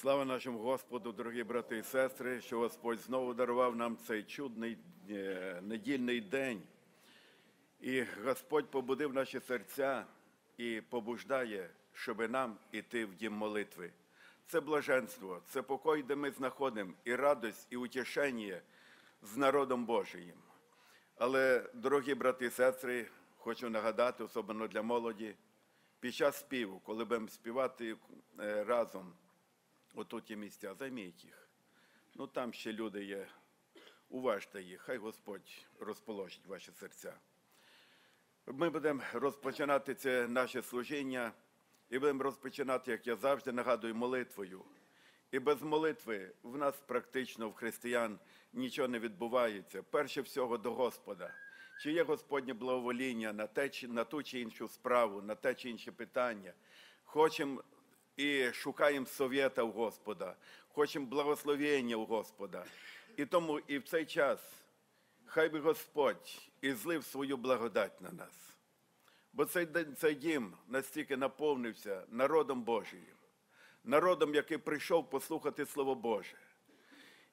Слава нашому Господу, дорогі брати і сестри, що Господь знову дарував нам цей чудний е, недільний день. І Господь побудив наші серця і побуждає, щоби нам іти в дім молитви. Це блаженство, це покой, де ми знаходимо і радость, і утішення з народом Божиїм. Але, дорогі брати і сестри, хочу нагадати, особливо для молоді, під час співу, коли будемо співати е, разом, отут є місця, займіть їх. Ну там ще люди є. Уважте їх, хай Господь розположить ваші серця. Ми будемо розпочинати це наше служіння і будемо розпочинати, як я завжди нагадую, молитвою. І без молитви в нас практично в християн нічого не відбувається. Перше всього до Господа. Чи є Господнє благовоління на, те, на ту чи іншу справу, на те чи інше питання. Хочемо і шукаємо совєта у Господа, хочемо благословення у Господа. І тому і в цей час хай би Господь і злив свою благодать на нас. Бо цей, день- цей дім настільки наповнився народом Божиїм, народом, який прийшов послухати Слово Боже.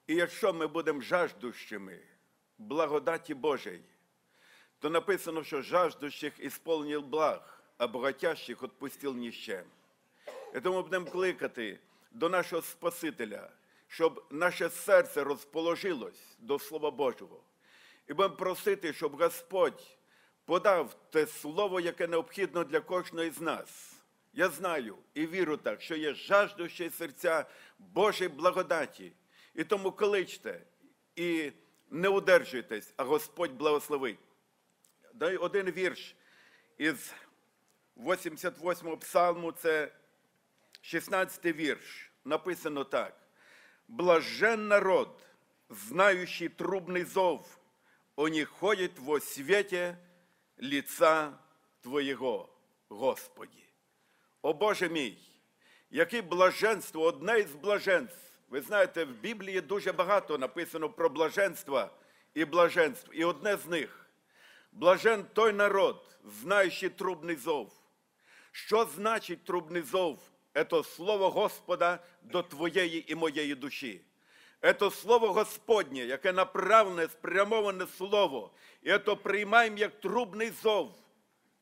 І якщо ми будемо жаждущими благодаті Божої, то написано, що жаждущих ісполнив благ, а богатящих відпустив ніщем. І тому будемо кликати до нашого Спасителя, щоб наше серце розположилось до Слова Божого. І будемо просити, щоб Господь подав те слово, яке необхідно для кожного з нас. Я знаю і вірю так, що є жаждущі серця Божої благодаті. І тому кличте і не удержуйтесь, а Господь благословить. Дай один вірш із 88-го псалму, це 16 вірш. Написано так. Блажен народ, знающий трубный зов, они ходят во свете лица Твоєго, Господі. О Боже мій, яке блаженство, одне із блаженств. Ви знаєте, в Біблії дуже багато написано про блаженство і блаженство. І одне з них блажен той народ, знаючи трубний зов. Що значить трубний зов? Це слово Господа до твоєї і моєї душі. Це слово Господнє, яке направлене, спрямоване слово. І це приймаємо як трубний зов.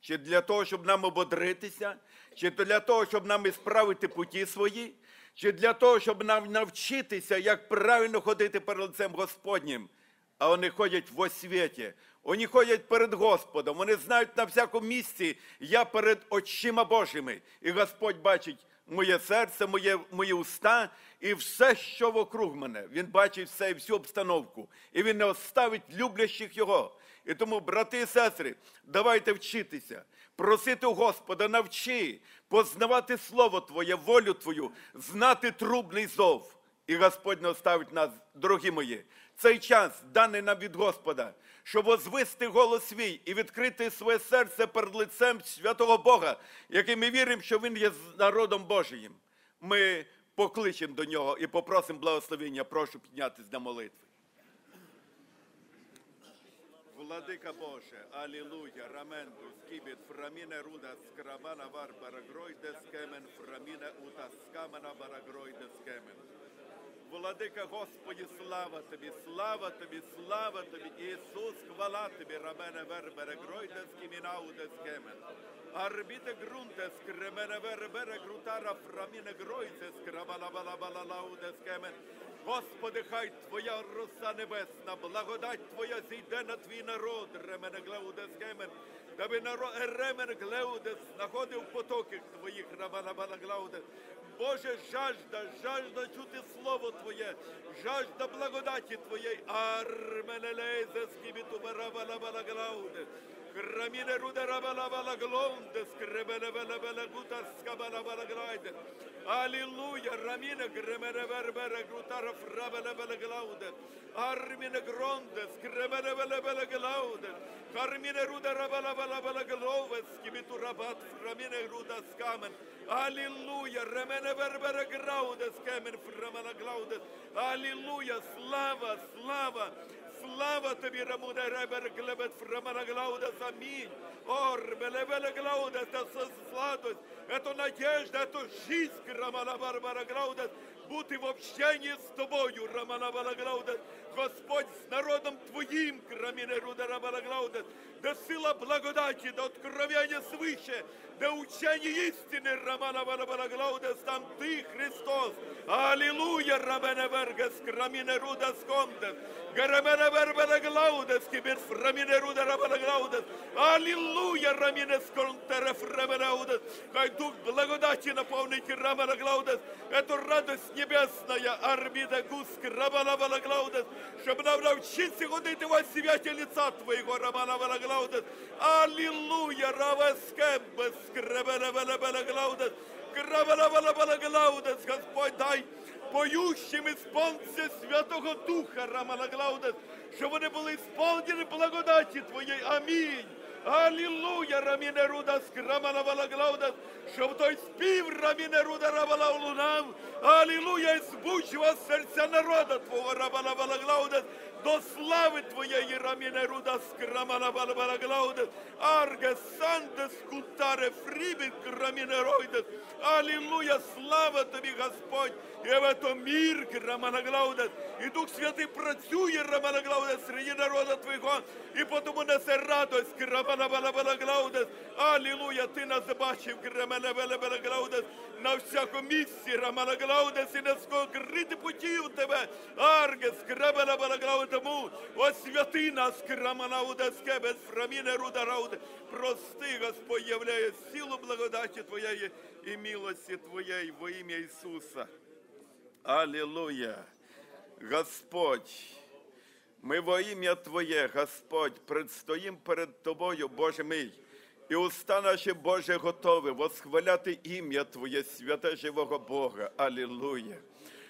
Чи для того, щоб нам ободритися, чи для того, щоб нам ісправити путі свої, чи для того, щоб нам навчитися, як правильно ходити перед лицем Господнім. А вони ходять в освіті, вони ходять перед Господом, вони знають на всякому місці, я перед очима Божими. І Господь бачить моє серце, моє, мої уста і все, що вокруг мене. Він бачить все і всю обстановку. І він не оставить люблящих його. І тому, брати і сестри, давайте вчитися, просити у Господа, навчи, познавати Слово Твоє, волю Твою, знати трубний зов. І Господь не оставить нас, дорогі мої, цей час даний нам від Господа, щоб озвисти голос свій і відкрити своє серце перед лицем святого Бога, який ми віримо, що Він є народом Божиїм. Ми покличемо до нього і попросимо благословення. Прошу піднятися на молитви. Владика Боже, Алілуя, Раменду, Скібіт, Фраміне Руда, Скрабана Варбара, Гройде Скемен, Фраміне Ута, Скамана Барагройде Скемен. Владика Господі, слава тобі, слава тобі, слава тобі, Ісус, хвала тобі, рамене вербере, гройде скімінауде скемен. Арбіте грунте, скремене вербере, грутара, фраміне гройде, скрабала бала бала лауде. Господи, хай Твоя роса небесна, благодать Твоя зійде на твій народ, ремене Глеудескемен. Даби народ ремен глеуде знаходив потоки Твоїх, рамана бала глауде. Боже, жажда, жажда чути Слово Твоє, жажда благодаті Твоєї. Арменелезе скібіту барабала балаглауде. Краміне руде рабала балаглонде, скребене веле веле гута скабала балаглайде. Алілуя, раміне гремене вербере гутара фрабеле веле глауде. Арміне гронде, скребене веле веле глауде. Карміне руде рабала бала балаглове, скібіту рабат, фраміне руда скамен. Алілуя, ремене вербере грауде, скемен фрамана глауде. Алілуя, слава, слава. Слава тобі, Рамуне Ребер, Глебет, Фрамана Глаудес, амінь. Орбеле, беле, глаудес, это сладость, это надежда, это жизнь, Романа Барбара Граудес, бути в общенні з тобою, Романа Балаграудес, Господь з народом Твоїм, Краміне Руда Рамалаграудес, де сила благодаті, де откровення свише, де учені істини, Романа Балаграудес, там Ти, Христос, Аллилуйя, Рамене Вергес, Краміне Руда Скомдес, Гарамене Вербеле Глаудес, Кибір Фраміне Руда Рамалаграудес, Аллилуйя, Раміне Сконтере Фраменаудес, хай Дух благодаті наповнить Рамалаграудес, эту радость небесная, Армида Гуск, Рамана Валаграудес, щоб нам навчитися ходити во святі лица Твоєго, Романа Валаграудес, Аллилуйя, Равескембес, Кребене Валаграудес, Крабана Валаграудес, Господь, дай поющим исполниться Святого Духа, Романа Глаудес, щоб вони були сповнені благодаті Твоєї. Амінь. Аллилуйя, Раміне Руда, Скрамана Валаграудес, щоб той спів Раміне Руда Равала лунав. Аллилуйя, і збучував серця народа Твого, Рамана Валаграудес, до слави Твоєї, Раміне Руда, Скрамана Валаграудес, Арге, Санде, Скутаре, Фрібі, Раміне Ройдес. Аллилуйя, слава Тобі, Господь, і в этом мир, Рамана Глаудес, і Дух Святий працює, Рамана Глаудес, серед народа Твого, і потому несе радость, Рамана Балабала Глаудес. Аллилуйя, Ти нас бачив, Рамана Балабала Глаудес, на всякому місці, Рамана Глаудес, і на скокрити путів Тебе, Аргес, Рамана Бала Глаудес, тому освяти нас, Рамана Удес, Кебес, Фраміне Руда Рауде, прости, Господь, являє силу благодаті Твоєї і милості Твоєї во ім'я Ісуса. Аллилуйя. Господь, ми во ім'я Твоє, Господь, предстоїм перед Тобою, Боже мій, і уста наші, Боже, готові восхваляти ім'я Твоє, святе живого Бога. Аллилуйя.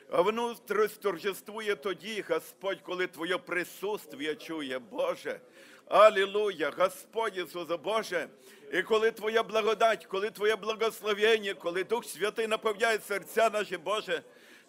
А внутрішність торжествує тоді, Господь, коли Твоє присутствие чує, Боже. Аллилуйя, Господь Ісусе Боже, і коли Твоя благодать, коли Твоє благословення, коли Дух Святий наповняє серця наші, Боже,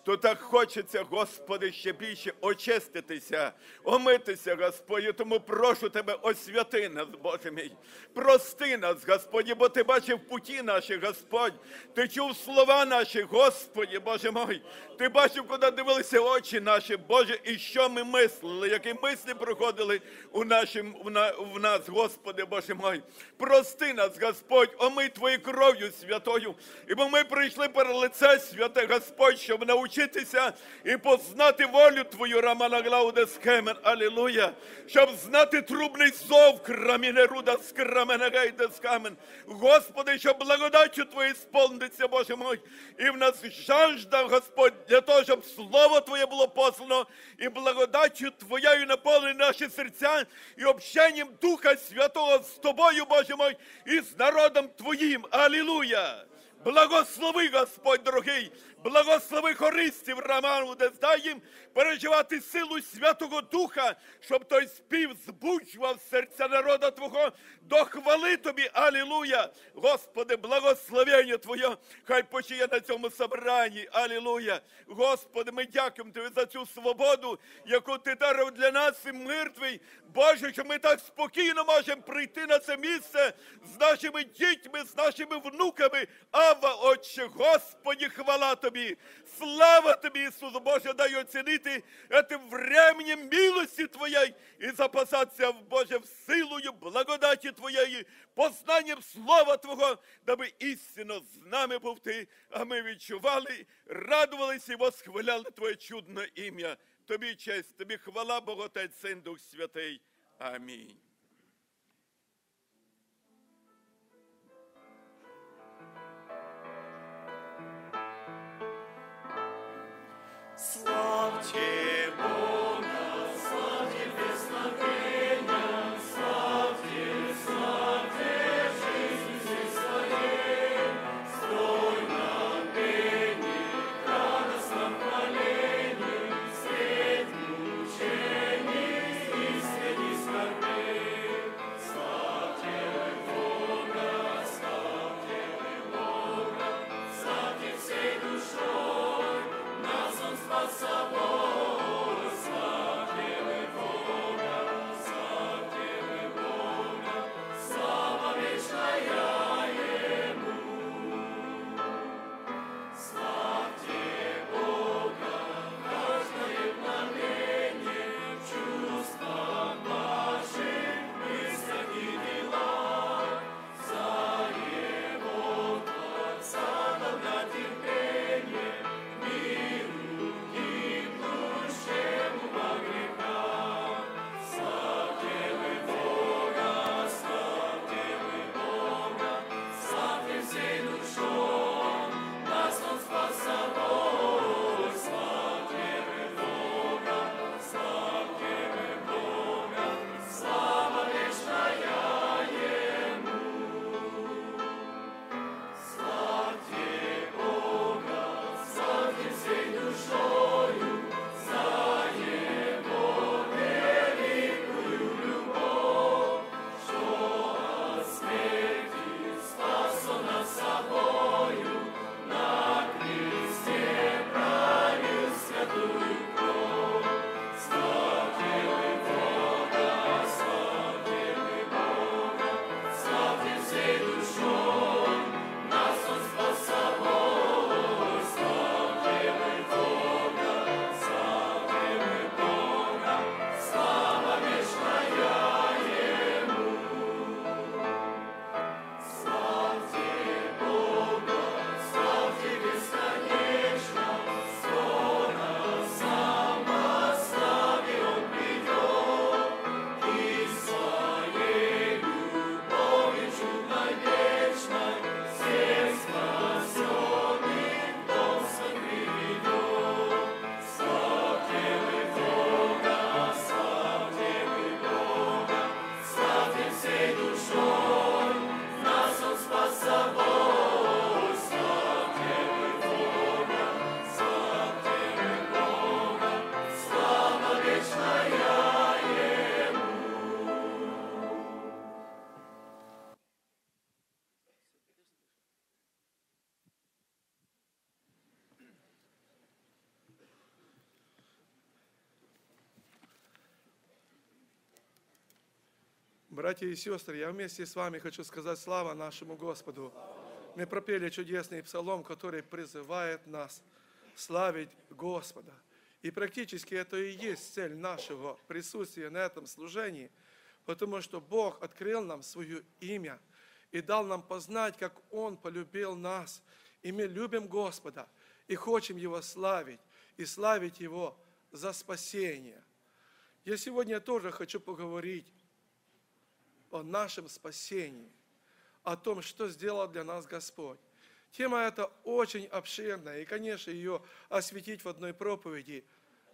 то так хочеться, Господи, ще більше очиститися, омитися, Господи. Тому прошу Тебе, освяти нас, Боже мій. Прости нас, Господи, бо Ти бачив путі наші, Господь. Ти чув слова наші, Господи, Боже мой. Ти бачив, куди дивилися очі наші, Боже, і що ми мислили, які мислі проходили у нашим, в, на, в нас, Господи, Боже мой. Прости нас, Господь, омий Твоєю кров'ю святою. І бо ми прийшли перед лице святе, Господь, щоб навчитися і познати волю Твою, Рамана Глауде Скемен, Алілуя, щоб знати трубний зов, Краміне Руда, Скрамене Гейде Скамен. Господи, щоб благодаттю Твоєю сповниться, Боже мой, і в нас жажда, Господь, для того, щоб Слово Твоє було послано, і благодаттю Твоєю наповнені наші серця, і общенням Духа Святого з Тобою, Боже мой, і з народом Твоїм. Алілуя! Благослови, Господь дорогий, благослови хористів Роману, де їм переживати силу Святого Духа, щоб той спів збуджував серця народа Твого до хвали Тобі, Алілуя! Господи, благословення Твоє, хай почиє на цьому собранні, Алілуя! Господи, ми дякуємо Тобі за цю свободу, яку Ти дарив для нас і мертвий. Боже, що ми так спокійно можемо прийти на це місце з нашими дітьми, з нашими внуками. Ава, Отче, Господі, хвала Тобі, слава Тобі, Ісусу Боже, дай оцінити этим временем милості Твоєї і запасатися, Боже, в силою благодаті Твоєї, познанням Слова Твого, даби істинно з нами був Ти, а ми відчували, радувалися і восхваляли Твоє чудне ім'я. Тобі честь, тобі хвала, Бог Отець, Син, Дух Святий. Амінь. Славьте Бога, Братья и сестры, я вместе с вами хочу сказать слава нашему Господу. Мы пропели чудесный псалом, который призывает нас славить Господа. И практически это и есть цель нашего присутствия на этом служении, потому что Бог открыл нам свое имя и дал нам познать, как Он полюбил нас. И мы любим Господа и хотим Его славить, и славить Его за спасение. Я сегодня тоже хочу поговорить о нашем спасении, о том, что сделал для нас Господь. Тема эта очень обширная, и, конечно, ее осветить в одной проповеди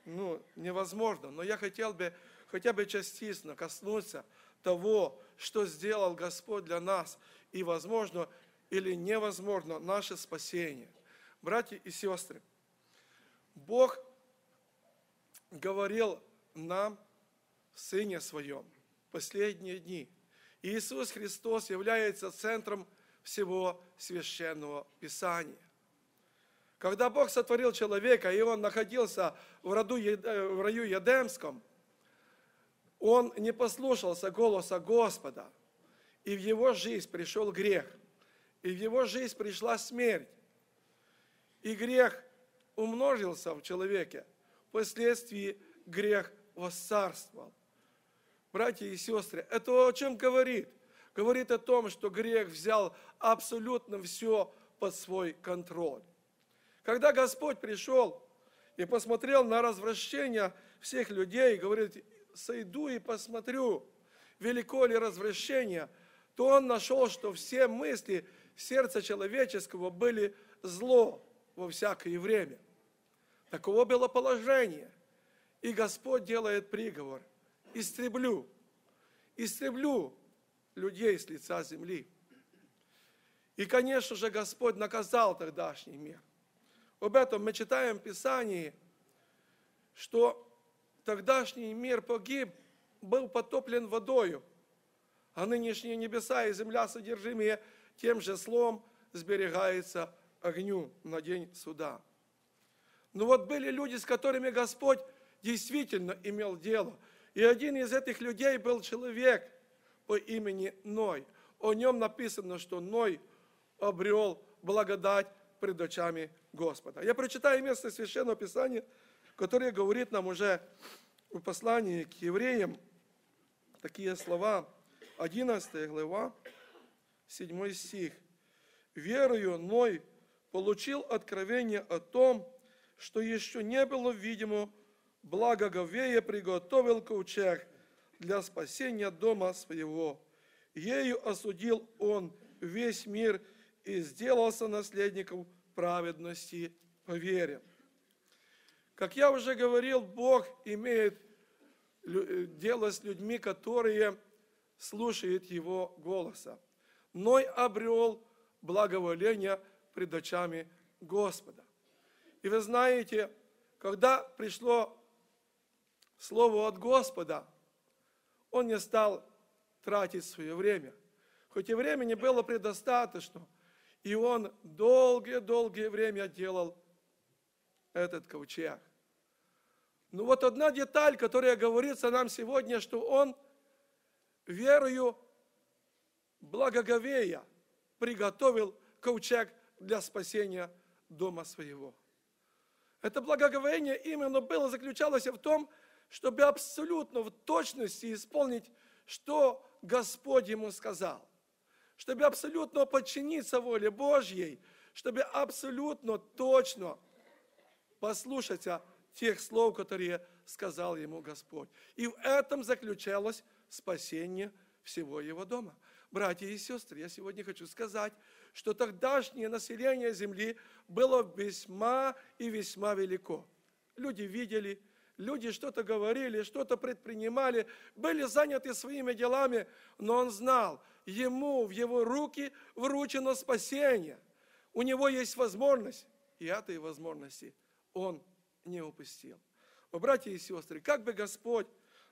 ну, невозможно. Но я хотел бы хотя бы частично коснуться того, что сделал Господь для нас, и, возможно, или невозможно наше спасение. Братья и сестры, Бог говорил нам в Сыне Своем последние дни. Иисус Христос является центром всего священного Писания. Когда Бог сотворил человека, и он находился в, роду, Е- в раю Едемском, он не послушался голоса Господа, и в его жизнь пришел грех, и в его жизнь пришла смерть. И грех умножился в человеке, впоследствии грех восцарствовал. Братья и сестры, это о чем говорит? Говорит о том, что грех взял абсолютно все под свой контроль. Когда Господь пришел и посмотрел на развращение всех людей, говорит, сойду и посмотрю, велико ли развращение, то он нашел, что все мысли сердца человеческого были зло во всякое время. Таково было положение. И Господь делает приговор. Истреблю, истреблю людей с лица земли. И, конечно же, Господь наказал тогдашний мир. Об этом мы читаем в Писании, что тогдашний мир погиб, был потоплен водою, а нынешние небеса и земля, содержимые тем же слом, сберегается огню на день суда. Но вот были люди, с которыми Господь действительно имел дело. И один из этих людей был человек по имени Ной. О нем написано, что Ной обрел благодать пред очами Господа. Я прочитаю место Священного Писания, которое говорит нам уже в послании к евреям такие слова. 11 глава, 7 стих. «Верою Ной получил откровение о том, что еще не было видимо, благо Говея приготовил ковчег для спасения дома своего. Ею осудил он весь мир и сделался наследником праведности по вере. Как я уже говорил, Бог имеет э, дело с людьми, которые слушают Его голоса. Ной обрел благоволение пред очами Господа. И вы знаете, когда пришло Слово от Господа, он не стал тратить свое время. Хоть и времени было предостаточно, и он долгое-долгое время делал этот ковчег. Ну вот одна деталь, которая говорится нам сегодня, что он верою благоговея приготовил ковчег для спасения дома своего. Это благоговение именно было, заключалось в том, чтобы абсолютно в точности исполнить, что Господь ему сказал. Чтобы абсолютно подчиниться воле Божьей, чтобы абсолютно точно послушаться тех слов, которые сказал ему Господь. И в этом заключалось спасение всего его дома. Братья и сестры, я сегодня хочу сказать, что тогдашнее население земли было весьма и весьма велико. Люди видели, люди что-то говорили, что-то предпринимали, были заняты своими делами, но он знал, ему в его руки вручено спасение. У него есть возможность, и этой возможности он не упустил. О, братья и сестры, как бы Господь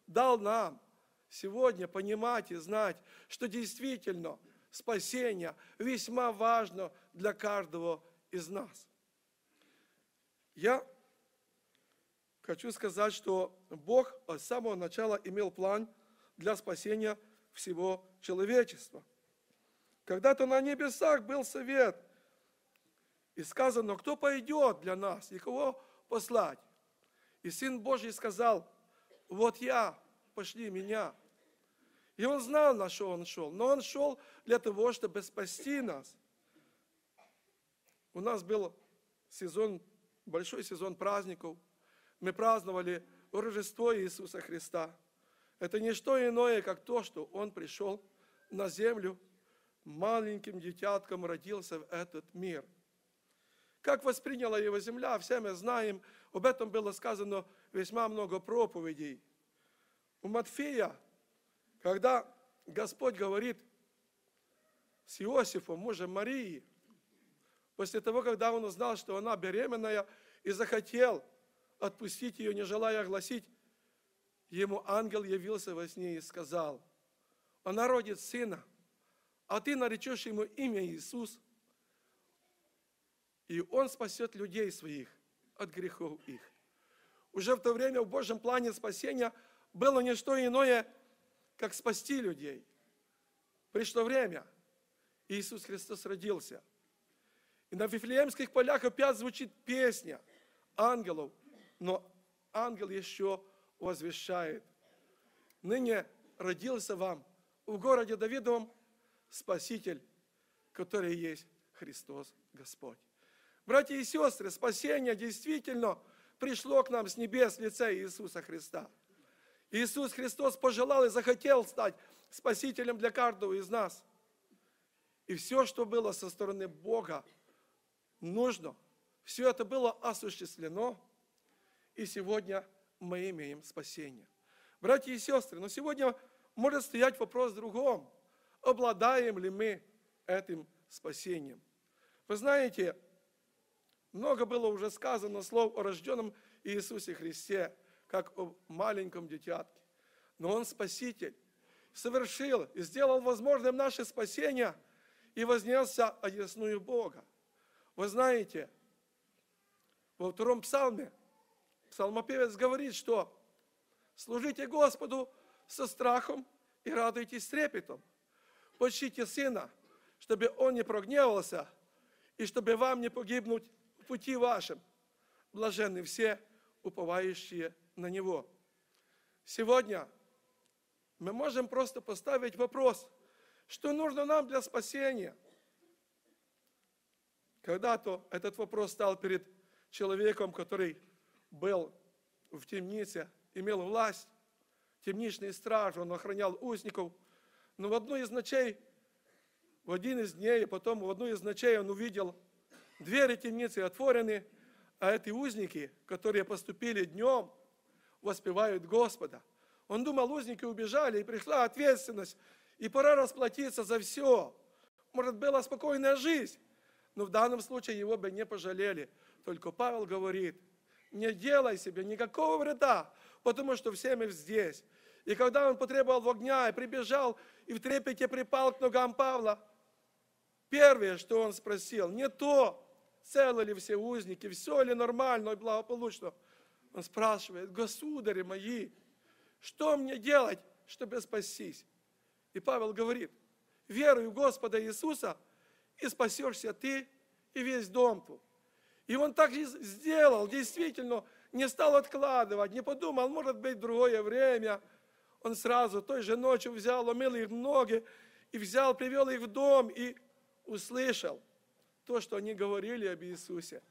дал нам сегодня понимать и знать, что действительно спасение весьма важно для каждого из нас. Я хочу сказать, что Бог с самого начала имел план для спасения всего человечества. Когда-то на небесах был совет, и сказано, кто пойдет для нас и кого послать. И Сын Божий сказал, вот я, пошли меня. И он знал, на что он шел, но он шел для того, чтобы спасти нас. У нас был сезон, большой сезон праздников. Мы праздновали Рождество Иисуса Христа. Это не что иное, как то, что Он пришел на землю, маленьким детятком родился в этот мир. Как восприняла его земля, все мы знаем, об этом было сказано весьма много проповедей. У Матфея, когда Господь говорит с Иосифом, мужем Марии, после того, когда он узнал, что она беременная, и захотел отпустить ее, не желая огласить, ему ангел явился во сне и сказал, она родит сына, а ты наречешь ему имя Иисус, и он спасет людей своих от грехов их. Уже в то время в Божьем плане спасения было не что иное, как спасти людей. Пришло время, Иисус Христос родился. И на Вифлеемских полях опять звучит песня ангелов, но ангел еще возвещает. Ныне родился вам в городе Давидовом Спаситель, который есть Христос Господь. Братья и сестры, спасение действительно пришло к нам с небес в лице Иисуса Христа. Иисус Христос пожелал и захотел стать спасителем для каждого из нас. И все, что было со стороны Бога, нужно, все это было осуществлено, и сегодня мы имеем спасение. Братья и сестры, но сегодня может стоять вопрос в другом. Обладаем ли мы этим спасением? Вы знаете, много было уже сказано слов о рожденном Иисусе Христе, как о маленьком детятке. Но Он Спаситель, совершил и сделал возможным наше спасение и вознесся одесную Бога. Вы знаете, во втором псалме псалмопевец говорит, что служите Господу со страхом и радуйтесь трепетом. Почтите Сына, чтобы Он не прогневался, и чтобы вам не погибнуть в пути вашем. Блаженны все, уповающие на Него. Сегодня мы можем просто поставить вопрос, что нужно нам для спасения. Когда-то этот вопрос стал перед человеком, который был в темнице, имел власть, темничный страж, он охранял узников. Но в одну из ночей, в один из дней, потом в одну из ночей он увидел двери темницы отворены, а эти узники, которые поступили днем, воспевают Господа. Он думал, узники убежали, и пришла ответственность, и пора расплатиться за все. Может, была спокойная жизнь, но в данном случае его бы не пожалели. Только Павел говорит, не делай себе никакого вреда, потому что все мы здесь. И когда он потребовал огня и прибежал, и в трепете припал к ногам Павла, первое, что он спросил, не то, целы ли все узники, все ли нормально и благополучно. Он спрашивает, государи мои, что мне делать, чтобы спастись? И Павел говорит, веруй в Господа Иисуса, и спасешься ты и весь дом твой. И он так и сделал, действительно, не стал откладывать, не подумал, может быть, другое время. Он сразу той же ночью взял, умыл их ноги, и взял, привел их в дом, и услышал то, что они говорили об Иисусе.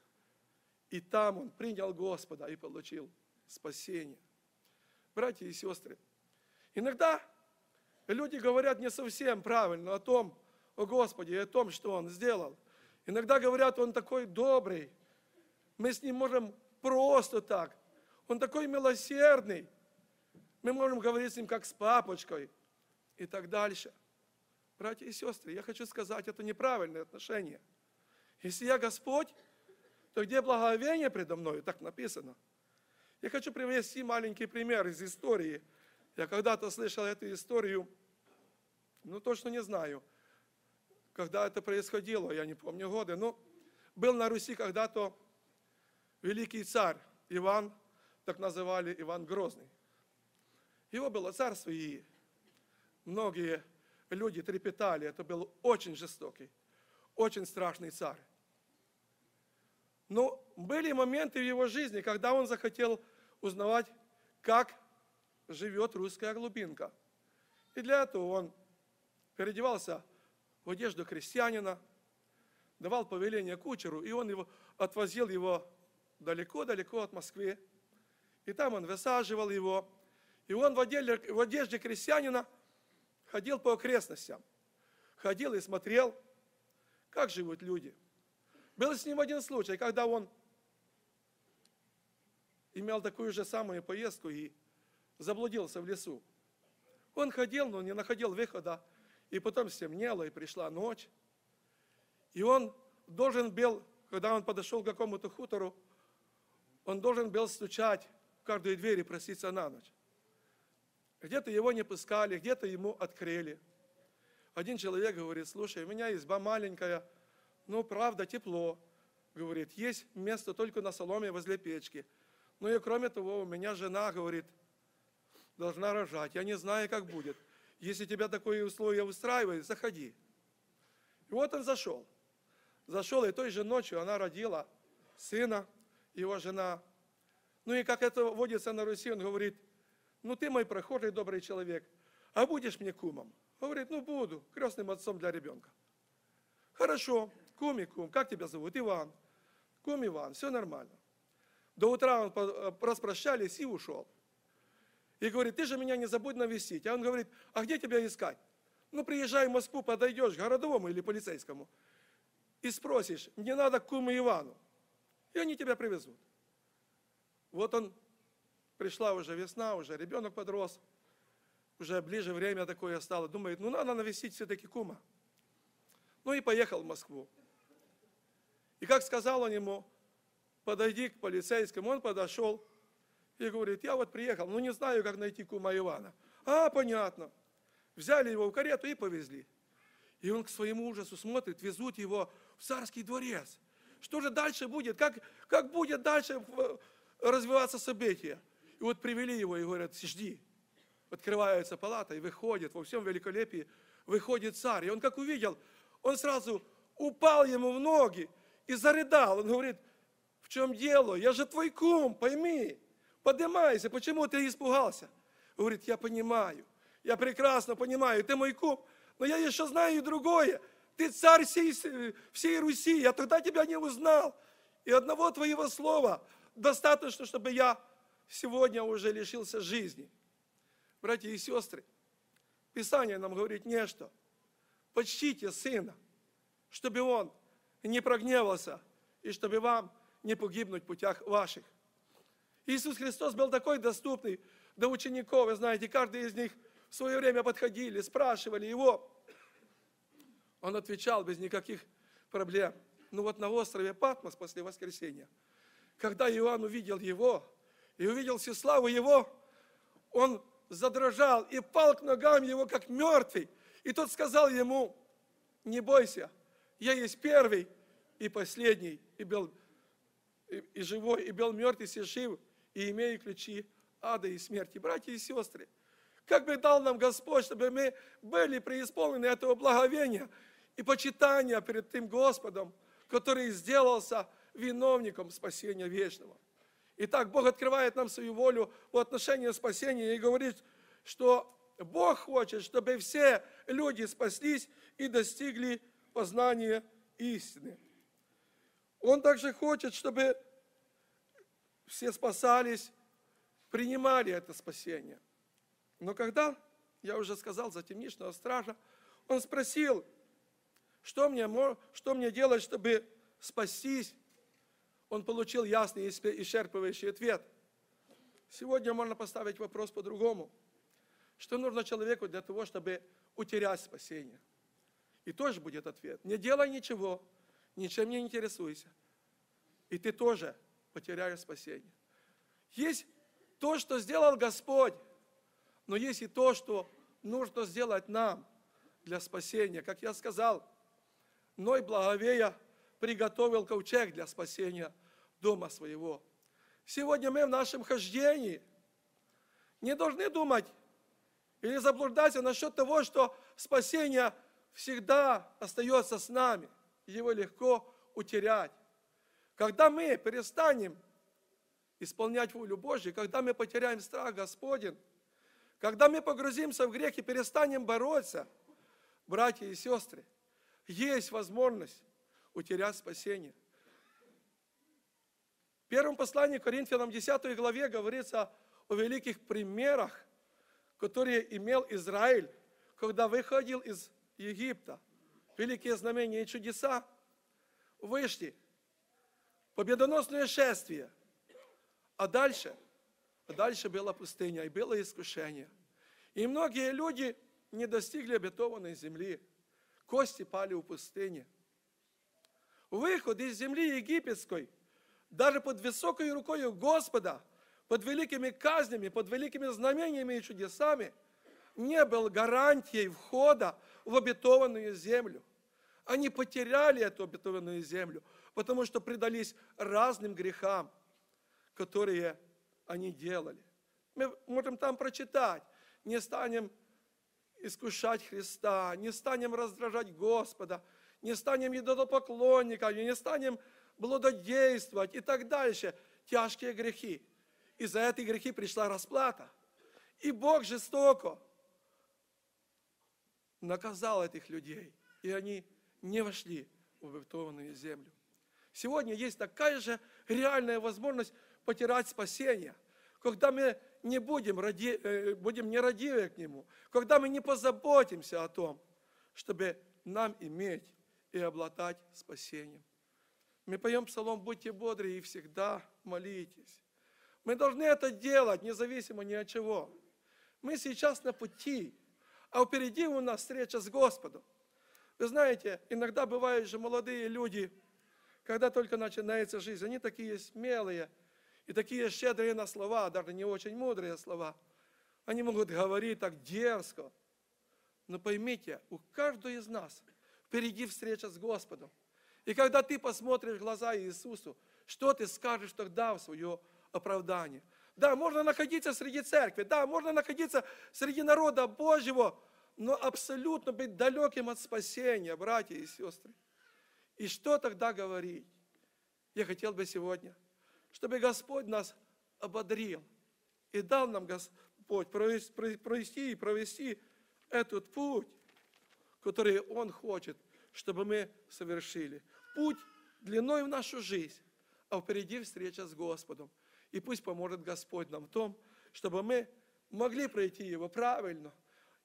И там он принял Господа и получил спасение. Братья и сестры, иногда люди говорят не совсем правильно о том, о Господе и о том, что Он сделал. Иногда говорят, Он такой добрый, мы с Ним можем просто так. Он такой милосердный. Мы можем говорить с Ним как с папочкой и так дальше. Братья и сестры, я хочу сказать, это неправильное отношение. Если я Господь, то где благовение предо мною? Так написано. Я хочу привести маленький пример из истории. Я когда-то слышал эту историю, ну точно не знаю, когда это происходило, я не помню годы, но был на Руси когда-то великий царь Иван, так называли Иван Грозный. Его было царство и многие люди трепетали. Это был очень жестокий, очень страшный царь. Но были моменты в его жизни, когда он захотел узнавать, как живет русская глубинка. И для этого он переодевался в одежду крестьянина, давал повеление кучеру, и он его, отвозил его далеко-далеко от Москвы. И там он высаживал его. И он в одежде, в одежде крестьянина ходил по окрестностям. Ходил и смотрел, как живут люди. Был с ним один случай, когда он имел такую же самую поездку и заблудился в лесу. Он ходил, но не находил выхода. И потом стемнело, и пришла ночь. И он должен был, когда он подошел к какому-то хутору, он должен был стучать в каждую дверь и проситься на ночь. Где-то его не пускали, где-то ему открыли. Один человек говорит, слушай, у меня изба маленькая, ну, правда, тепло. Говорит, есть место только на соломе возле печки. Ну и кроме того, у меня жена, говорит, должна рожать. Я не знаю, как будет. Если тебя такое условие устраивает, заходи. И вот он зашел. Зашел, и той же ночью она родила сына, его жена. Ну и как это водится на Руси, он говорит, ну ты мой прохожий добрый человек, а будешь мне кумом? Говорит, ну буду, крестным отцом для ребенка. Хорошо, кум и кум, как тебя зовут? Иван. Кум Иван, все нормально. До утра он по- распрощались и ушел. И говорит, ты же меня не забудь навестить. А он говорит, а где тебя искать? Ну, приезжай в Москву, подойдешь к городовому или полицейскому и спросишь, мне надо к куму Ивану. И они тебя привезут. Вот он, пришла уже весна, уже ребенок подрос, уже ближе время такое стало. Думает, ну надо навестить все-таки кума. Ну и поехал в Москву. И как сказал он ему, подойди к полицейскому, он подошел и говорит, я вот приехал, ну не знаю, как найти кума Ивана. А, понятно. Взяли его в карету и повезли. И он к своему ужасу смотрит, везут его в царский дворец. Что же дальше будет? Как, как будет дальше развиваться событие? И вот привели его и говорят, жди. Открывается палата и выходит во всем великолепии, выходит царь. И он как увидел, он сразу упал ему в ноги и зарыдал. Он говорит, в чем дело? Я же твой кум, пойми. Поднимайся, почему ты испугался? Говорит, я понимаю, я прекрасно понимаю, ты мой кум, но я еще знаю и другое. Ты царь всей, всей Руси, я тогда тебя не узнал. И одного твоего слова достаточно, чтобы я сегодня уже лишился жизни. Братья и сестры, Писание нам говорит нечто. Почтите сына, чтобы он не прогневался, и чтобы вам не погибнуть в путях ваших. Иисус Христос был такой доступный до учеников, вы знаете, каждый из них в свое время подходили, спрашивали его. Он отвечал без никаких проблем. Ну вот на острове Патмос после воскресения, когда Иоанн увидел его и увидел всю славу его, он задрожал и пал к ногам его, как мертвый. И тот сказал ему, не бойся, я есть первый и последний, и, был, и, и живой, и был мертвый, и жив, и имею ключи ада и смерти. Братья и сестры, как бы дал нам Господь, чтобы мы были преисполнены этого благовения и почитания перед тем Господом, который сделался виновником спасения вечного. Итак, Бог открывает нам свою волю в отношении спасения и говорит, что Бог хочет, чтобы все люди спаслись и достигли познания истины. Он также хочет, чтобы все спасались, принимали это спасение. Но когда, я уже сказал, за темничного стража, он спросил, что мне, что мне делать, чтобы спастись? Он получил ясный и исчерпывающий ответ. Сегодня можно поставить вопрос по-другому. Что нужно человеку для того, чтобы утерять спасение? И тоже будет ответ. Не делай ничего, ничем не интересуйся. И ты тоже потеряешь спасение. Есть то, что сделал Господь, но есть и то, что нужно сделать нам для спасения. Как я сказал, Ной благовея приготовил ковчег для спасения дома своего. Сегодня мы в нашем хождении не должны думать, или заблуждаться насчет того, что спасение всегда остается с нами. Его легко утерять. Когда мы перестанем исполнять волю Божью, когда мы потеряем страх Господень, когда мы погрузимся в грех и перестанем бороться, братья и сестры, есть возможность утерять спасение. В первом послании к Коринфянам 10 главе говорится о великих примерах, которые имел Израиль, когда выходил из Египта. Великие знамения и чудеса вышли. Победоносное шествие. А дальше, а дальше была пустыня и было искушение. И многие люди не достигли обетованной земли. Кости пали в пустыне. Выход из земли египетской, даже под высокой рукой Господа, под великими казнями, под великими знамениями и чудесами, не был гарантией входа в обетованную землю. Они потеряли эту обетованную землю, потому что предались разным грехам, которые они делали. Мы можем там прочитать. Не станем искушать Христа, не станем раздражать Господа, не станем идолопоклонниками, не станем блудодействовать и так дальше. Тяжкие грехи. И за эти грехи пришла расплата. И Бог жестоко наказал этих людей, и они не вошли в обетованную землю. Сегодня есть такая же реальная возможность потерять спасение, когда мы не будем, ради, э, будем нерадивы к Нему, когда мы не позаботимся о том, чтобы нам иметь и обладать спасением. Мы поем псалом «Будьте бодры и всегда молитесь». Мы должны это делать, независимо ни от чего. Мы сейчас на пути, а впереди у нас встреча с Господом. Вы знаете, иногда бывают же молодые люди, когда только начинается жизнь, они такие смелые и такие щедрые на слова, даже не очень мудрые слова. Они могут говорить так дерзко. Но поймите, у каждого из нас впереди встреча с Господом. И когда ты посмотришь в глаза Иисусу, что ты скажешь тогда в свое оправдание? Да, можно находиться среди церкви, да, можно находиться среди народа Божьего, но абсолютно быть далеким от спасения, братья и сестры. И что тогда говорить? Я хотел бы сегодня, чтобы Господь нас ободрил и дал нам Господь провести и провести этот путь, который Он хочет, чтобы мы совершили. Путь длиной в нашу жизнь, а впереди встреча с Господом. И пусть поможет Господь нам в том, чтобы мы могли пройти его правильно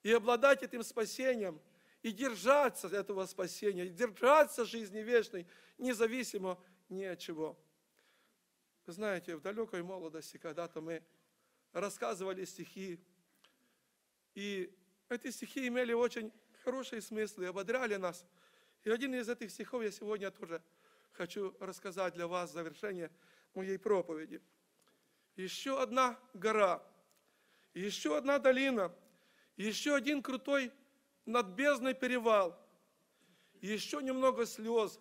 и обладать этим спасением, и держаться этого спасения, и держаться жизни вечной, независимо ни от чего. Знаете, в далекой молодости, когда-то мы рассказывали стихи, и эти стихи имели очень хорошие смыслы, ободряли нас. И один из этих стихов я сегодня тоже хочу рассказать для вас в завершение моей проповеди – еще одна гора, еще одна долина, еще один крутой надбездный перевал, еще немного слез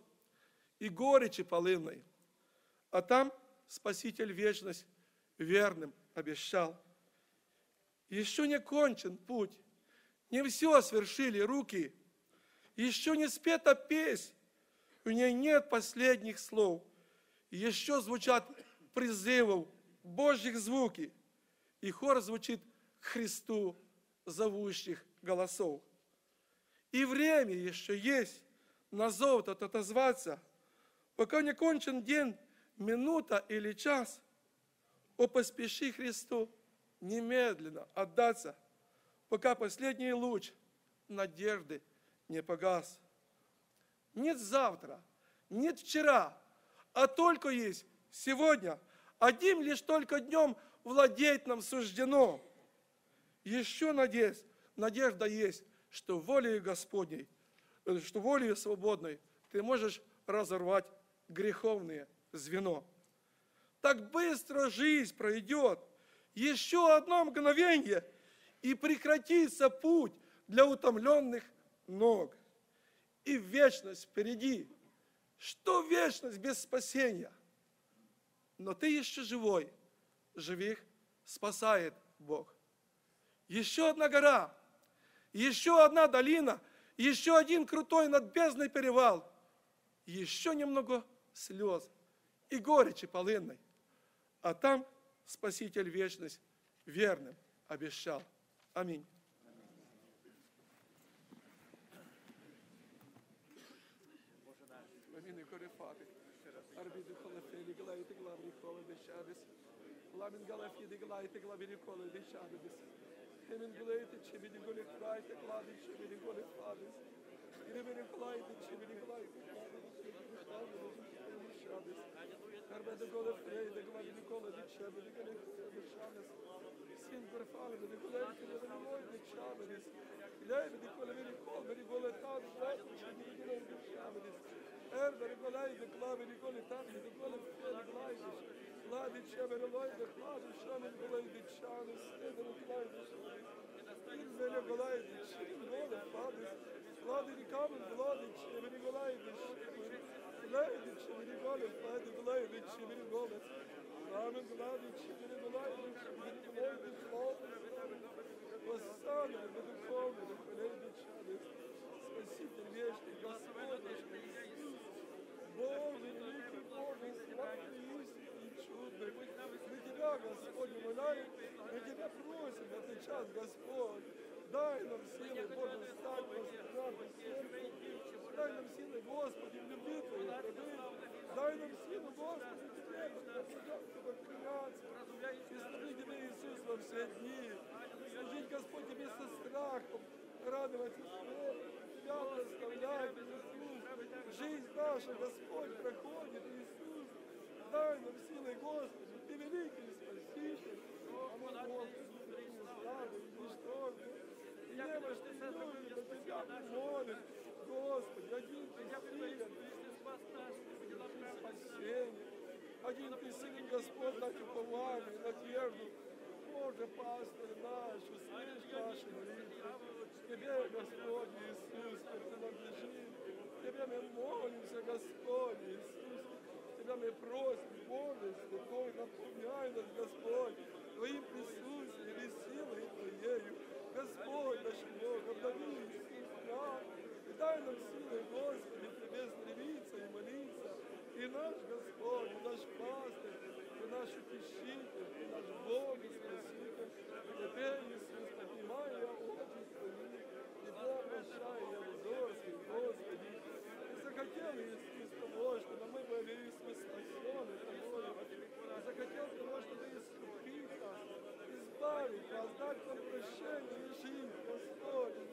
и горечи полынной. А там Спаситель вечность верным обещал. Еще не кончен путь, не все свершили руки, еще не спета песнь, у ней нет последних слов, еще звучат призывов Божьих звуки, и хор звучит Христу зовущих голосов. И время еще есть на зов тот отозваться, пока не кончен день, минута или час, о поспеши Христу немедленно отдаться, пока последний луч надежды не погас. Нет завтра, нет вчера, а только есть сегодня – Одним лишь только днем владеть нам суждено. Еще надеюсь, надежда есть, что волей Господней, э, что волей свободной ты можешь разорвать греховное звено. Так быстро жизнь пройдет, еще одно мгновение, и прекратится путь для утомленных ног. И вечность впереди. Что вечность без спасения – но ты еще живой, живых спасает Бог. еще одна гора, еще одна долина, еще один крутой над бездной перевал, еще немного слез и горечи полынной. А там Спаситель вечность верным обещал. Аминь. Арбиды холофели, главиты главни холоды шабис. Ламин галафиды главиты главини холоды шабис. Хемин глейты чебини голи крайты главни чебини голи фабис. Иребини глайты чебини глайты главни голи шабис. Arbeit der Gold, der Gold, die Kohle, die Schäbe, die Kohle, die Schäbe, die sind verfallen, die Kohle, die Kohle, die Kohle, die Schäbe, die Kohle, die Kohle, die Kohle, die Kohle, die Kohle, die Kohle, die Kohle, die Kohle, die Kohle, die Kohle, die Kohle, Er der Kolai de Klabe de Kolai Tanne de Kolai de Kolai de Kolai de Kolai de Kolai de Kolai de de Kolai de Kolai de Kolai de Kolai de de Kolai de Kolai de Kolai de de Kolai de Kolai de de Kolai de Kolai de Kolai de de Kolai de Kolai de Kolai de de Kolai de Kolai de Kolai de Kolai de Kolai de de Kolai de Kolai de Kolai de Kolai de de Kolai de Kolai de Kolai de Kolai gılaydı çiviri golü, hadi gılaydı çiviri golü. Rahmet gılaydı çiviri gılaydı çiviri gılaydı golü. Воссана, Бедуховна, Хлебе Чудес, Спаситель вечный, Господь наш Иисус, Бог великий, Божий, славный истинный, чудный. Мы Тебя, Господь, умоляем, мы Тебя просим в этот час, Господь, дай нам силы, Боже, стать, Господь, сердцу, дай нам силы, Господи, в любви Твоей пробыть, дай нам силу, Господи, Тебе, Господи, поклоняться, и служить Тебе, Иисус, во все дни, служить, Господь, Тебе со страхом, радоваться Тебе, Тебя прославлять, Иисус. Жизнь наша, Господь, проходит, Иисус. Дай нам силы, Господи, Ты великий Спаситель, а мы, Господи, не слабы, ничтожны. И немощны люди, на Тебя мы молим, Господи, один Ты силен, спасение. Один Ты силен, Господь, наш упование, надежду, Боже, пастырь наш, услышь наши молитвы. Тебе, Господь Иисус, принадлежит. Тебе мы молимся, Господь Иисус. Тебя мы просим, Боже, Святой, наполняй нас, Господь, Твоим присутствием и силой Твоею. Господь наш Бог, обнови Иисус нам. Дай нам силы, Господи, Тебе стремиться и молиться. И наш Господь, и наш пастырь, и наш утешитель, и наш Бог и Спаситель. Тебе, Иисус, поднимая очи свои, и прощай, я взорский, Господи. И захотел Иисус того, чтобы мы были Иисус спасены Тобою. И захотел того, чтобы искупить нас, избавить нас, дать нам прощение жизнь, Господь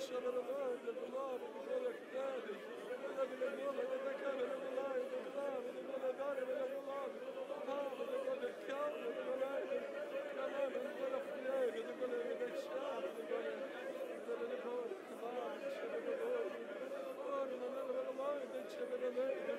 الشر الغاد الغلام بيديك داني ولد الغلام اذا كان الغلام اذا غلام اذا داني من الغلام غلام اذا كان الكام اذا ملايك كلام اذا كان اختيارك اذا كان اذا الشعر اذا كان اذا الغلام اذا كان الغلام اذا كان الغلام اذا كان الغلام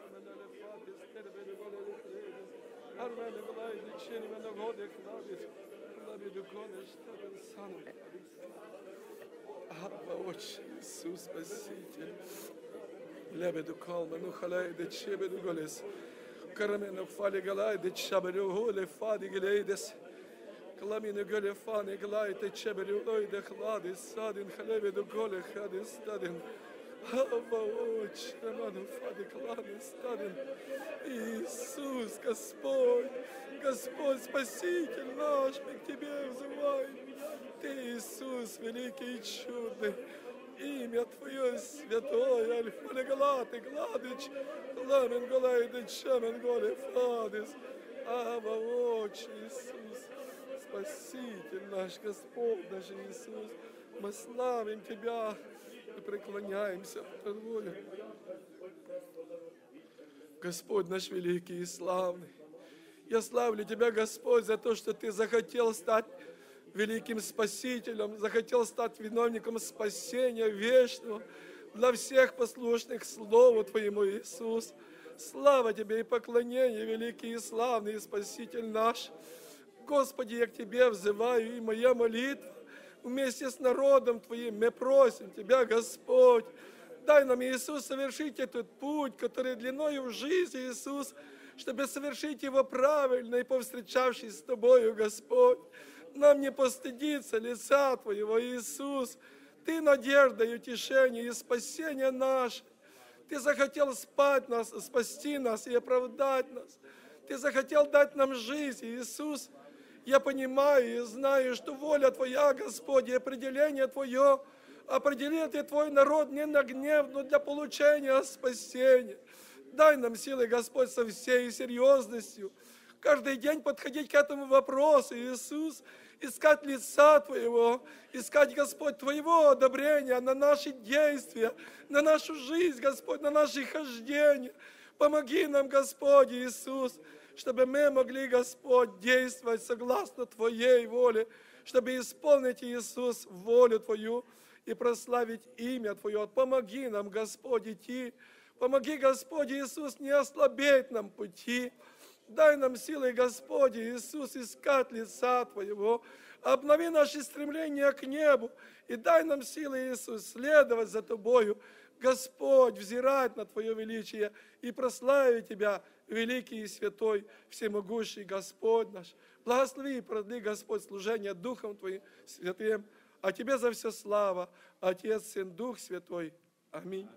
armene le fatis, terbene vole le trevis, armene vlajdi, qenimene vode klavis, klavi dukone shtetën sanë Abba, oqë, Isus, Besitje, lebe dukalme, nuk halaj dhe qebe dugolis, kërëme nuk fali galaj dhe qabëri hule fadi gilejdes, Klami në gële fani glajt e qeberi ojde khladis, sadin, haleve dugole, khadis, stadin, очі, ману фади, клани, стадин. Иисус, Господь, Господь, Спаситель наш, мы к Тебе взываем. Ты, Иисус, великий и чудный, имя Твое святое, Альфа, Галаты, Гладыч, Ламен, Галайды, Чамен, Голе, Фадис, Ава, Отче, Иисус, Спаситель наш, Господь наш Иисус, мы славим Тебя преклоняемся пред Тобою. Господь наш великий и славный. Я славлю Тебя, Господь, за то, что Ты захотел стать великим Спасителем, захотел стать виновником спасения вечного для всех послушных Слову Твоему, Иисус. Слава Тебе и поклонение, великий и славный и Спаситель наш. Господи, я к Тебе взываю, и моя молитва вместе с народом Твоим мы просим Тебя, Господь, Дай нам, Иисус, совершить этот путь, который длиною в жизнь, Иисус, чтобы совершить его правильно и повстречавшись с Тобою, Господь. Нам не постыдиться лица Твоего, Иисус. Ты надежда и утешение и спасение наше. Ты захотел спать нас, спасти нас и оправдать нас. Ты захотел дать нам жизнь, Иисус. Я понимаю и знаю, что воля Твоя, Господь, и определение Твое – определи ты Твой народ не на гнев, но для получения спасения. Дай нам силы, Господь, со всей серьезностью. Каждый день подходить к этому вопросу, Иисус, искать лица Твоего, искать, Господь, Твоего одобрения на наши действия, на нашу жизнь, Господь, на наши хождения. Помоги нам, Господь Иисус, чтобы мы могли, Господь, действовать согласно Твоей воле, чтобы исполнить, Иисус, волю Твою, и прославить имя Твое. Помоги нам, Господь, идти. Помоги, Господь Иисус, не ослабеть нам пути. Дай нам силы, Господь Иисус, искать лица Твоего. Обнови наши стремления к небу. И дай нам силы, Иисус, следовать за Тобою. Господь, взирать на Твое величие и прославить Тебя, великий и святой, всемогущий Господь наш. Благослови и продли, Господь, служение Духом Твоим святым, а Тебе за все слава, Отец, Сын, Дух Святой. Аминь.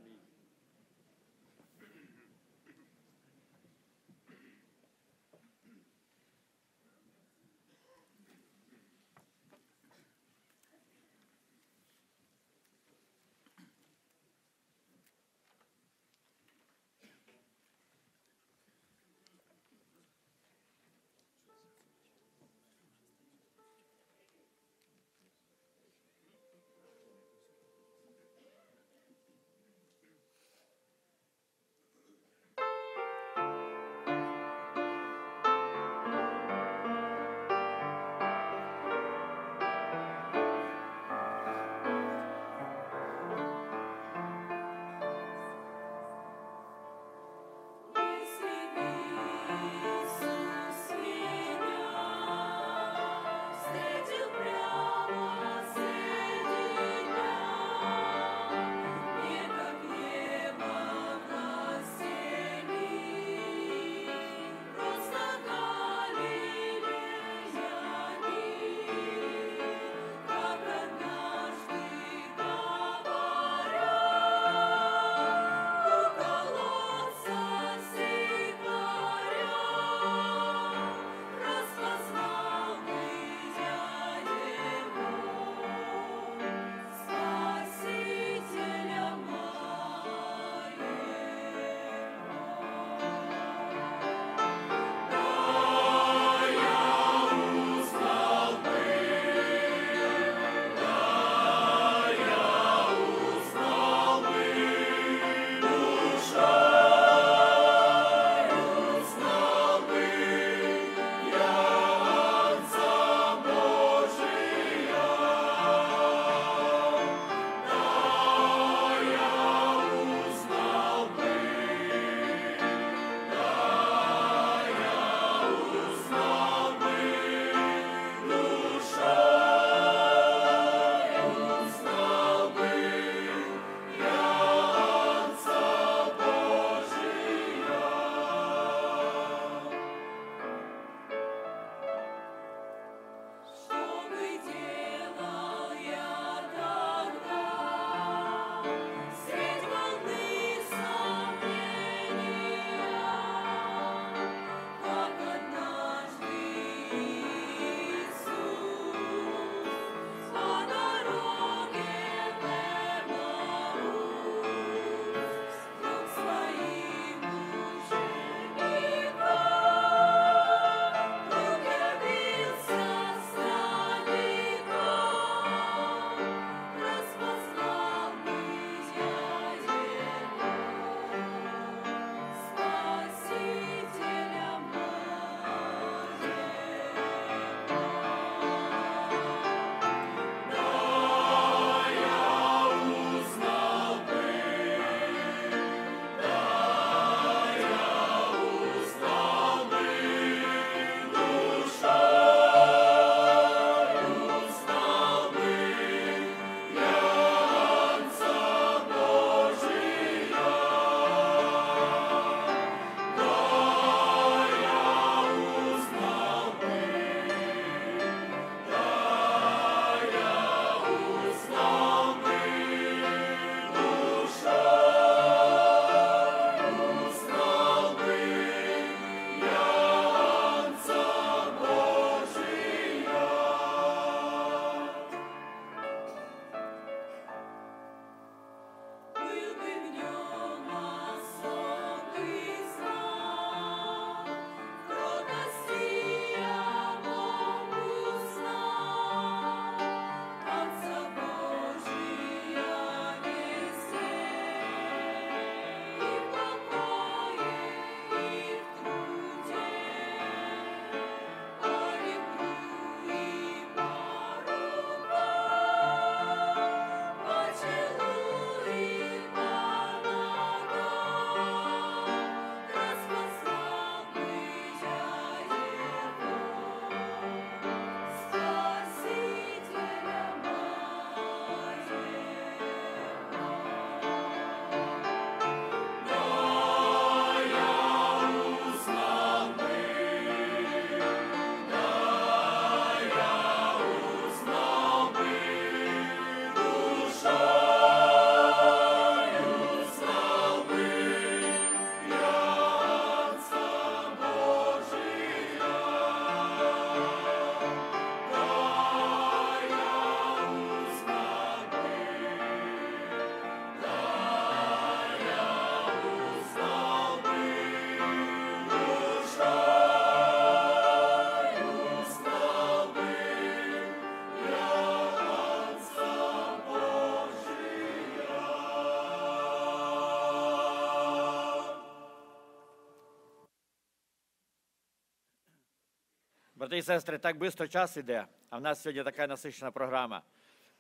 Брати і сестри, так швидко час іде, а в нас сьогодні така насичена програма.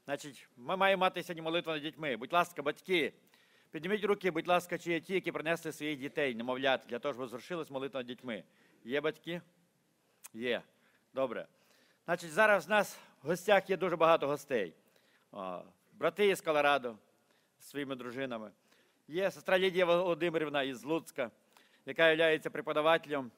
Значить, ми маємо мати сьогодні молитву над дітьми. Будь ласка, батьки, підніміть руки, будь ласка, чи є ті, які принесли своїх дітей, немовлят, для того, щоб звершилась молитва над дітьми. Є батьки? Є. Добре. Значить, зараз в нас в гостях є дуже багато гостей. Брати із Колорадо з своїми дружинами. Є сестра Лідія Володимирівна із Луцька, яка є преподавателем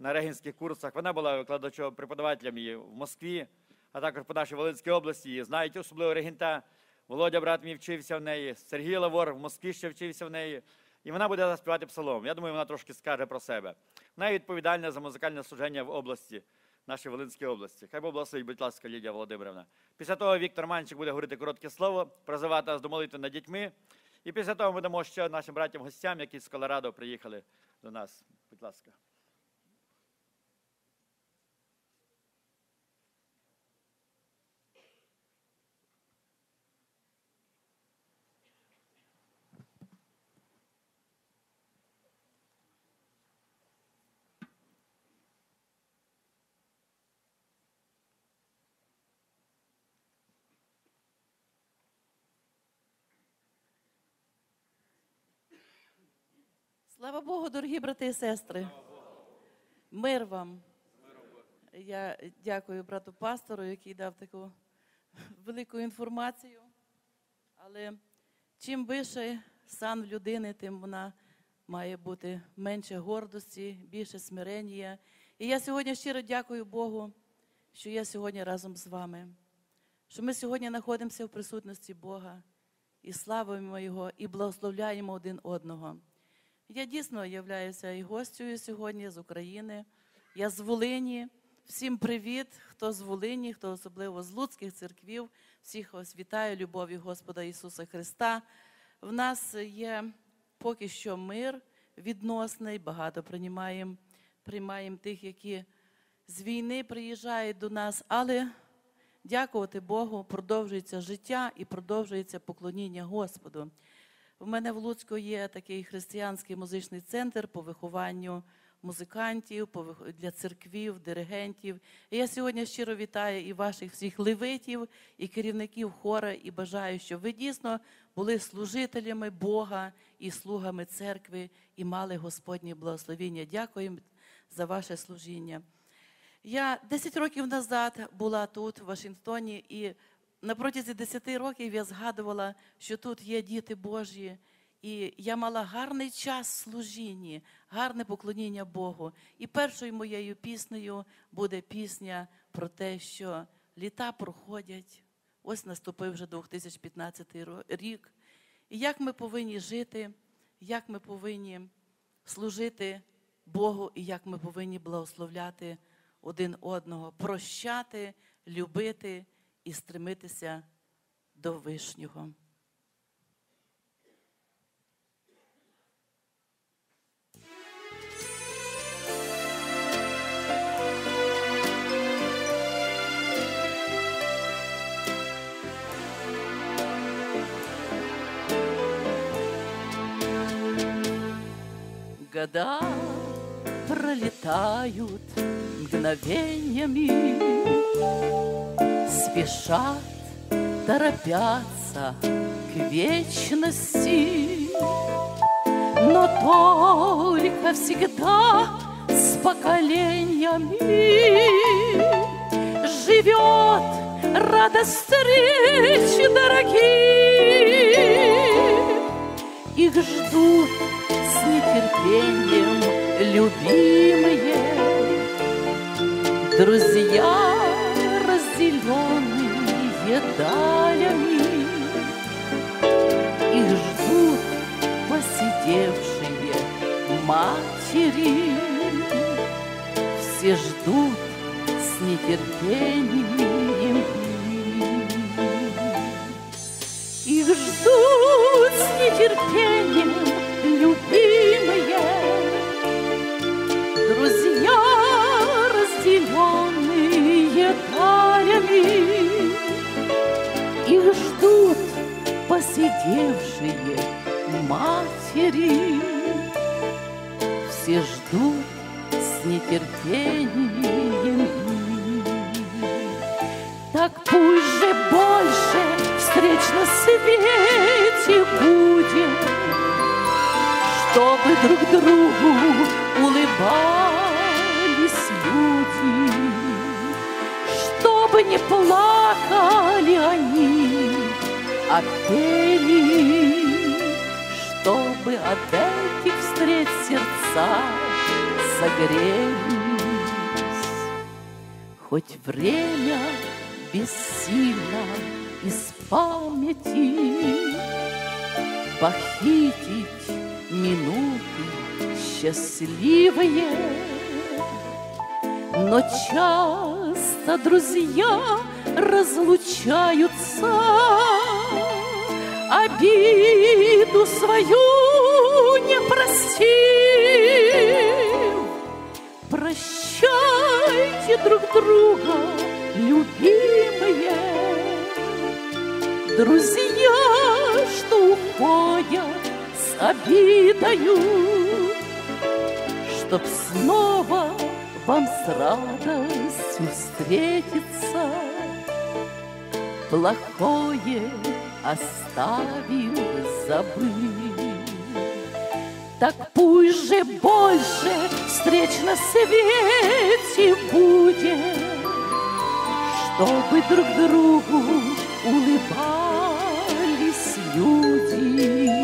на регінських курсах. Вона була викладачом преподавателем і в Москві, а також по нашій Волинській області. Її знають особливо регінта. Володя, брат мій вчився в неї, Сергій Лавор в Москві ще вчився в неї. І вона буде заспівати псалом. Я думаю, вона трошки скаже про себе. Вона відповідальна за музикальне служення в області, нашій Волинській області. Хай Бог будь ласка, Лідія Володимирівна. Після того Віктор Манчик буде говорити коротке слово, призивати нас до молитви над дітьми. І після того ми дамо ще нашим братям-гостям, які з Колорадо приїхали до нас. Будь ласка. Слава Богу, дорогі брати і сестри. Мир вам. Я дякую брату пастору, який дав таку велику інформацію. Але чим вище сан в людини, тим вона має бути менше гордості, більше смирення. І я сьогодні щиро дякую Богу, що я сьогодні разом з вами, що ми сьогодні знаходимося в присутності Бога і славимо Його, і благословляємо один одного. Я дійсно являюся і гостю сьогодні з України. Я з Волині. Всім привіт, хто з Волині, хто особливо з Луцьких церквів. Всіх вас вітаю, любові Господа Ісуса Христа. В нас є поки що мир відносний, багато приймаємо, приймаємо тих, які з війни приїжджають до нас, але дякувати Богу, продовжується життя і продовжується поклоніння Господу. У мене в Луцьку є такий християнський музичний центр по вихованню музикантів, для церквів, диригентів. І я сьогодні щиро вітаю і ваших всіх левитів, і керівників хора, і бажаю, щоб ви дійсно були служителями Бога і слугами церкви, і мали Господнє благословіння. Дякую за ваше служіння. Я 10 років назад була тут, в Вашингтоні, і на протязі 10 років я згадувала, що тут є діти Божі. І я мала гарний час служінні, гарне поклоніння Богу. І першою моєю піснею буде пісня про те, що літа проходять. Ось наступив вже 2015 рік. І як ми повинні жити, як ми повинні служити Богу, і як ми повинні благословляти один одного, прощати, любити і стремитися до вишнього. Года пролетают мгновениями, Спешат, торопятся к вечности, Но только всегда с поколениями. Живет радость встречи дорогих. Их ждут с нетерпением любимые Друзья, разделенные далями. Их ждут посидевшие матери. Все ждут с нетерпением. Их ждут с нетерпением посидевшие матери. Все ждут с нетерпением. Пусть же больше встреч на свете будет, чтобы друг другу улыбались люди, чтобы не плакали они, а пели, чтобы от этих встреч сердца согрелись. Хоть время бессильно из памяти Похитить минуты счастливые, Но часто друзья разлучаются, Обиду свою не простив. Прощайте друг друга, любимые, Друзья, что уходят с обидою, Чтоб снова вам с радостью встретиться, Плохое оставил, забыл. Так пусть же больше встреч на свете будет, Чтобы друг другу улыбались люди,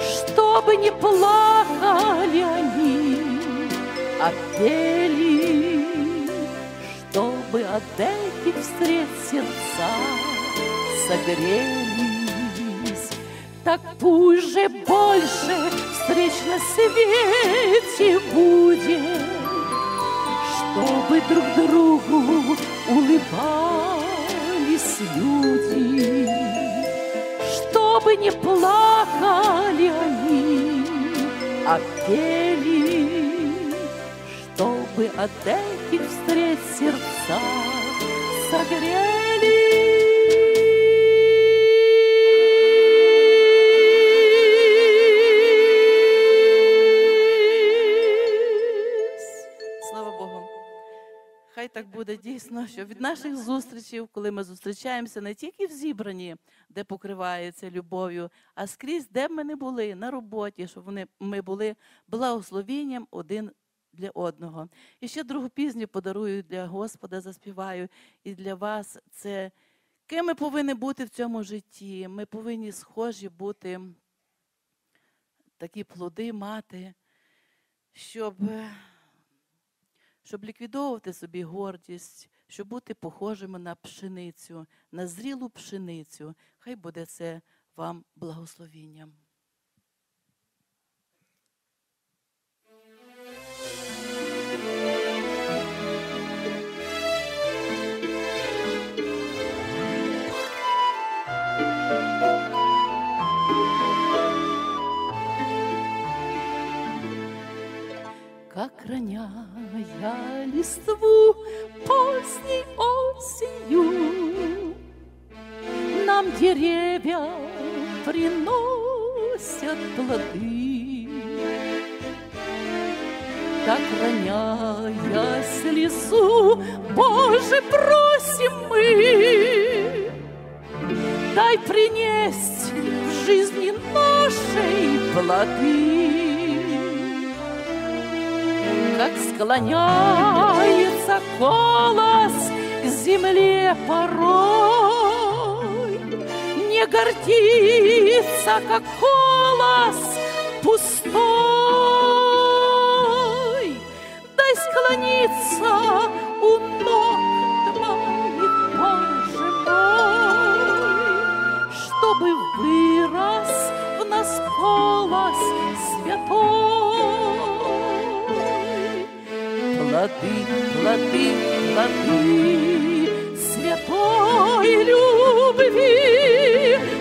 Чтобы не плакали они, а пели, Чтобы от этих встреч сердца согрелись. Так пусть же больше встреч на свете будет, Чтобы друг другу улыбались люди, Чтобы не плакали они, а пели, Чтобы от этих встреч сердца согрелись. Буде дійсно, що від наших зустрічей, коли ми зустрічаємося не тільки в зібранні, де покривається любов'ю, а скрізь, де б ми не були, на роботі, щоб вони, ми були благословенням один для одного. І ще другу пісню подарую для Господа, заспіваю і для вас. Це ким ми повинні бути в цьому житті. Ми повинні схожі бути, такі плоди мати, щоб щоб ліквідовувати собі гордість, щоб бути похожими на пшеницю, на зрілу пшеницю. Хай буде це вам благословінням. Как роняя листву поздней осенью, Нам деревья приносят плоды. Так роняя слезу, Боже, просим мы, Дай принесть в жизни нашей плоды как склоняется колос к земле порой, не гордится, как колос пустой. Дай склониться у ног твоих, Боже мой, чтобы вырос в нас колос святой. Плоды, плоды, плоды святой любви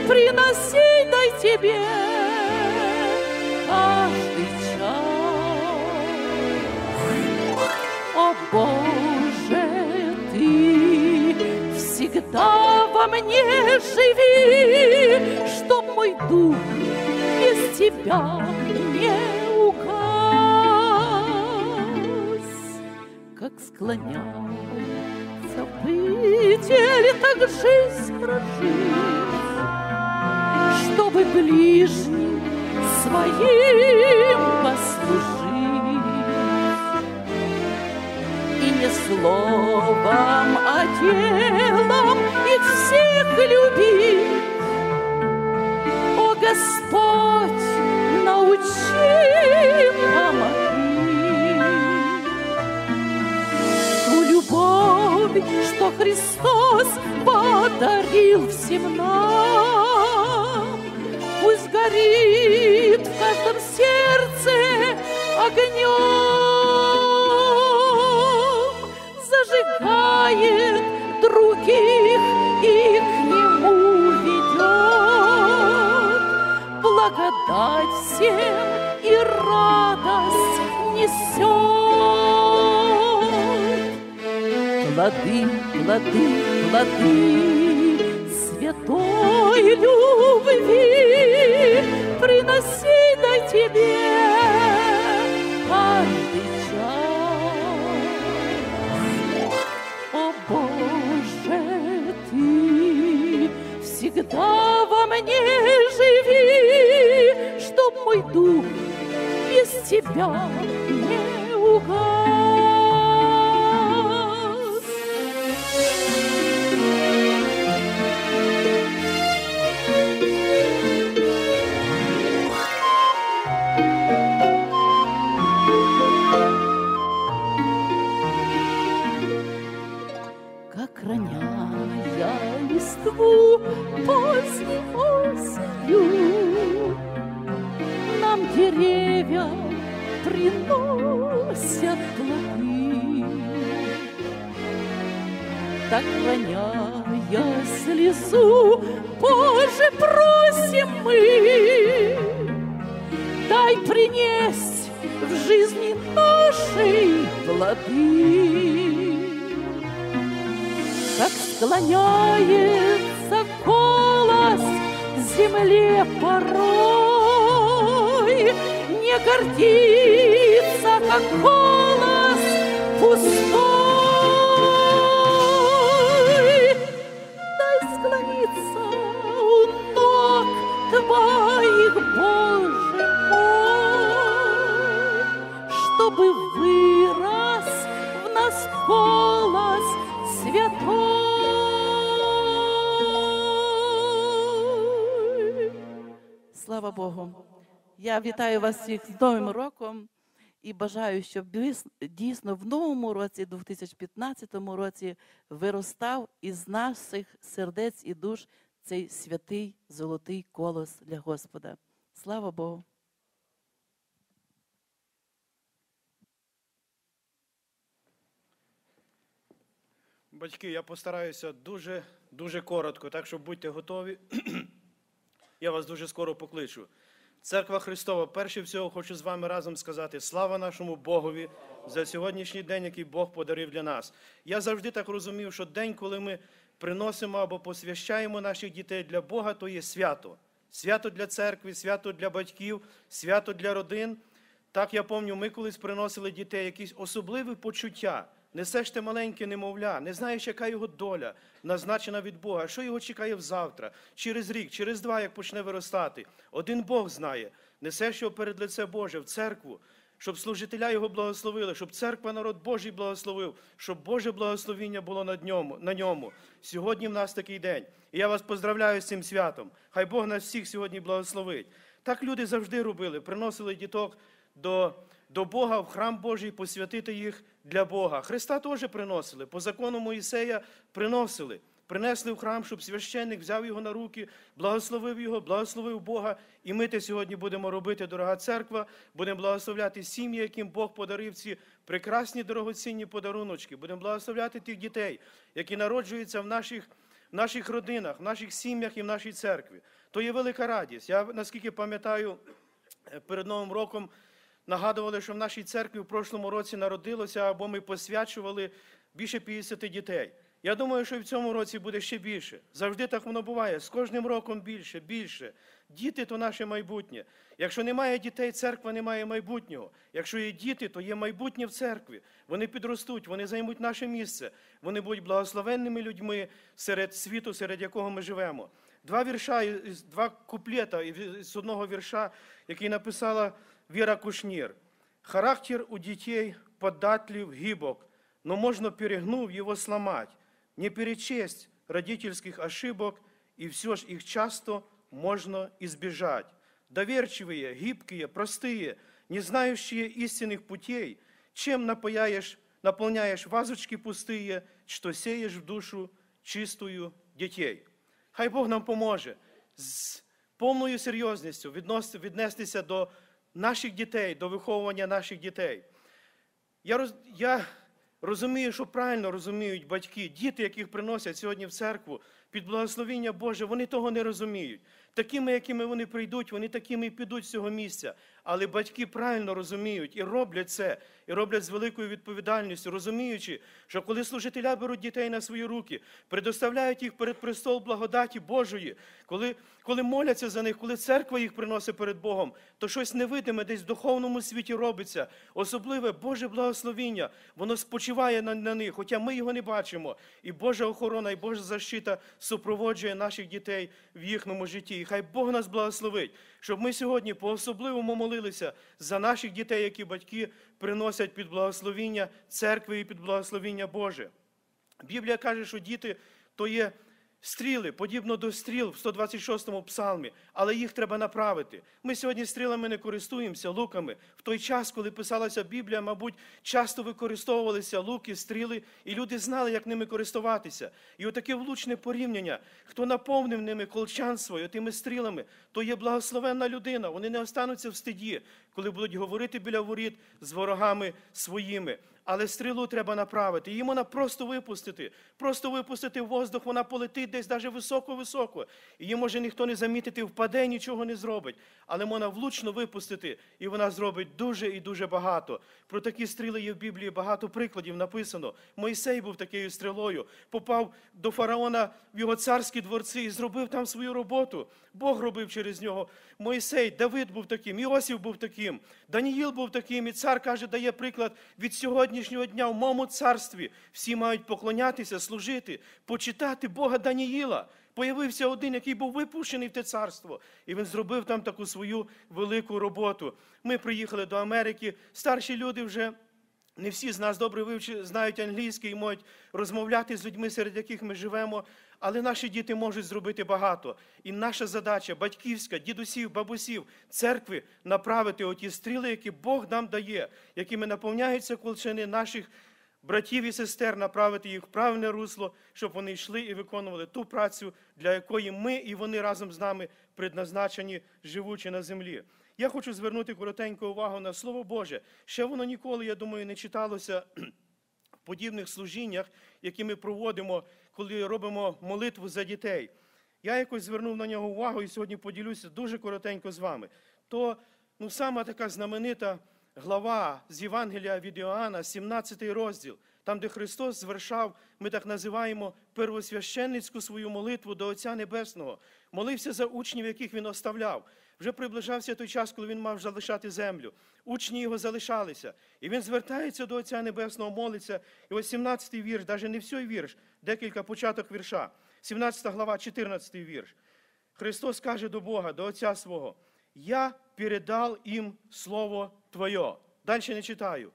приноси, дай тебе каждый час. О Боже, ты всегда во мне живи, чтоб мой дух без тебя не угас, как склоняется Забытие так жизнь прожить, Чтобы ближним своим послужить. И не словом, а делом их всех любить. О Господь, научи, помоги. Что Христос подарил всем нам, Пусть горит в каждом сердце огнем, Зажигает других и к Нему ведет благодать всем и радость несет. Плоды, плоды, плоды святой любви приноси на тебе каждый час. О Боже, Ты всегда во мне живи, чтоб мой дух без Тебя роняя слезу, Боже, просим мы, дай принесть в жизни нашей плоды. Как склоняется голос к земле порой, не гордится, как Я вітаю вас всіх з Новим роком і бажаю, щоб дійсно в новому році, 2015 році, виростав із наших сердець і душ цей святий золотий колос для Господа. Слава Богу. Батьки, я постараюся дуже, дуже коротко, так що будьте готові. я вас дуже скоро покличу. Церква Христова, перше всього хочу з вами разом сказати слава нашому Богові за сьогоднішній день, який Бог подарив для нас. Я завжди так розумів, що день, коли ми приносимо або посвящаємо наших дітей для Бога, то є свято. Свято для церкви, свято для батьків, свято для родин. Так я пам'ятаю, ми колись приносили дітей якісь особливі почуття. Несеш ти маленьке немовля, не знаєш, яка його доля назначена від Бога, що його чекає завтра, через рік, через два, як почне виростати. Один Бог знає. Несеш його перед лице Боже в церкву, щоб служителя його благословили, щоб церква, народ Божий благословив, щоб Боже благословіння було на ньому. Сьогодні в нас такий день. І я вас поздравляю з цим святом. Хай Бог нас всіх сьогодні благословить. Так люди завжди робили, приносили діток до, до Бога в храм Божий, посвятити їх для Бога. Христа теж приносили. По закону Моїсея приносили. Принесли в храм, щоб священник взяв його на руки, благословив його, благословив Бога. І ми те сьогодні будемо робити, дорога церква, будемо благословляти сім'ї, яким Бог подарив ці прекрасні дорогоцінні подаруночки. Будемо благословляти тих дітей, які народжуються в наших, в наших родинах, в наших сім'ях і в нашій церкві. То є велика радість. Я наскільки пам'ятаю, перед Новим роком нагадували, що в нашій церкві в прошлому році народилося або ми посвячували більше 50 дітей. Я думаю, що і в цьому році буде ще більше. Завжди так воно буває. З кожним роком більше, більше. Діти то наше майбутнє. Якщо немає дітей, церква не має майбутнього. Якщо є діти, то є майбутнє в церкві. Вони підростуть, вони займуть наше місце. Вони будуть благословенними людьми серед світу, серед якого ми живемо. Два вірша, два куплета з одного вірша, який написала Віра Кушнір. Характер у детей податлив, гибок, но можно, перегнув его, сломать. Не перечесть родительских ошибок, и все ж их часто можно избежать. Доверчивые, гибкие, простые, не знающие истинных путей, чем напояешь, наполняешь вазочки пустые, что сеешь в душу чистую детей. Хай Бог нам поможе з повною серйозністю віднос- віднестися до наших дітей, до виховування наших дітей. Я, роз, я розумію, що правильно розуміють батьки, діти, яких приносять сьогодні в церкву під благословіння Боже, вони того не розуміють. Такими, якими вони прийдуть, вони такими і підуть з цього місця. Але батьки правильно розуміють і роблять це, і роблять з великою відповідальністю, розуміючи, що коли служителя беруть дітей на свої руки, предоставляють їх перед престол благодаті Божої, коли, коли моляться за них, коли церква їх приносить перед Богом, то щось невидиме десь в духовному світі робиться. Особливе Боже благословіння, воно спочиває на, на них, хоча ми його не бачимо. І Божа охорона, і Божа защита супроводжує наших дітей в їхньому житті. І хай Бог нас благословить, щоб ми сьогодні по-особливому молилися за наших дітей, які батьки приносять під благословіння церкви і під благословіння Боже. Біблія каже, що діти то є стріли, подібно до стріл в 126-му псалмі, але їх треба направити. Ми сьогодні стрілами не користуємося луками. В той час, коли писалася Біблія, мабуть, часто використовувалися луки, стріли, і люди знали, як ними користуватися. І отаке влучне порівняння, хто наповнив ними колчан своє, тими стрілами, то є благословенна людина. Вони не остануться в стиді, коли будуть говорити біля воріт з ворогами своїми. Але стрілу треба направити. Її можна просто випустити. Просто випустити в воздух, вона полетить десь навіть високо-високо. Її може ніхто не замітити, впаде, нічого не зробить. Але можна влучно випустити, і вона зробить дуже і дуже багато. Про такі стріли є в Біблії багато прикладів написано. Мойсей був такою стрілою, попав до фараона в його царські дворці і зробив там свою роботу. Бог робив через нього. Мойсей, Давид був таким, Іосиф був таким, Даніїл був таким. І цар каже, дає приклад від сьогоднішнього дня в моєму царстві. Всі мають поклонятися, служити, почитати Бога Даніїла. Появився один, який був випущений в те царство, і він зробив там таку свою велику роботу. Ми приїхали до Америки. Старші люди вже не всі з нас добре вивчи, знають англійський і можуть розмовляти з людьми, серед яких ми живемо. Але наші діти можуть зробити багато. І наша задача, батьківська, дідусів, бабусів, церкви, направити оті стріли, які Бог нам дає, якими наповняються колчани наших братів і сестер, направити їх в правильне русло, щоб вони йшли і виконували ту працю, для якої ми і вони разом з нами предназначені, живучи на землі. Я хочу звернути коротеньку увагу на Слово Боже. Ще воно ніколи, я думаю, не читалося в подібних служіннях, які ми проводимо, коли робимо молитву за дітей. Я якось звернув на нього увагу і сьогодні поділюся дуже коротенько з вами. То ну, сама така знаменита глава з Євангелія від Іоанна, 17 розділ, там, де Христос звершав, ми так називаємо первосвященницьку свою молитву до Отця Небесного, молився за учнів, яких він оставляв. Вже приближався той час, коли він мав залишати землю. Учні його залишалися. І він звертається до Отця Небесного, молиться. І ось 17-й вірш, навіть не всій вірш, декілька початок вірша. 17 глава, 14 вірш. Христос каже до Бога, до Отця свого, я передав їм Слово Твоє. Далі не читаю.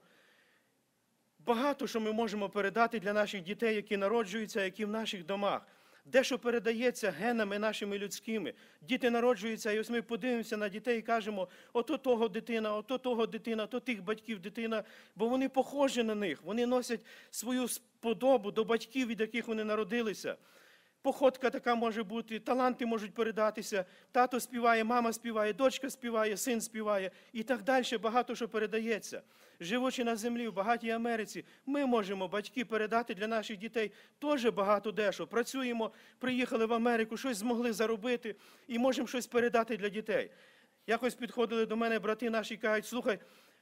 Багато що ми можемо передати для наших дітей, які народжуються, які в наших домах. Дещо передається генами нашими людськими. Діти народжуються, і ось ми подивимося на дітей і кажемо, ото того дитина, ото того дитина, то тих батьків дитина, бо вони похожі на них, вони носять свою сподобу до батьків, від яких вони народилися. Походка така може бути, таланти можуть передатися. Тато співає, мама співає, дочка співає, син співає і так далі. Багато що передається. Живучи на землі в багатій Америці, ми можемо, батьки, передати для наших дітей теж багато дещо. Працюємо, приїхали в Америку, щось змогли заробити і можемо щось передати для дітей. Якось підходили до мене брати наші кажуть, слухай,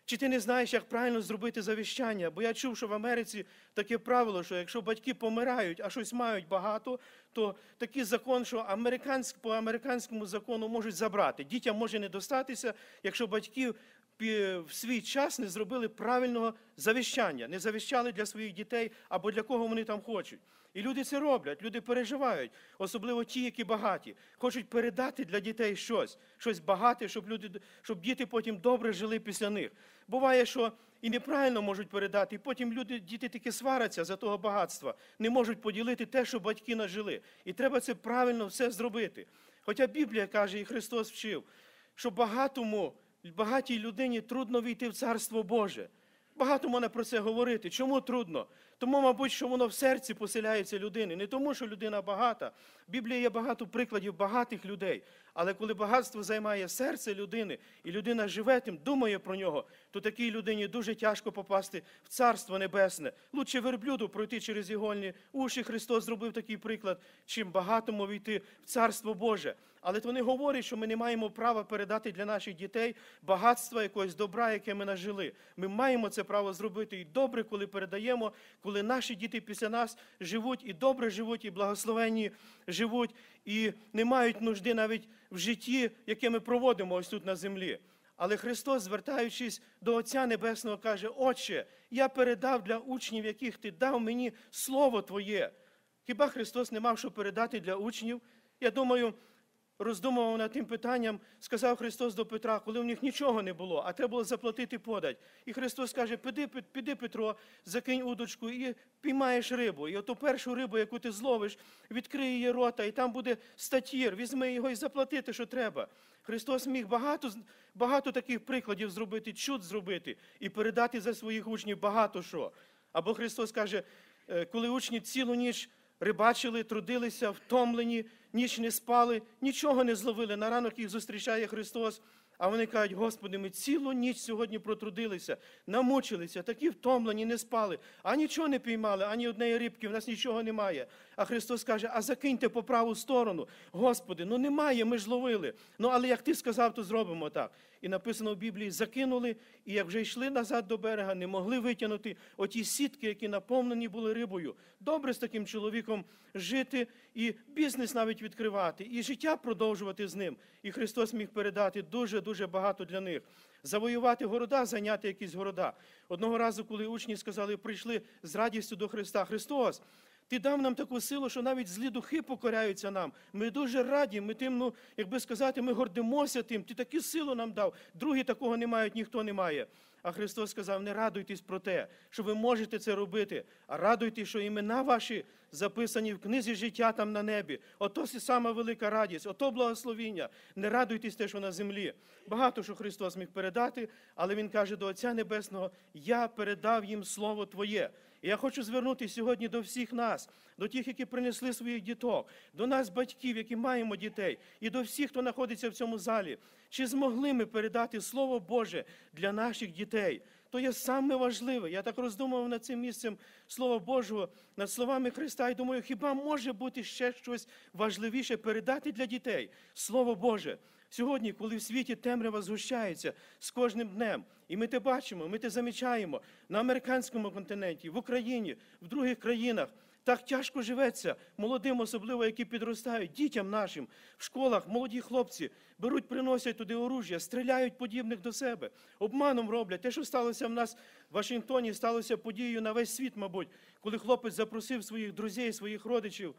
Чи ти не знаєш, як правильно зробити завіщання? Бо я чув, що в Америці таке правило, що якщо батьки помирають, а щось мають багато, то такий закон, що американськ, по американському закону можуть забрати. Дітям може не достатися, якщо батьки в свій час не зробили правильного завіщання, не завіщали для своїх дітей або для кого вони там хочуть. І люди це роблять, люди переживають, особливо ті, які багаті, хочуть передати для дітей щось, щось багате, щоб люди, щоб діти потім добре жили після них. Буває, що і неправильно можуть передати, і потім люди, діти таки сваряться за того багатства, не можуть поділити те, що батьки нажили. І треба це правильно все зробити. Хоча Біблія каже, і Христос вчив, що багатому, багатій людині трудно війти в Царство Боже. Багато можна про це говорити. Чому трудно? Тому, мабуть, що воно в серці поселяється людини. Не тому, що людина багата. В Біблії є багато прикладів багатих людей. Але коли багатство займає серце людини, і людина живе тим, думає про нього, то такій людині дуже тяжко попасти в Царство Небесне. Лучше верблюду пройти через ігольні уші. Христос зробив такий приклад, чим багатому війти в Царство Боже. Але то не говорить, що ми не маємо права передати для наших дітей багатство якогось добра, яке ми нажили. Ми маємо це право зробити і добре, коли передаємо, коли наші діти після нас живуть і добре живуть, і благословенні живуть, і не мають нужди навіть в житті, яке ми проводимо ось тут на землі. Але Христос, звертаючись до Отця Небесного, каже: Отче, я передав для учнів, яких ти дав мені Слово Твоє. Хіба Христос не мав що передати для учнів? Я думаю, роздумував над тим питанням, сказав Христос до Петра, коли в них нічого не було, а треба було заплатити подать. І Христос каже: піди, піди, Петро, закинь удочку і піймаєш рибу. І оту першу рибу, яку ти зловиш, відкрий її рота, і там буде статір, візьми його і заплатити, що треба. Христос міг багато, багато таких прикладів зробити, чуд зробити і передати за своїх учнів багато що. Або Христос каже, е, коли учні цілу ніч рибачили, трудилися, втомлені, ніч не спали, нічого не зловили. На ранок їх зустрічає Христос. А вони кажуть, Господи, ми цілу ніч сьогодні протрудилися, намучилися, такі втомлені, не спали, а нічого не піймали, ані однієї рибки, в нас нічого немає. А Христос каже, а закиньте по праву сторону. Господи, ну немає, ми ж ловили. Ну але як ти сказав, то зробимо так. І написано в Біблії, закинули, і як вже йшли назад до берега, не могли витягнути оті сітки, які наповнені були рибою. Добре з таким чоловіком жити і бізнес навіть відкривати, і життя продовжувати з ним. І Христос міг передати дуже-дуже багато для них. Завоювати города, зайняти якісь города. Одного разу, коли учні сказали, прийшли з радістю до Христа, Христос, ти дав нам таку силу, що навіть злі духи покоряються нам. Ми дуже раді, ми тим, ну, якби сказати, ми гордимося тим. Ти таку силу нам дав. Другі такого не мають, ніхто не має. А Христос сказав: не радуйтесь про те, що ви можете це робити, а радуйтесь, що імена ваші записані в книзі життя там на небі. Ото сама велика радість, ото благословіння. Не радуйтесь те, що на землі. Багато що Христос міг передати, але Він каже до Отця Небесного: Я передав їм Слово Твоє. І я хочу звернутися сьогодні до всіх нас, до тих, які принесли своїх діток, до нас, батьків, які маємо дітей, і до всіх, хто знаходиться в цьому залі. Чи змогли ми передати Слово Боже для наших дітей? То є саме важливе. Я так роздумував над цим місцем Слова Божого, над словами Христа, і думаю, хіба може бути ще щось важливіше передати для дітей? Слово Боже. Сьогодні, коли в світі темрява згущається з кожним днем, і ми те бачимо, ми те замічаємо на американському континенті, в Україні, в других країнах. Так тяжко живеться молодим, особливо які підростають, дітям нашим в школах, молоді хлопці беруть, приносять туди оружя, стріляють подібних до себе, обманом роблять. Те, що сталося в нас в Вашингтоні, сталося подією на весь світ, мабуть, коли хлопець запросив своїх друзів, своїх родичів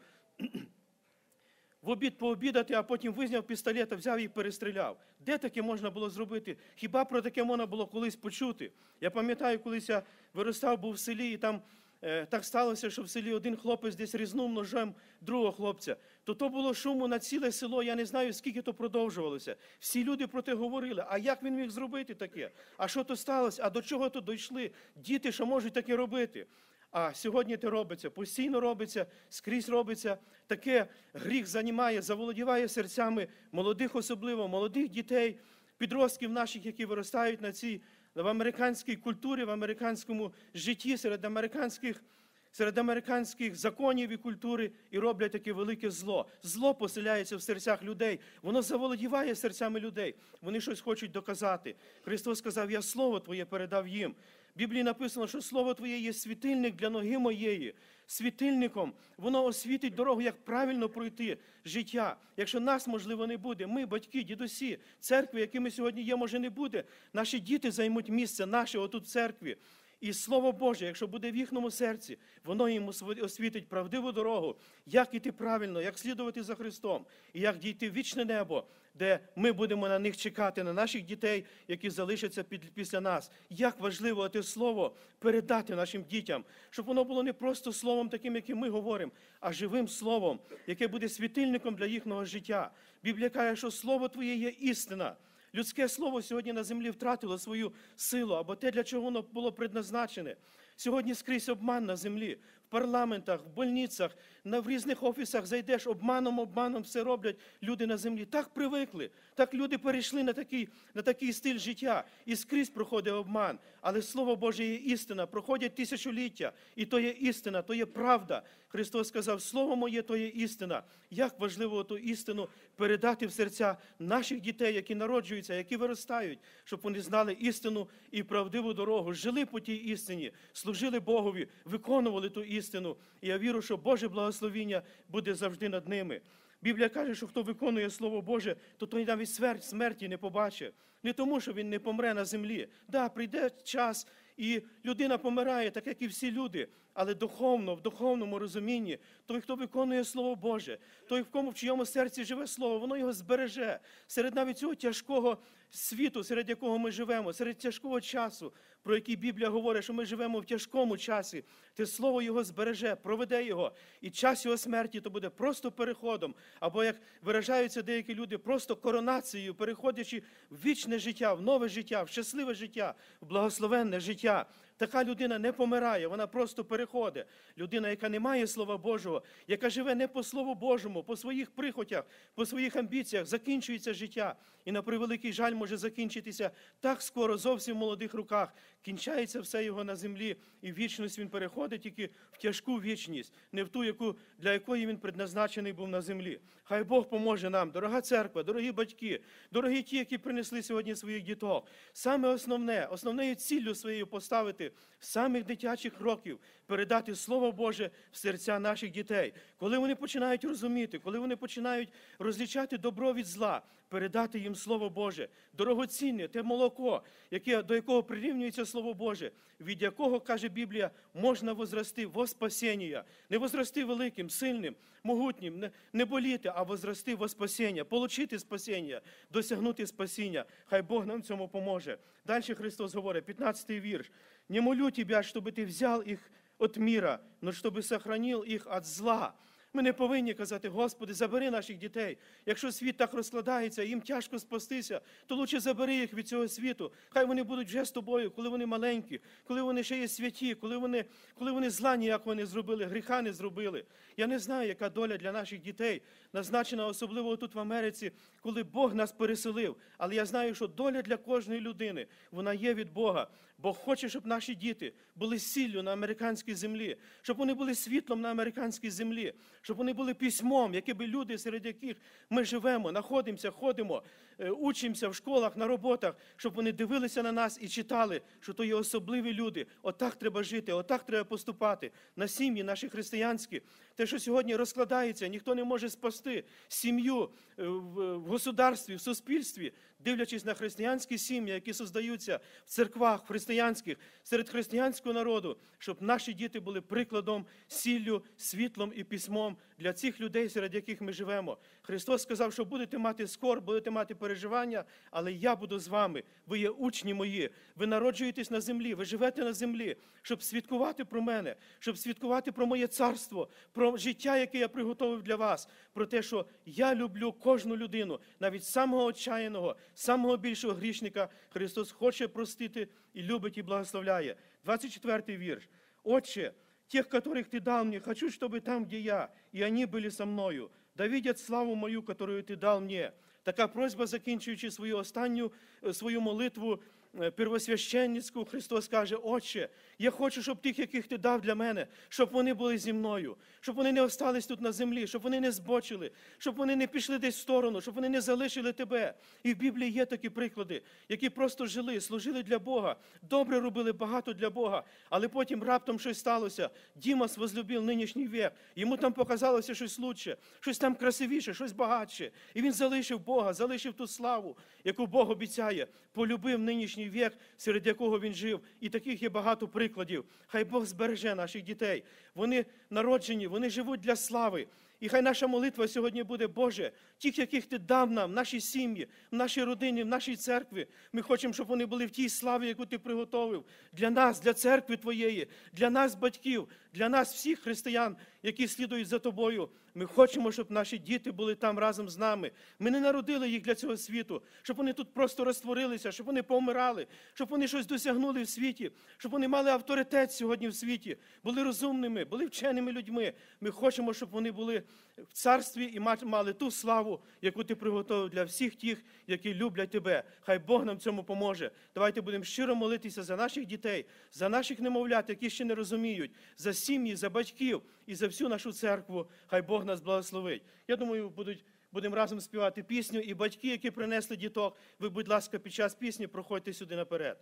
в обід пообідати, а потім визняв пістолета, взяв і перестріляв. Де таке можна було зробити? Хіба про таке можна було колись почути? Я пам'ятаю, колись я виростав, був в селі, і там е, так сталося, що в селі один хлопець десь різнув ножем другого хлопця. То то було шуму на ціле село. Я не знаю, скільки то продовжувалося. Всі люди про те говорили. А як він міг зробити таке? А що то сталося? А до чого то дійшли? Діти, що можуть таке робити? А сьогодні це робиться, постійно робиться, скрізь робиться. Таке гріх займає, заволодіває серцями молодих, особливо молодих дітей, підростків наших, які виростають на цій в американській культурі, в американському житті, серед американських серед американських законів і культури і роблять таке велике зло. Зло поселяється в серцях людей, воно заволодіває серцями людей. Вони щось хочуть доказати. Христос сказав: Я слово Твоє передав їм. Біблії написано, що слово Твоє є світильник для ноги моєї. Світильником воно освітить дорогу, як правильно пройти життя. Якщо нас, можливо, не буде, ми, батьки, дідусі, церкви, якими сьогодні є, може не буде. Наші діти займуть місце наше отут в церкві. І Слово Боже, якщо буде в їхньому серці, воно сво- освітить правдиву дорогу, як іти правильно, як слідувати за Христом, і як дійти в вічне небо, де ми будемо на них чекати, на наших дітей, які залишаться під, після нас. Як важливо те слово передати нашим дітям, щоб воно було не просто словом таким, яким ми говоримо, а живим словом, яке буде світильником для їхнього життя. Біблія каже, що слово Твоє є істина. Людське слово сьогодні на землі втратило свою силу або те, для чого воно було предназначене. Сьогодні скрізь обман на землі, в парламентах, в больницях, на в різних офісах зайдеш обманом, обманом все роблять люди на землі. Так привикли, так люди перейшли на такий, на такий стиль життя. І скрізь проходить обман. Але Слово Боже є істина, проходять тисячоліття, і то є істина, то є правда. Христос сказав, Слово моє то є істина. Як важливо ту істину передати в серця наших дітей, які народжуються, які виростають, щоб вони знали істину і правдиву дорогу, жили по тій істині, служили Богові, виконували ту істину. І я вірю, що Боже благословіння буде завжди над ними. Біблія каже, що хто виконує Слово Боже, то той навіть смерть, смерті не побачить. Не тому, що він не помре на землі. Да, прийде час, і людина помирає, так як і всі люди, але духовно, в духовному розумінні, той, хто виконує Слово Боже, той, в кому в чийому серці живе Слово, воно його збереже. Серед навіть цього тяжкого світу, серед якого ми живемо, серед тяжкого часу, про який Біблія говорить, що ми живемо в тяжкому часі. Те слово його збереже, проведе його, і час його смерті то буде просто переходом, або як виражаються деякі люди, просто коронацією, переходячи в вічне життя, в нове життя, в щасливе життя, в благословенне життя. Така людина не помирає, вона просто переходить. Людина, яка не має Слова Божого, яка живе не по Слову Божому, по своїх прихотях, по своїх амбіціях, закінчується життя. І на превеликий жаль може закінчитися так скоро, зовсім в молодих руках. Кінчається все його на землі, і вічність він переходить тільки в тяжку вічність, не в ту, яку, для якої він предназначений був на землі. Хай Бог поможе нам, дорога церква, дорогі батьки, дорогі ті, які принесли сьогодні своїх діток. Саме основне, основною ціллю своєю поставити з самих дитячих років передати Слово Боже в серця наших дітей. Коли вони починають розуміти, коли вони починають розлічати добро від зла, передати їм Слово Боже, дорогоцінне, те молоко, яке, до якого прирівнюється Слово Боже, від якого, каже Біблія, можна возрасти во спасіння. Не возрасти великим, сильним, могутнім, не, не боліти, а возрасти во спасіння, получити спасіння, досягнути спасіння. Хай Бог нам в цьому поможе. Далі Христос говорить, 15-й вірш. Не молю тебя, чтобы ты взял их от мира, но чтобы сохранил их от зла. Ми не повинні казати, Господи, забери наших дітей. Якщо світ так розкладається, їм тяжко спастися, то лучше забери їх від цього світу. Хай вони будуть вже з тобою, коли вони маленькі, коли вони ще є святі, коли вони, коли вони зла ніякого не зробили, гріха не зробили. Я не знаю, яка доля для наших дітей назначена, особливо тут в Америці, коли Бог нас переселив. Але я знаю, що доля для кожної людини вона є від Бога. Бог хоче, щоб наші діти були сіллю на американській землі, щоб вони були світлом на американській землі, щоб вони були письмом, які би люди, серед яких ми живемо, знаходимося, ходимо, учимося в школах, на роботах, щоб вони дивилися на нас і читали, що то є особливі люди. Отак треба жити, отак треба поступати на сім'ї наші християнські. Те, що сьогодні розкладається, ніхто не може спасти сім'ю е, в государстві, в суспільстві, дивлячись на християнські сім'ї, які создаються в церквах християнських, серед християнського народу, щоб наші діти були прикладом, сіллю, світлом і письмом для цих людей, серед яких ми живемо. Христос сказав, що будете мати скор, будете мати переживання, але я буду з вами. Ви є учні мої, ви народжуєтесь на землі, ви живете на землі, щоб свідкувати про мене, щоб свідкувати про моє царство, про життя, яке я приготовив для вас, про те, що я люблю кожну людину, навіть самого отчаяного, самого більшого грішника. Христос хоче простити і любить і благословляє. 24 вірш. Отче, тех, которых ты дал мне, хочу, чтобы там, где я, и они были со мною, да видят славу мою, которую ты дал мне. Така просьба, закінчуючи свою останню е, свою молитву е, первосвященницьку, Христос каже, Отче, я хочу, щоб тих, яких ти дав для мене, щоб вони були зі мною, щоб вони не остались тут на землі, щоб вони не збочили, щоб вони не пішли десь в сторону, щоб вони не залишили тебе. І в Біблії є такі приклади, які просто жили, служили для Бога, добре робили багато для Бога, але потім раптом щось сталося. Дімас возлюбив нинішній вік. Йому там показалося щось лучше, щось там красивіше, щось багатше. І він залишив Бога, залишив ту славу, яку Бог обіцяє, полюбив нинішній вік, серед якого він жив. І таких є багато прикладів. Хай Бог збереже наших дітей. Вони народжені, вони живуть для слави. І хай наша молитва сьогодні буде, Боже, тих, яких ти дав нам, в нашій сім'ї, в нашій родині, в нашій церкві. Ми хочемо, щоб вони були в тій славі, яку ти приготовив для нас, для церкви Твоєї, для нас, батьків, для нас, всіх християн, які слідують за тобою. Ми хочемо, щоб наші діти були там разом з нами. Ми не народили їх для цього світу, щоб вони тут просто розтворилися, щоб вони помирали, щоб вони щось досягнули в світі, щоб вони мали авторитет сьогодні в світі, були розумними, були вченими людьми. Ми хочемо, щоб вони були в царстві і ма- мали ту славу, яку ти приготовив для всіх тих, які люблять тебе. Хай Бог нам цьому поможе. Давайте будемо щиро молитися за наших дітей, за наших немовлят, які ще не розуміють, за сім'ї, за батьків і за всю нашу церкву. Хай Бог нас благословить. Я думаю, будуть. Будемо разом співати пісню, і батьки, які принесли діток, ви, будь ласка, під час пісні проходьте сюди наперед.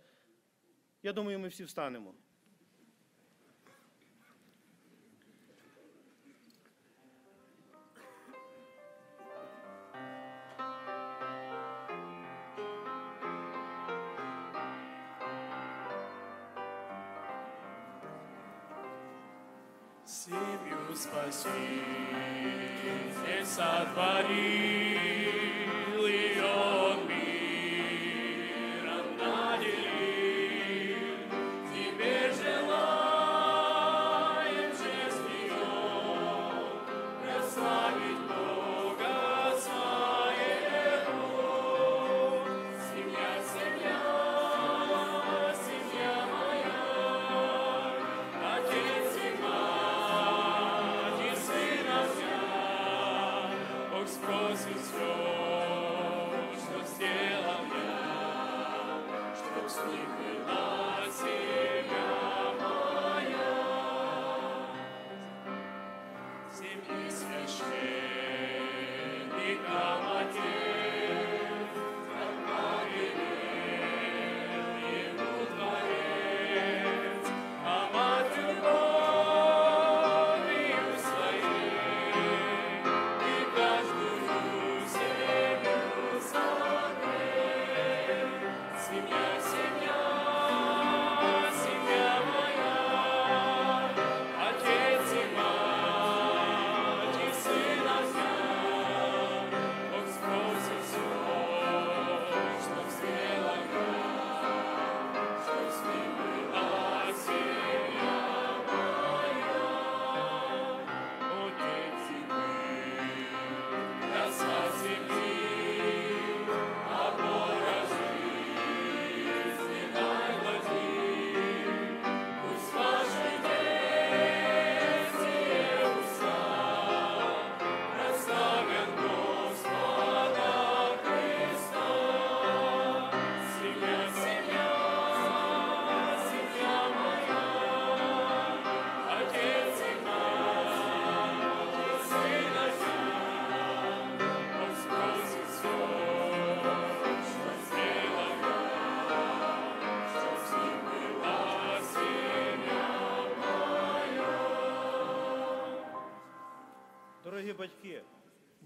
Я думаю, ми всі встанемо. nos spasi, e.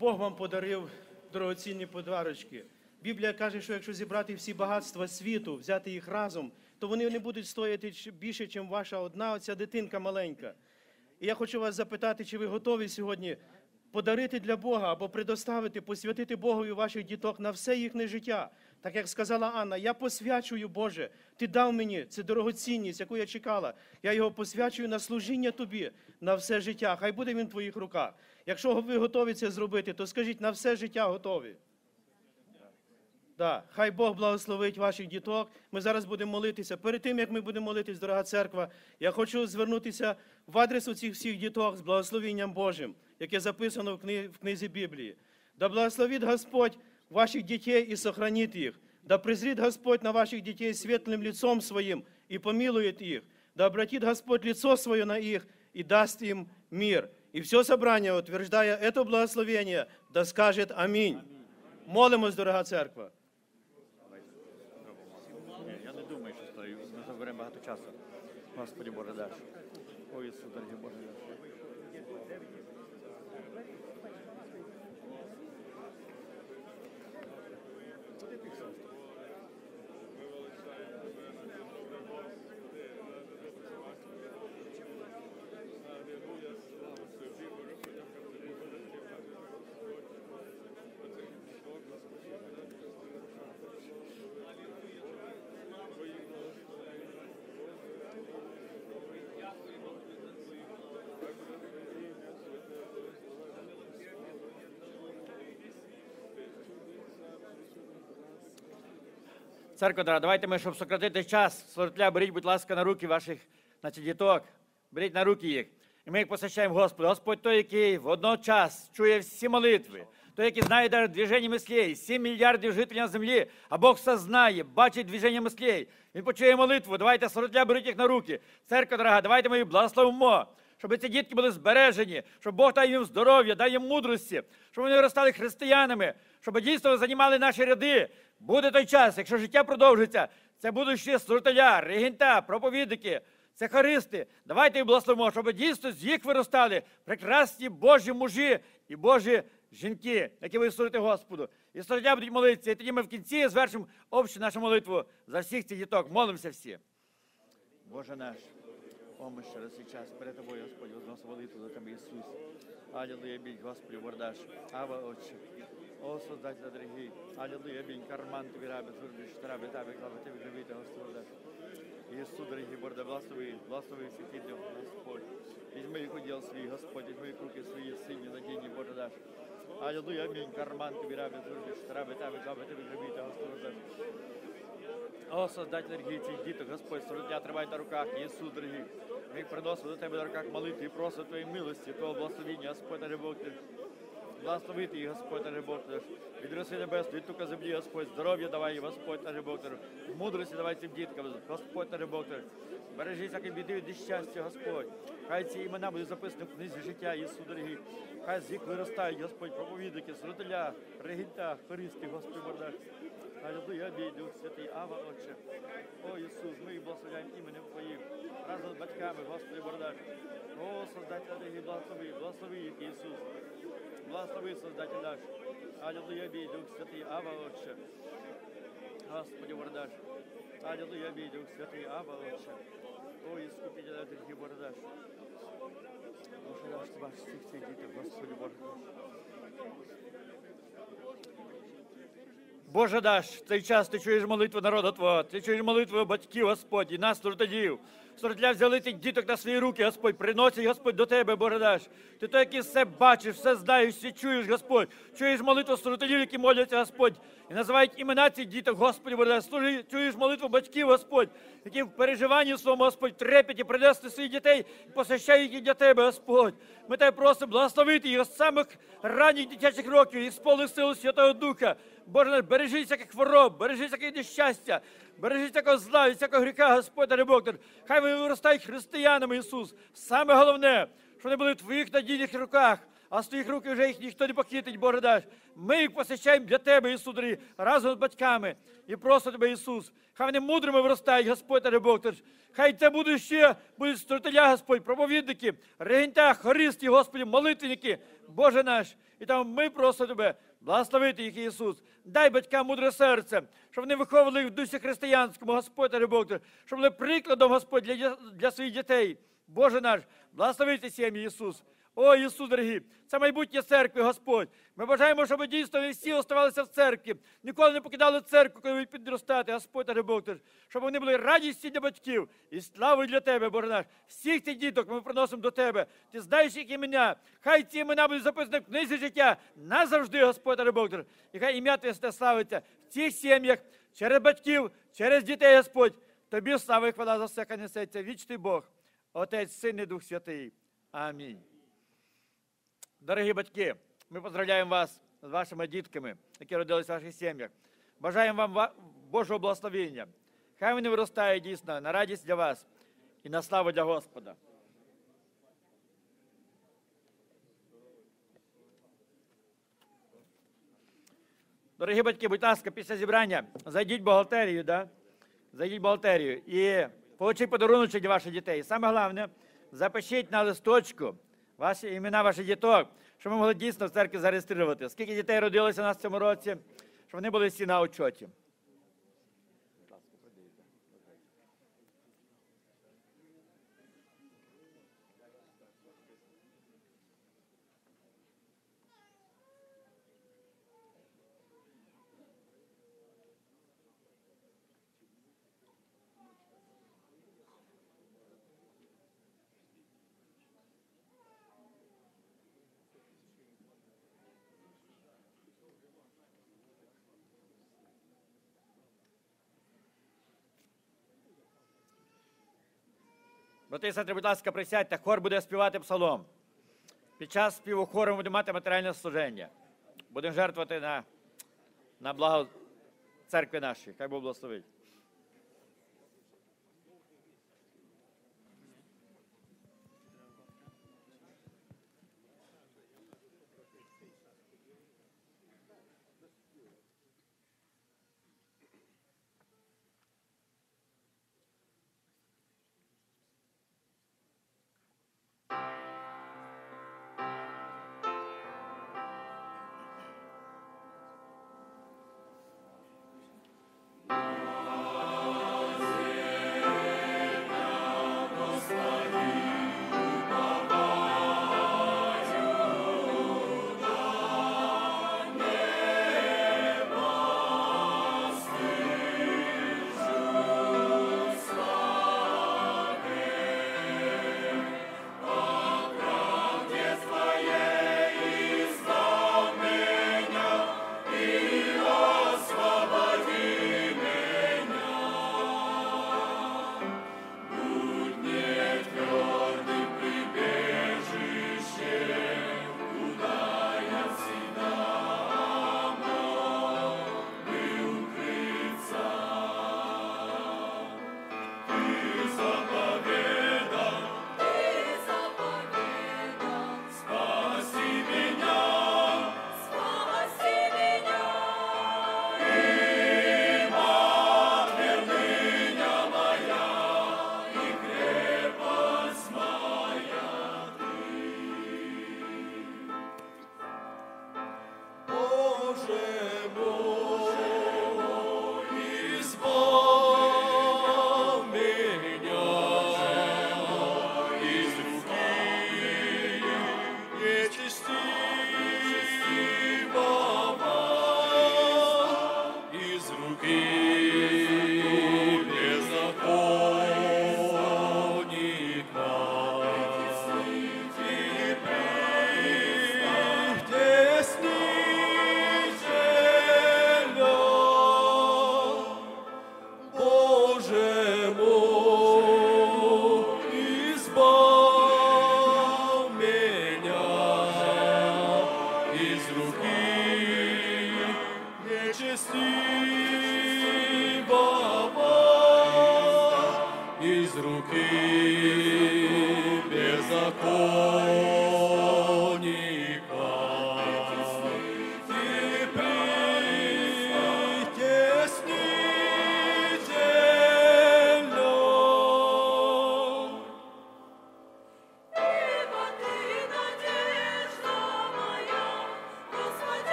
Бог вам подарив дорогоцінні подарочки. Біблія каже, що якщо зібрати всі багатства світу, взяти їх разом, то вони не будуть стояти більше, ніж ваша одна оця дитинка маленька. І я хочу вас запитати, чи ви готові сьогодні подарити для Бога або предоставити, посвятити Богові ваших діток на все їхнє життя. Так як сказала Анна, я посвячую, Боже, ти дав мені цю дорогоцінність, яку я чекала. Я його посвячую на служіння тобі на все життя. Хай буде він в твоїх руках. Якщо ви готові це зробити, то скажіть на все життя готові. Да. Хай Бог благословить ваших діток. Ми зараз будемо молитися. Перед тим, як ми будемо молитись, дорога церква, я хочу звернутися в адресу цих всіх діток з благословенням Божим, яке записано в книзі Біблії. Да благословить Господь ваших дітей і сохранить їх. Да презрит Господь на ваших детей светлым лицом своим и помилует их. Да обратит Господь лицо свое на их и даст им мир. И все собрание, утверждая это благословение, да скажет Аминь. Молимось, дорога церква. Ні, я не думаю, що стою. Ми заберемо багато часу. Господи Боже даш. Ой, Ісус, дорогі Боже даш. to depict something. Церква, дорога, давайте ми, щоб сократити час, служителя, беріть, будь ласка, на руки ваших значить, діток. Беріть на руки їх. І ми їх посвящаємо Господу. Господь той, який водночас чує всі молитви, той, який знає навіть движення мислей, 7 мільярдів жителів на землі, а Бог все знає, бачить движення мислей. Він почує молитву. Давайте служителя, беріть їх на руки. Церква, дорога, давайте ми їх благословимо. Щоб ці дітки були збережені, щоб Бог дав їм здоров'я, дав їм мудрості, щоб вони виростали християнами, щоб дійсно займали наші ряди. Буде той час, якщо життя продовжиться, це будуть ще служителя, регента, проповідники, це. Давайте їх благословимо, щоб дійсно з їх виростали прекрасні Божі мужі і Божі жінки, які ви служите Господу. І служителя будуть молитися. І тоді ми в кінці звершимо общу нашу молитву за всіх цих діток. Молимося всі. Боже наш. Ми раз і час перед тобою, Господь, возносимо молитву за тебе, Ісус. Аллилуйя, бій, Господи, Бардаш, Ава, Отче. О, Создатель дорогий, Аллилуйя, бій, карман тобі раби, зурбиш, раби, тебе, слава тебе, живите, Господи. Ісус, дорогий, Борда, благослови, благослови всіх відділ, Господь. Візьми їх уділ свій, Господь, візьми їх руки свої, сильні, надійні, Боже наш. Аллилуйя, амінь, карман тобі раби, зурбиш, раби, тебе, слава тебе, живите, Господи. О, Создатель цих діток, Господь, сородня тримай на руках, Ісус, дорогий. Ми приносимо до Тебе на руках молитви і просимо Твоєї милості, Твого благословіння, Господь, наш Бог ти. Благословити їх, Господь, наш Бог наш. Від роси небесної, від тука землі, Господь, здоров'я давай, Господь, наш Бог наш. Мудрості давай цим діткам, Господь, наш Бог наш. Бережи всякі біди від нещастя, Господь. Хай ці імена будуть записані в книзі життя, Ісус, дорогий. Хай з їх виростають, Господь, проповідники, сродиля, регінта, хористи, Господь, Бог бій, Дух Святий, Ава, Отче. О, Ісус, ми їх благословляємо іменем Твоїм, разом з батьками, Господи, Бородач. О, Создатель дорогий, благослови, благослови їх, Ісус. Благослови, Создатель наш. Аллилуйя, бій, Дух Святий, Ава, Отче. Господи, Бородач. Аллилуйя, бій, Дух Святий, Ава, Отче. О, Іскупитель, дорогий, Бородач. Боже наш, ваш всіх цих дітей, Господи, Боже наш. Цей час ти чуєш молитву народу Твого, ти чуєш молитву батьків, Господь, і нас служителів. Служителя взяли тих діток на свої руки, Господь, приносять, Господь, до Тебе, Боже даш. Ти той, який все бачиш, все знаєш, все чуєш, Господь. Чуєш молитву служителів, які моляться, Господь, і називають імена цих діток, Господи, Боже даш. Служи- Чуєш молитву батьків, Господь, які в переживанні своєму, Господь, трепеті принесли своїх дітей і посвящають їх для Тебе, Господь. Ми тебе просимо благословити їх з самих ранніх дитячих років і сповнив силу Святого Духа. Боже наш, бережи всяких хвороб, бережи всяких нещастя, бережи всякого зла, і всякого гріха, Господь наш Бог. Хай вони виростають християнами, Ісус. Саме головне, що вони були в Твоїх надійних руках, а з Твоїх рук вже їх ніхто не похитить, Боже наш. Ми їх посвящаємо для Тебе, Ісус, дорогий, разом з батьками. І просимо Тебе, Ісус. Хай вони мудрими виростають, Господь наш Бог. Хай це будуть ще, будуть строителя, Господь, проповідники, регента, хористи, Господи, молитвенники, Боже наш. І там ми просимо Тебе, благословити їх, Ісус. Дай батькам мудре серце, щоб вони виховували в дусі християнському, Господь Бог, щоб були прикладом, Господь, для, для своїх дітей. Боже наш, благословити сім'ї, Ісус. О, Ісус, дорогі, це майбутнє церкви, Господь. Ми бажаємо, щоб дійсно ви всі оставалися в церкві, ніколи не покидали церкву, коли ви підростати, Господь наш Бог, щоб вони були радістю для батьків і славою для Тебе, Боже наш. Всіх цих діток ми приносимо до Тебе. Ти знаєш їх імена. Хай ці імена будуть записані в книзі життя назавжди, Господь наш Бог. І хай ім'я Твоє славиться в цих сім'ях, через батьків, через дітей, Господь. Тобі слава і хвала за все, несеться вічний Бог, Отець, Син і Дух Святий. Амінь. Дорогі батьки, ми поздравляємо вас з вашими дітками, які родились в ваших сім'ях. Бажаємо вам Божого благословення. Хай вони виростають дійсно на радість для вас і на славу для Господа. Дорогі батьки, будь ласка, після зібрання зайдіть в бухгалтерію, да? зайдіть в бухгалтерію і получіть подарунок для ваших дітей. Саме головне, запишіть на листочку ваші імена ваших діток, щоб ми могли дійсно в церкві зареєструвати. Скільки дітей родилося у нас в цьому році, щоб вони були всі на учоті. Брати будь ласка, присядьте, хор буде співати псалом. Під час співу хору будемо мати матеріальне служення. Будемо жертвувати на, на благо церкви нашої. Хай Бог благословить.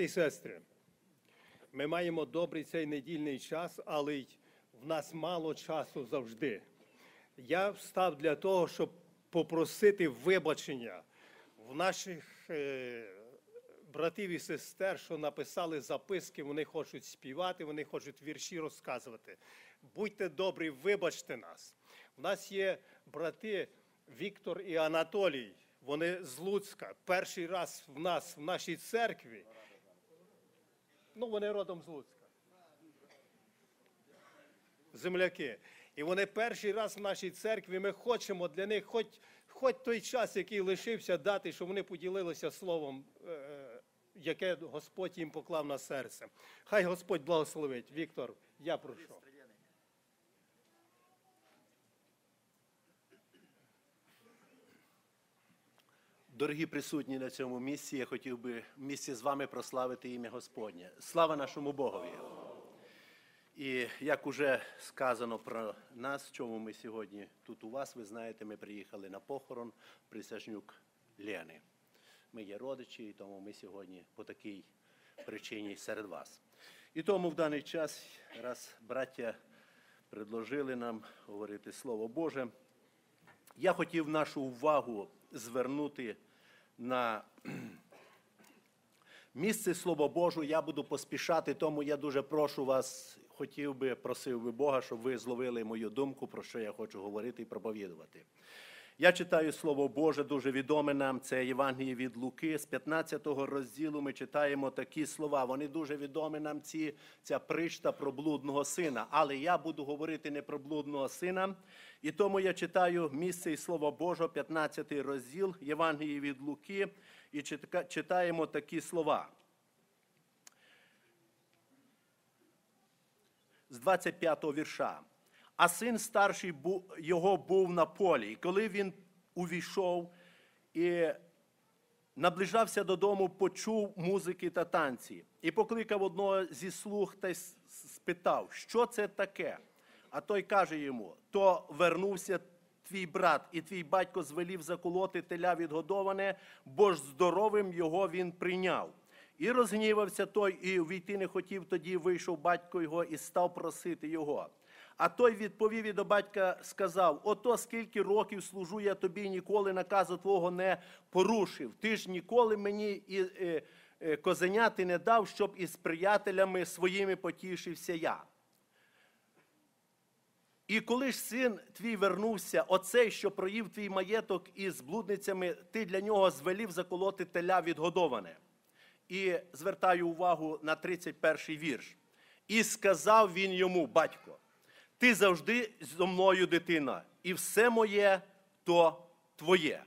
І сестри, ми маємо добрий цей недільний час, але й в нас мало часу завжди. Я встав для того, щоб попросити вибачення в наших е, братів і сестер, що написали записки, вони хочуть співати, вони хочуть вірші розказувати. Будьте добрі, вибачте нас. У нас є брати Віктор і Анатолій. Вони з Луцька. Перший раз в нас, в нашій церкві. Ну, вони родом з Луцька. Земляки. І вони перший раз в нашій церкві. Ми хочемо для них, хоч, хоч той час, який лишився, дати, щоб вони поділилися словом, е, яке Господь їм поклав на серце. Хай Господь благословить. Віктор, я прошу. Дорогі присутні на цьому місці, я хотів би місці з вами прославити ім'я Господнє. Слава нашому Богові! І як уже сказано про нас, чому ми сьогодні тут у вас, ви знаєте, ми приїхали на похорон присяжнюк Лени. Ми є родичі, і тому ми сьогодні по такій причині серед вас. І тому в даний час, раз браття предложили нам говорити Слово Боже, я хотів нашу увагу звернути на місце Слово Божу, Я буду поспішати, тому я дуже прошу вас, хотів би, просив би Бога, щоб ви зловили мою думку, про що я хочу говорити і проповідувати. Я читаю Слово Боже, дуже відоме нам. Це Євангеліє від Луки. З 15 го розділу ми читаємо такі слова. Вони дуже відомі нам, ці, ця причта про блудного сина. Але я буду говорити не про блудного сина. І тому я читаю місце і Слово Божого, 15 розділ Євангелії від Луки, і читаємо такі слова. з 25-го вірша. А син старший його був на полі. І коли він увійшов і наближався додому, почув музики та танці. І покликав одного зі слуг та спитав, що це таке. А той каже йому: то вернувся твій брат, і твій батько звелів заколоти теля відгодоване, бо ж здоровим його він прийняв. І розгнівався той, і увійти не хотів, тоді вийшов батько його і став просити його. А той відповів і до батька сказав: Ото скільки років служу я тобі, ніколи наказу твого не порушив. Ти ж ніколи мені і е, е, козеняти не дав, щоб із приятелями своїми потішився я. І коли ж син твій вернувся, оцей, що проїв твій маєток із блудницями, ти для нього звелів заколоти теля відгодоване. І звертаю увагу на 31 вірш. І сказав він йому, батько, ти завжди зо мною дитина, і все моє то твоє.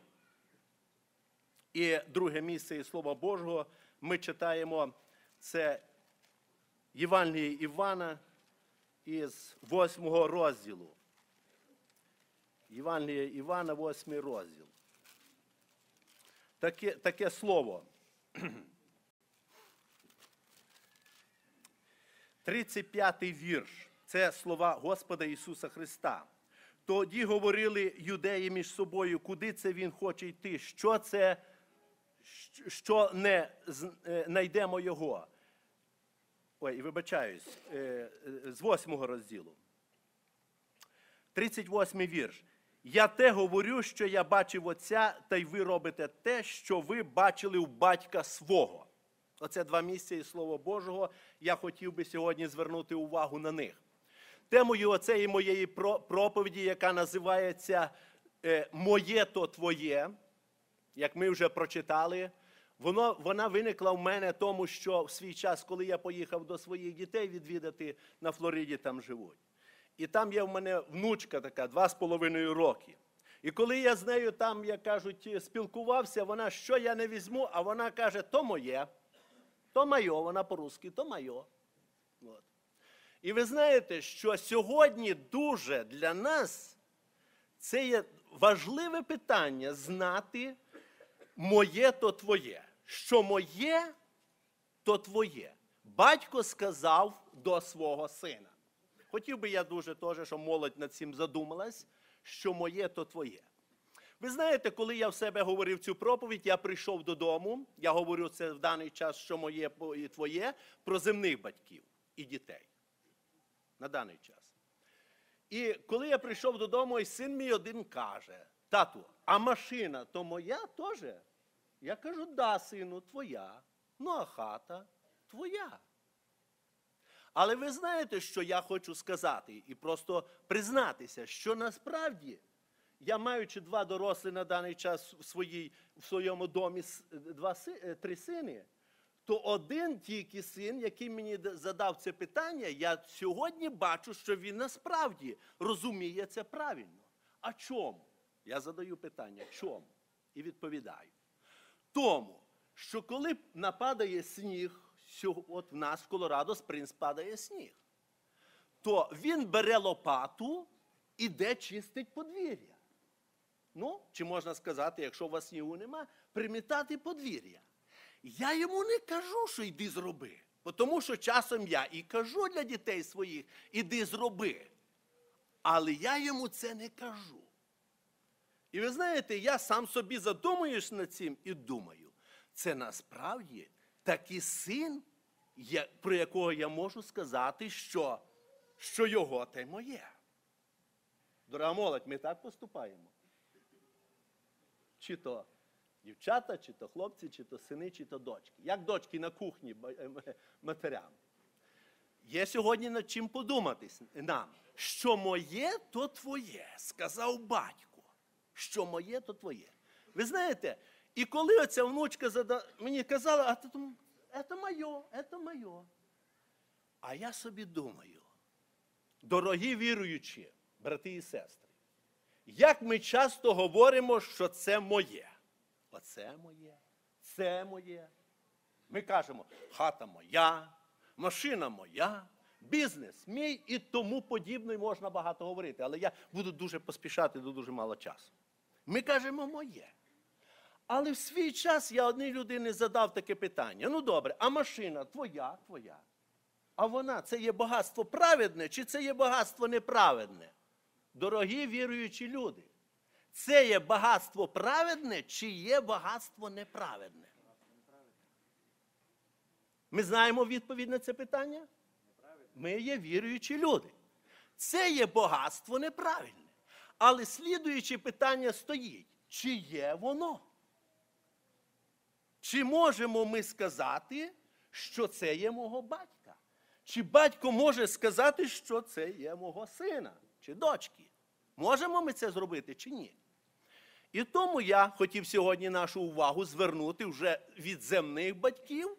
І друге місце із Слова Божого ми читаємо це Євангеліє Івана із 8 розділу. Євангеліє Івана, 8 розділ. Таке, таке слово. 35-й вірш. Це слова Господа Ісуса Христа. Тоді говорили юдеї між собою, куди це Він хоче йти, що це, що не е, знайдемо Його. Ой, вибачаюсь, е, е, з 8 розділу. 38 вірш. Я те говорю, що я бачив Отця, та й ви робите те, що ви бачили у батька свого. Оце два місця із Слова Божого. Я хотів би сьогодні звернути увагу на них. Темою оцеї моєї проповіді, яка називається е, Моє то твоє, як ми вже прочитали, воно, вона виникла в мене тому, що в свій час, коли я поїхав до своїх дітей відвідати на Флориді, там живуть. І там є в мене внучка така, два з половиною роки. І коли я з нею там, як кажуть, спілкувався, вона що я не візьму, а вона каже, то моє, то моє, вона по-русски, то моє. От. І ви знаєте, що сьогодні дуже для нас це є важливе питання знати моє то твоє. Що моє, то твоє. Батько сказав до свого сина. Хотів би я дуже теж, щоб молодь над цим задумалась, що моє то твоє. Ви знаєте, коли я в себе говорив цю проповідь, я прийшов додому. Я говорю це в даний час, що моє і твоє, про земних батьків і дітей. На даний час. І коли я прийшов додому, і син мій один каже: Тату, а машина то моя теж? Я кажу, да, сину, твоя. Ну, а хата твоя. Але ви знаєте, що я хочу сказати, і просто признатися, що насправді я, маючи два дорослі на даний час в, своїй, в своєму домі, два, е, три сини, то один тільки син, який мені задав це питання, я сьогодні бачу, що він насправді розуміє це правильно. А чому? Я задаю питання, чому? І відповідаю. Тому, що коли нападає сніг, от в нас в Колорадо Спринс падає сніг, то він бере лопату, іде чистить подвір'я. Ну, чи можна сказати, якщо у вас снігу нема, примітати подвір'я. Я йому не кажу, що йди зроби. Тому що часом я і кажу для дітей своїх, іди зроби. Але я йому це не кажу. І ви знаєте, я сам собі задумуюсь над цим і думаю, це насправді такий син, про якого я можу сказати, що, що його те моє. Дорога молодь, ми так поступаємо. Чи то дівчата, чи то хлопці, чи то сини, чи то дочки. Як дочки на кухні е, м- матерям. Є сьогодні над чим подуматись нам. Що моє, то твоє, сказав батько. Що моє, то твоє. Ви знаєте, і коли оця внучка зада... мені казала, а то це моє, це моє. А я собі думаю, дорогі віруючі, брати і сестри, як ми часто говоримо, що це моє. Оце моє, це моє. Ми кажемо, хата моя, машина моя, бізнес мій і тому подібне можна багато говорити. Але я буду дуже поспішати до дуже мало часу. Ми кажемо моє. Але в свій час я одній людині задав таке питання. Ну добре, а машина твоя, твоя. А вона це є багатство праведне чи це є багатство неправедне? Дорогі віруючі люди, це є багатство праведне чи є багатство неправедне? Ми знаємо відповідь на це питання? Ми є віруючі люди. Це є багатство неправильне. Але слідуюче питання стоїть: чи є воно? Чи можемо ми сказати, що це є мого батька? Чи батько може сказати, що це є мого сина чи дочки? Можемо ми це зробити чи ні? І тому я хотів сьогодні нашу увагу звернути вже від земних батьків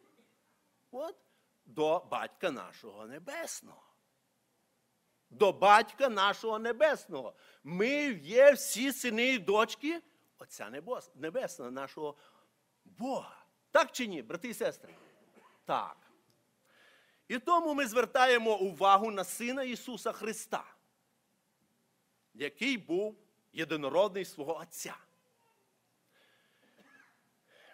от, до батька нашого небесного. До батька нашого небесного. Ми є всі сини і дочки Отця Небесного, нашого Бога. Так чи ні, брати і сестри? Так. І тому ми звертаємо увагу на Сина Ісуса Христа, який був єдинородний свого Отця.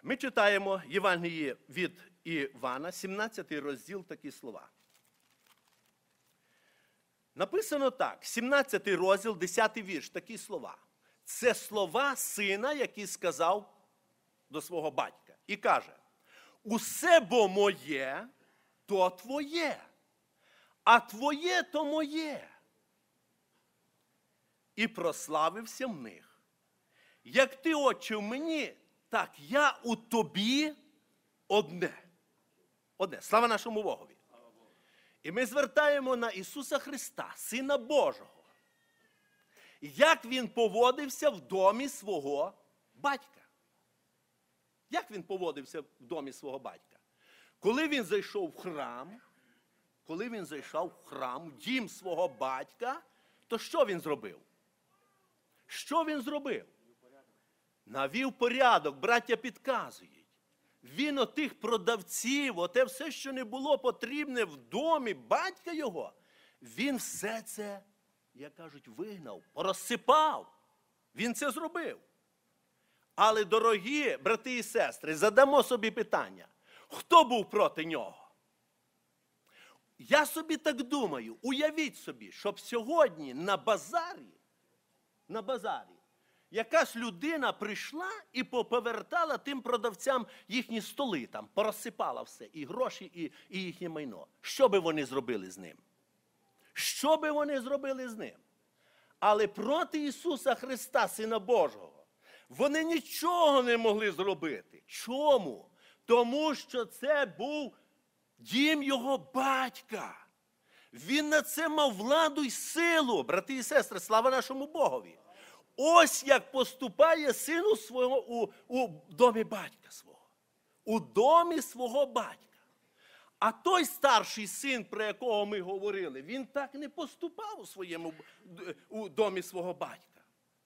Ми читаємо Євангеліє від Івана, 17 розділ, такі слова. Написано так: 17 розділ, 10 вірш, такі слова. Це слова сина, який сказав до свого батька. І каже: Усе бо моє, то твоє, а твоє то моє. І прославився в них. Як ти, отче, в мені, так я у тобі одне. Одне. Слава нашому Богові. І ми звертаємо на Ісуса Христа, Сина Божого. Як Він поводився в домі свого батька. Як він поводився в домі свого батька? Коли він зайшов в храм, коли він зайшов в храм, в дім свого батька, то що він зробив? Що він зробив? Навів порядок, браття підказують. Він отих продавців, оте все, що не було потрібне в домі батька його, він все це, як кажуть, вигнав, порозсипав. Він це зробив. Але, дорогі брати і сестри, задамо собі питання, хто був проти нього? Я собі так думаю, уявіть собі, щоб сьогодні на базарі, на базарі якась людина прийшла і поповертала тим продавцям їхні столи, там, порозсипала все, і гроші, і, і їхнє майно. Що би вони зробили з ним? Що би вони зробили з ним? Але проти Ісуса Христа, Сина Божого, вони нічого не могли зробити. Чому? Тому що це був дім його батька. Він на це мав владу й силу, брати і сестри, слава нашому Богові. Ось як поступає сину свого у, у домі батька свого. У домі свого батька. А той старший син, про якого ми говорили, він так не поступав у своєму у домі свого батька.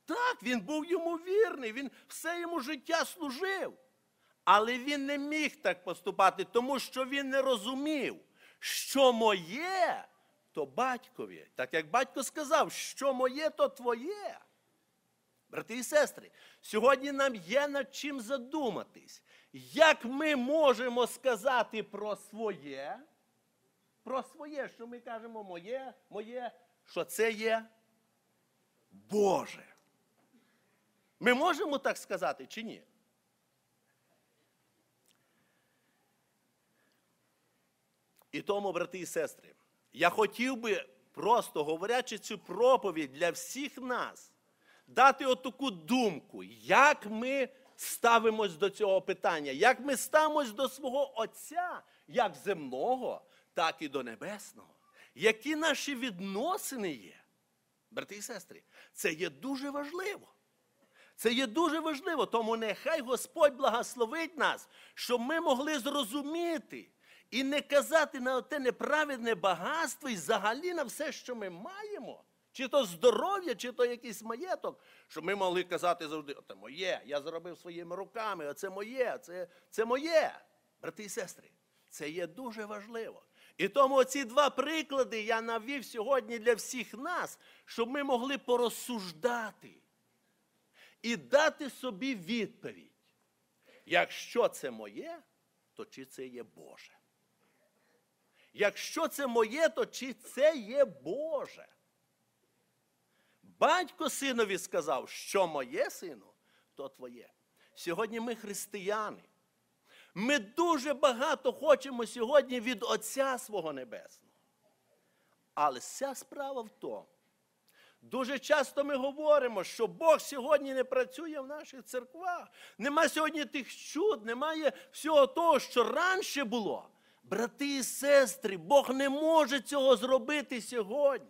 Так, він був йому вірний, він все йому життя служив. Але він не міг так поступати, тому що він не розумів, що моє, то батькові. Так як батько сказав, що моє, то твоє. Брати і сестри, сьогодні нам є над чим задуматись, як ми можемо сказати про своє, про своє, що ми кажемо моє, моє, що це є Боже. Ми можемо так сказати чи ні? І тому, брати і сестри, я хотів би, просто говорячи цю проповідь для всіх нас, дати отаку думку, як ми ставимось до цього питання, як ми ставимось до свого Отця, як земного, так і до небесного. Які наші відносини є, брати і сестри, це є дуже важливо. Це є дуже важливо, тому нехай Господь благословить нас, щоб ми могли зрозуміти і не казати на те неправедне багатство і взагалі на все, що ми маємо, чи то здоров'я, чи то якийсь маєток, щоб ми могли казати завжди, це моє, я зробив своїми руками, оце моє, це, це моє. Брати і сестри, це є дуже важливо. І тому оці два приклади я навів сьогодні для всіх нас, щоб ми могли порозсуждати і дати собі відповідь. Якщо це моє, то чи це є Боже? Якщо це моє, то чи це є Боже? Батько синові сказав, що моє сину, то твоє. Сьогодні ми християни. Ми дуже багато хочемо сьогодні від Отця свого Небесного. Але вся справа в тому, Дуже часто ми говоримо, що Бог сьогодні не працює в наших церквах. Нема сьогодні тих чуд, немає всього того, що раніше було. Брати і сестри, Бог не може цього зробити сьогодні.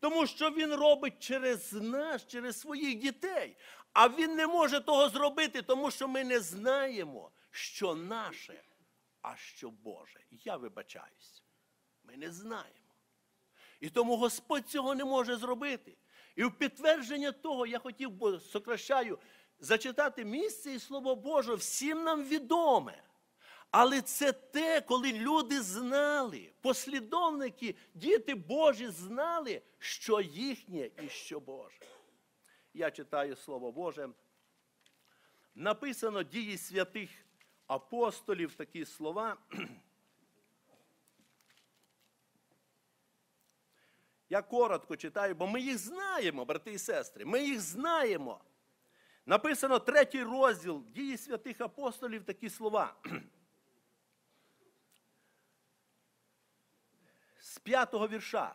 Тому що Він робить через нас, через своїх дітей. А Він не може того зробити, тому що ми не знаємо, що наше, а що Боже. Я вибачаюсь. Ми не знаємо. І тому Господь цього не може зробити. І в підтвердження того я хотів, бо сокращаю, зачитати місце і Слово Боже всім нам відоме. Але це те, коли люди знали, послідовники, діти Божі знали, що їхнє і що Боже. Я читаю Слово Боже. Написано дії святих апостолів такі слова. Я коротко читаю, бо ми їх знаємо, брати і сестри. Ми їх знаємо. Написано третій розділ дії святих апостолів такі слова. З п'ятого вірша.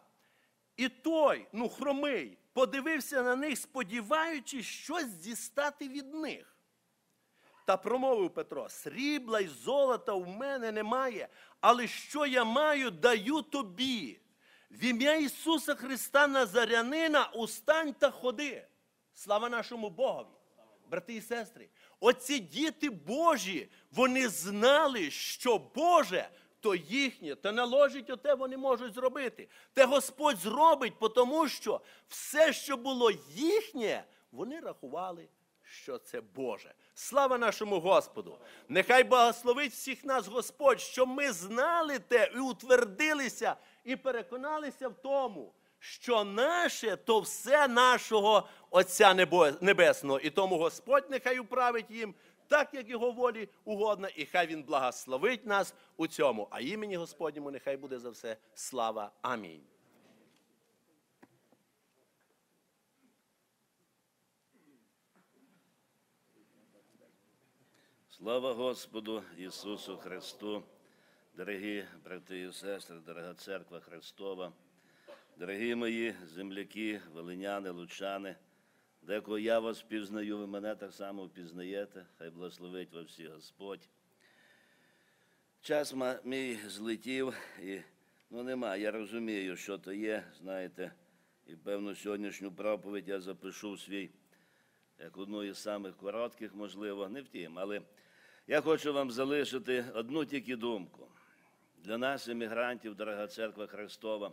І той, ну, хромий, подивився на них, сподіваючись щось дістати від них. Та промовив Петро: срібла й золота в мене немає, але що я маю, даю тобі. В ім'я Ісуса Христа Назарянина устань та ходи. Слава нашому Богові. Брати і сестри, оці діти Божі, вони знали, що Боже то їхнє, та наложить оте вони можуть зробити. Те Господь зробить, тому що все, що було їхнє, вони рахували, що це Боже. Слава нашому Господу! Нехай благословить всіх нас Господь, що ми знали те і утвердилися, і переконалися в тому, що наше то все нашого Отця Небесного. І тому Господь нехай управить їм так як його волі угодна, і хай він благословить нас у цьому. А імені Господньому нехай буде за все слава. Амінь. Слава Господу Ісусу Христу, дорогі брати і сестри, дорога церква Христова, дорогі мої земляки, волиняни, лучани декого я вас пізнаю, ви мене так само впізнаєте, хай благословить вас всі Господь. Час мій злетів, і ну нема. Я розумію, що то є, знаєте, і певно сьогоднішню проповідь я запишу свій як одну із самих коротких, можливо, не втім, але я хочу вам залишити одну тільки думку. Для нас, емігрантів, дорога церква Христова,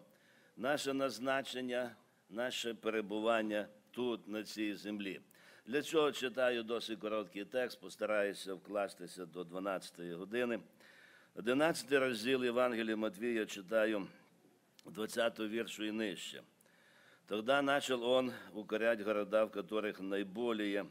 наше назначення, наше перебування тут, на цій землі. Для цього читаю досить короткий текст, постараюся вкластися до 12 години. 11 розділ Євангелія Матвія читаю 20 віршу і нижче. Тогда начал он укорять города, в которых наиболее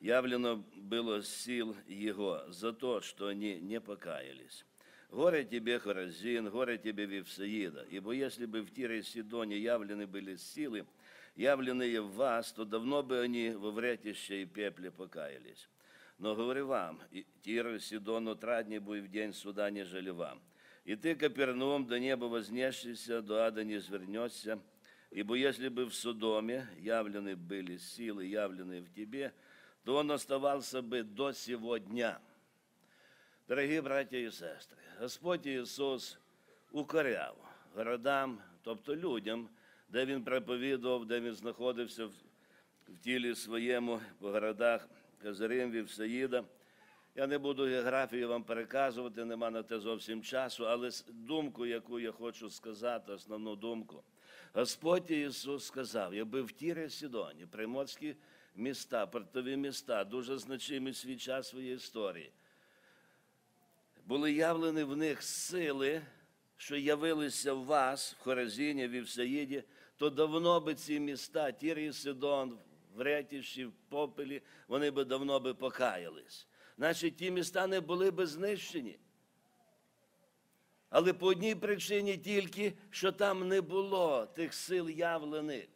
явлено было сил его за то, что они не покаялись. Горе тебе, Хоразин, горе тебе, Вифсаида, ибо если бы в Тире и Сидоне явлены были силы, явленные в вас, то давно бы они во вретище и пепле покаялись. Но говорю вам, и Тиру и Сидону траднее будет в день суда, нежели вам. И ты, Капернаум, до неба вознесшийся, до ада не свернешься, Ибо если бы в Содоме явлены были силы, явленные в тебе, то он оставался бы до сего дня. Дорогі браті і сестри, Господь Ісус укоряв городам, тобто людям, де Він проповідував, де Він знаходився в, в тілі своєму по городах Казарим, Вівсаїда. Я не буду географію вам переказувати, нема на те зовсім часу, але думку, яку я хочу сказати, основну думку. Господь Ісус сказав, якби в Тірі Сідоні, приморські міста, портові міста, дуже значимі свій час своєї історії, були явлені в них сили, що явилися в вас, в Хоразині, в Івсаїді, то давно би ці міста, Тір і Сидон, в Ретіші, в Попелі, вони би давно би покаялись. Значить, ті міста не були би знищені. Але по одній причині тільки, що там не було тих сил явлених.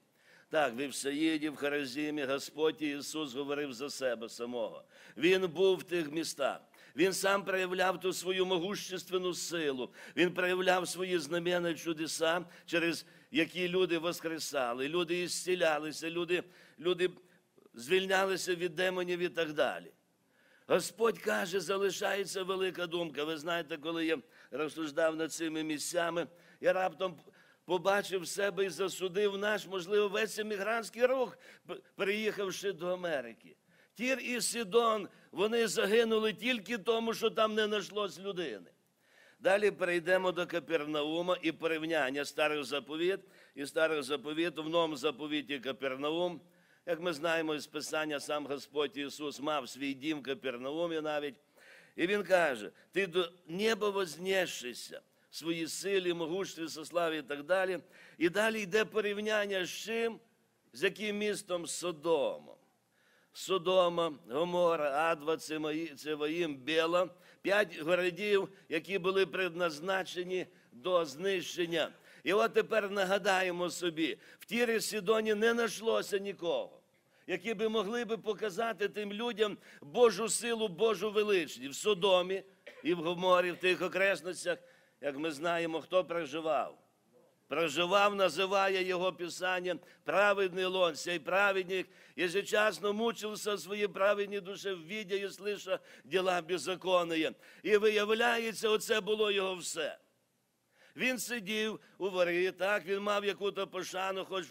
Так, в Івсаїді, в Харазімі, Господь Ісус говорив за себе самого. Він був в тих містах. Він сам проявляв ту свою могущественну силу. Він проявляв свої знамена чудеса, через які люди воскресали, люди ісцілялися, люди, люди звільнялися від демонів і так далі. Господь каже, залишається велика думка. Ви знаєте, коли я розсуждав над цими місцями, я раптом побачив себе і засудив наш, можливо, весь емігрантський рух, п- переїхавши до Америки. Тір і Сидон, вони загинули тільки тому, що там не знайшлось людини. Далі перейдемо до Капернаума і порівняння старих заповіт і старих заповіт в новому заповіті Капернаум. Як ми знаємо із Писання, сам Господь Ісус мав свій дім в Капернаумі навіть. І Він каже: ти до неба вознесшися в своїй силі, могуществі, славі і так далі. І далі йде порівняння з чим? З яким містом? Содомом. Содома, Гомора, Адва, Циваїм, Бела, п'ять городів, які були предназначені до знищення. І от тепер нагадаємо собі, в Тірі Сідоні не знайшлося нікого, які би могли би показати тим людям Божу силу, Божу величність. В Содомі і в Гоморі, в тих окресностях, як ми знаємо, хто проживав. Проживав, називає його Писання, праведний лон, сей праведник, ежечасно мучился в своей праведній душе, видя і слыша діла беззаконные. І виявляється, оце було його все. Він сидів у ворі, так, він мав яку-то пошану, хоч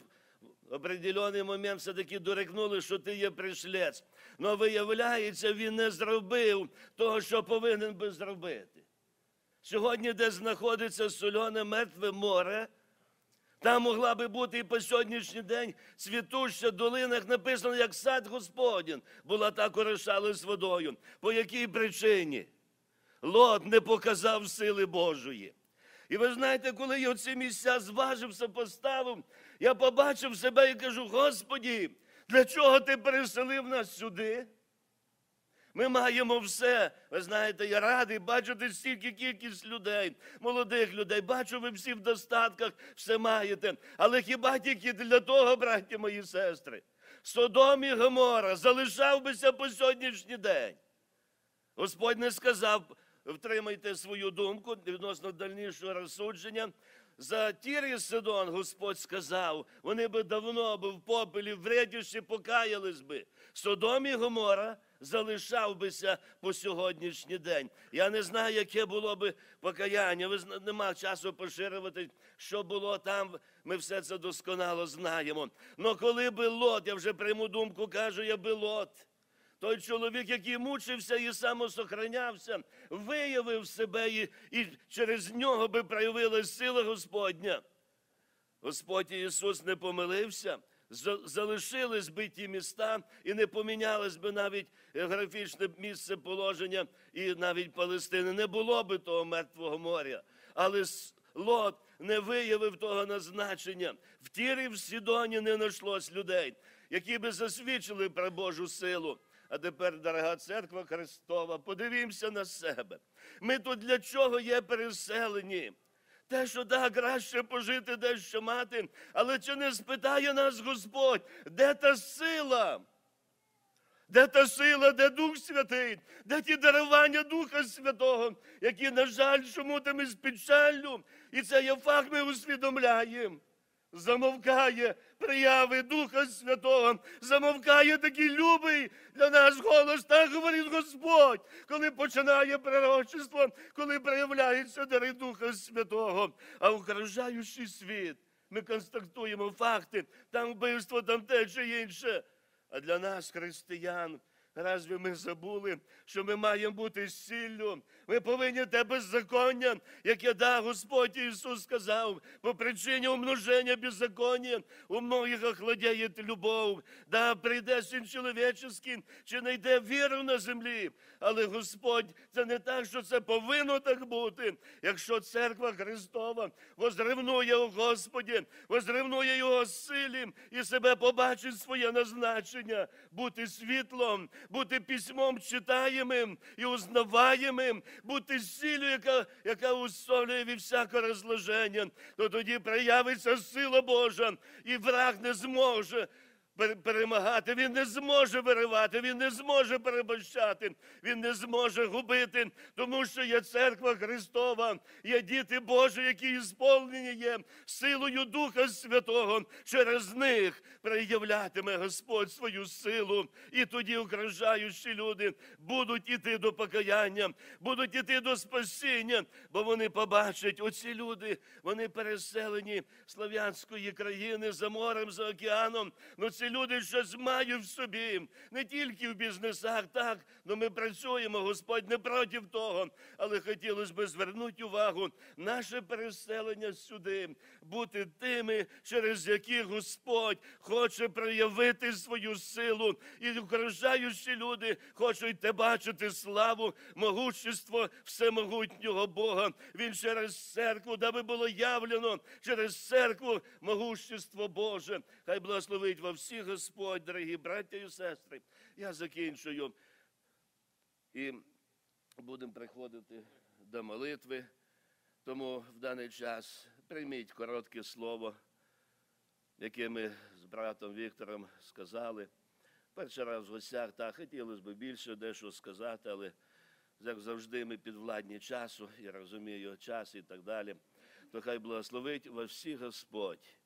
в определений момент все-таки дорекнули, що ти є пришлець. Але виявляється, він не зробив того, що повинен би зробити. Сьогодні, де знаходиться соляне мертве море, там могла би бути і по сьогоднішній день цвітуща долина, як написано, як сад Господін, була так орошалась водою. По якій причині? Лот не показав сили Божої. І ви знаєте, коли я ці місця зважився, поставив, я побачив себе і кажу: Господі, для чого ти переселив нас сюди? Ми маємо все. Ви знаєте, я радий бачити стільки кількість людей, молодих людей. Бачу, ви всі в достатках все маєте. Але хіба тільки для того, браті мої сестри, Содом і Гомора залишав бися по сьогоднішній день. Господь не сказав, втримайте свою думку відносно дальнішого розсудження. За Тір і Сидон Господь сказав, вони би давно би в попелі в вредіші покаялись би. Содом і Гомора залишав бися по сьогоднішній день. Я не знаю, яке було би покаяння. Ви нема часу поширювати, що було там. Ми все це досконало знаємо. Но коли би Лот, я вже пряму думку кажу, я би Лот. Той чоловік, який мучився і самосохранявся, виявив себе, і, і через нього би проявилась сила Господня. Господь Ісус не помилився, за- залишились би ті міста і не помінялось би навіть географічне місце положення і навіть Палестини. Не було би того мертвого моря. Але Лот не виявив того назначення. В Тірі в Сідоні не знайшлось людей, які би засвідчили про Божу силу. А тепер, дорога церква Христова, подивімося на себе. Ми тут для чого є переселені? Те, що да, краще пожити, дещо мати, але чи не спитає нас Господь, де та сила? Де та сила, де Дух Святий, де ті дарування Духа Святого, які, на жаль, ми з печаллю, і це є факт, ми усвідомляємо. Замовкає прияви Духа Святого, замовкає такий любий для нас голос. Так говорить Господь, коли починає пророчество, коли проявляється дари Духа Святого, а окружаючий світ. Ми констатуємо факти, там вбивство, там те чи інше. А для нас, християн, разве ми забули, що ми маємо бути сіллю? Ми повинні те беззаконня, яке да, Господь Ісус сказав, по причині умноження беззаконня у многих охладяє любов. Да, прийде син чоловіческий, чи не йде віру на землі. Але Господь, це не так, що це повинно так бути. Якщо церква Христова возревнує у Господі, возревнує його силі і себе побачить своє назначення, бути світлом, бути письмом читаємим і узнаваємим, бути сіллю, яка, яка усолює від всякого розложення, то тоді проявиться сила Божа, і враг не зможе перемагати, він не зможе виривати, він не зможе перебощати, він не зможе губити, тому що є церква Христова, є діти Божі, які сповнені є силою Духа Святого. Через них проявлятиме Господь свою силу. І тоді окружаючі люди будуть іти до покаяння, будуть іти до спасіння, бо вони побачать, оці люди, вони переселені слав'янської країни за морем, за океаном. Ну ці люди щось мають в собі, не тільки в бізнесах, так, ну ми працюємо, Господь не проти того. Але хотілося б звернути увагу, наше переселення сюди, бути тими, через які Господь хоче проявити свою силу. І окружаючі люди хочуть те бачити славу, могущество всемогутнього Бога. Він через церкву, даби було явлено через церкву могущество Боже. Хай благословить во всіх Господь, дорогі браття і сестри. Я закінчую. І будемо приходити до молитви. Тому в даний час прийміть коротке слово, яке ми з братом Віктором сказали. Перший раз в гостях, так, хотілося б більше дещо сказати, але як завжди ми підвладні часу, я розумію час і так далі. То хай благословить во всіх Господь.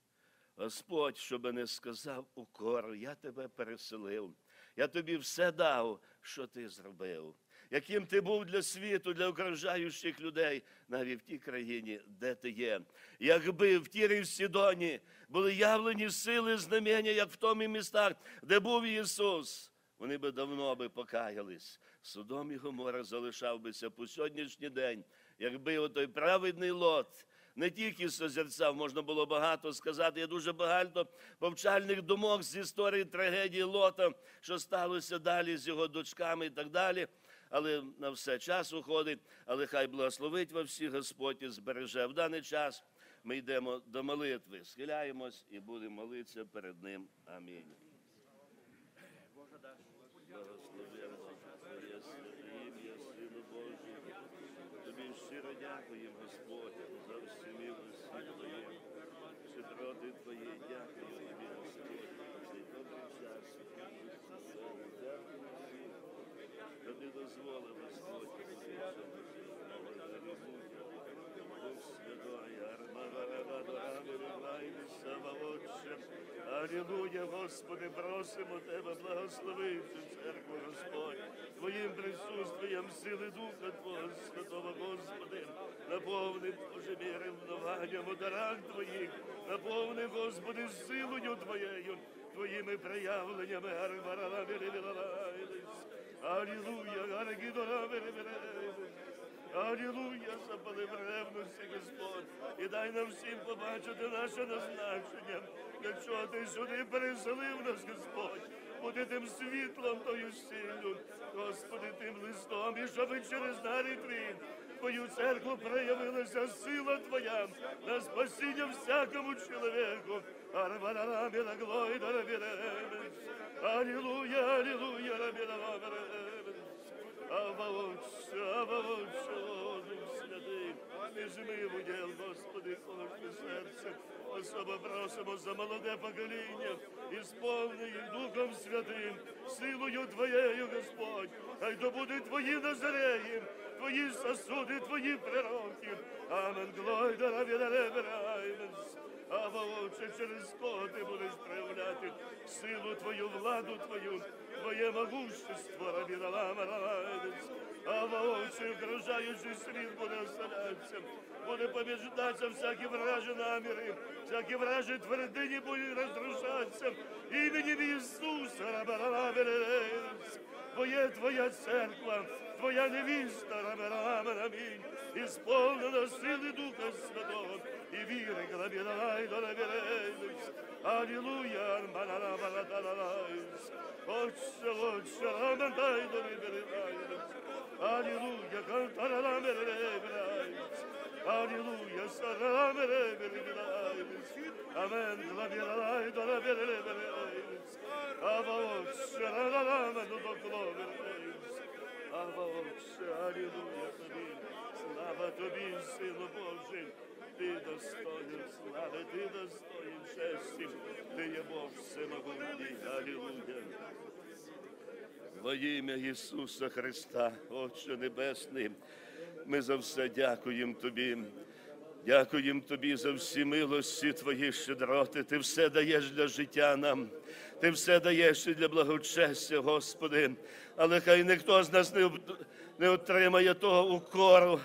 Господь, щоб не сказав укору, я тебе переселив. Я тобі все дав, що ти зробив. Яким ти був для світу, для окружаючих людей, навіть в тій країні, де ти є. Якби в Тірі в Сідоні були явлені сили знамення, як в тому містах, де був Ісус, вони би давно би покаялись. Судом і Гомора залишав бися по сьогоднішній день, якби отой праведний лот не тільки созерцав, можна було багато сказати. Є дуже багато повчальних думок з історії трагедії Лота, що сталося далі з його дочками і так далі. Але на все час уходить, але хай благословить во всіх Господь і збереже. В даний час ми йдемо до молитви, схиляємось і будемо молитися перед Ним. Амінь. Благослови Твоє Сину Божий. Тобі щиро дякуємо, Господь, за всі милості Твої, щедроти Твої, дякую Господь, цей добрий час. Дякую всім. ти дозволив Господь. Дух Святой, Отче. Алілуя, Господи, просимо Тебе, благослови цю церкву, Господь, Твоїм присутствием сили Духа Твого Святого, Господи, наповни, Боже, мій ревнованням у дарах Твоїх, наповни, Господи, силою Твоєю, Твоїми проявленнями, Алілуя, Алілуя, запали в ревності, Господь, і дай нам всім побачити наше назначення, для чого ти сюди переселив нас, Господь, бути тим світлом, тою силю, Господи, тим листом, і щоб через дарі Твій, Твою церкву проявилася сила Твоя на спасіння всякому чоловіку. Арварарамі на глой да Алілуя, алілуя, рабіна Ава Візьми в уділ, Господи, кожне серце. Особо просимо за молоде покоління, ісповни їх Духом Святим, силою Твоєю, Господь, хай то будуть Твої Назареї, Твої сосуди, Твої пророки. Амен, глойда, рабідареберайменс. Ава Отче, через кого ти будеш проявляти силу Твою, владу Твою, Твоє могущество, рабідаламарайменс. Ава Отче, окружаючий світ буде оселятися, буде побіждатися всякі вражі наміри, всякі вражі твердині будуть розрушатися. Іменем Ісуса, рабідаламарайменс. Бо є Твоя церква, Твоя невіста, рамен, амінь, ісповнена сили Духа Святого і віри, глабірай, долабірейнись. Алілуя, арманарабаратарайс. Отче, Отче, рамен, дай, долабірайнись. Алілуя, кантараламеребрайнись. Алілуя, сарамеребрайнись. Амен, глабірай, долабірейнись. Ава, Отче, рамен, докловерейнись. Ава, Отче, алілуя тобі, слава тобі, Сину Божий, ти достоїн слави, ти достоїн честі, ти є Бог всемогутній, алілуя. Во ім'я Ісуса Христа, Отче Небесний, ми за все дякуємо Тобі. Дякуємо Тобі за всі милості Твої щедроти. Ти все даєш для життя нам. Ти все даєш і для благочестя, Господи. Але хай ніхто з нас не, отримає того укору,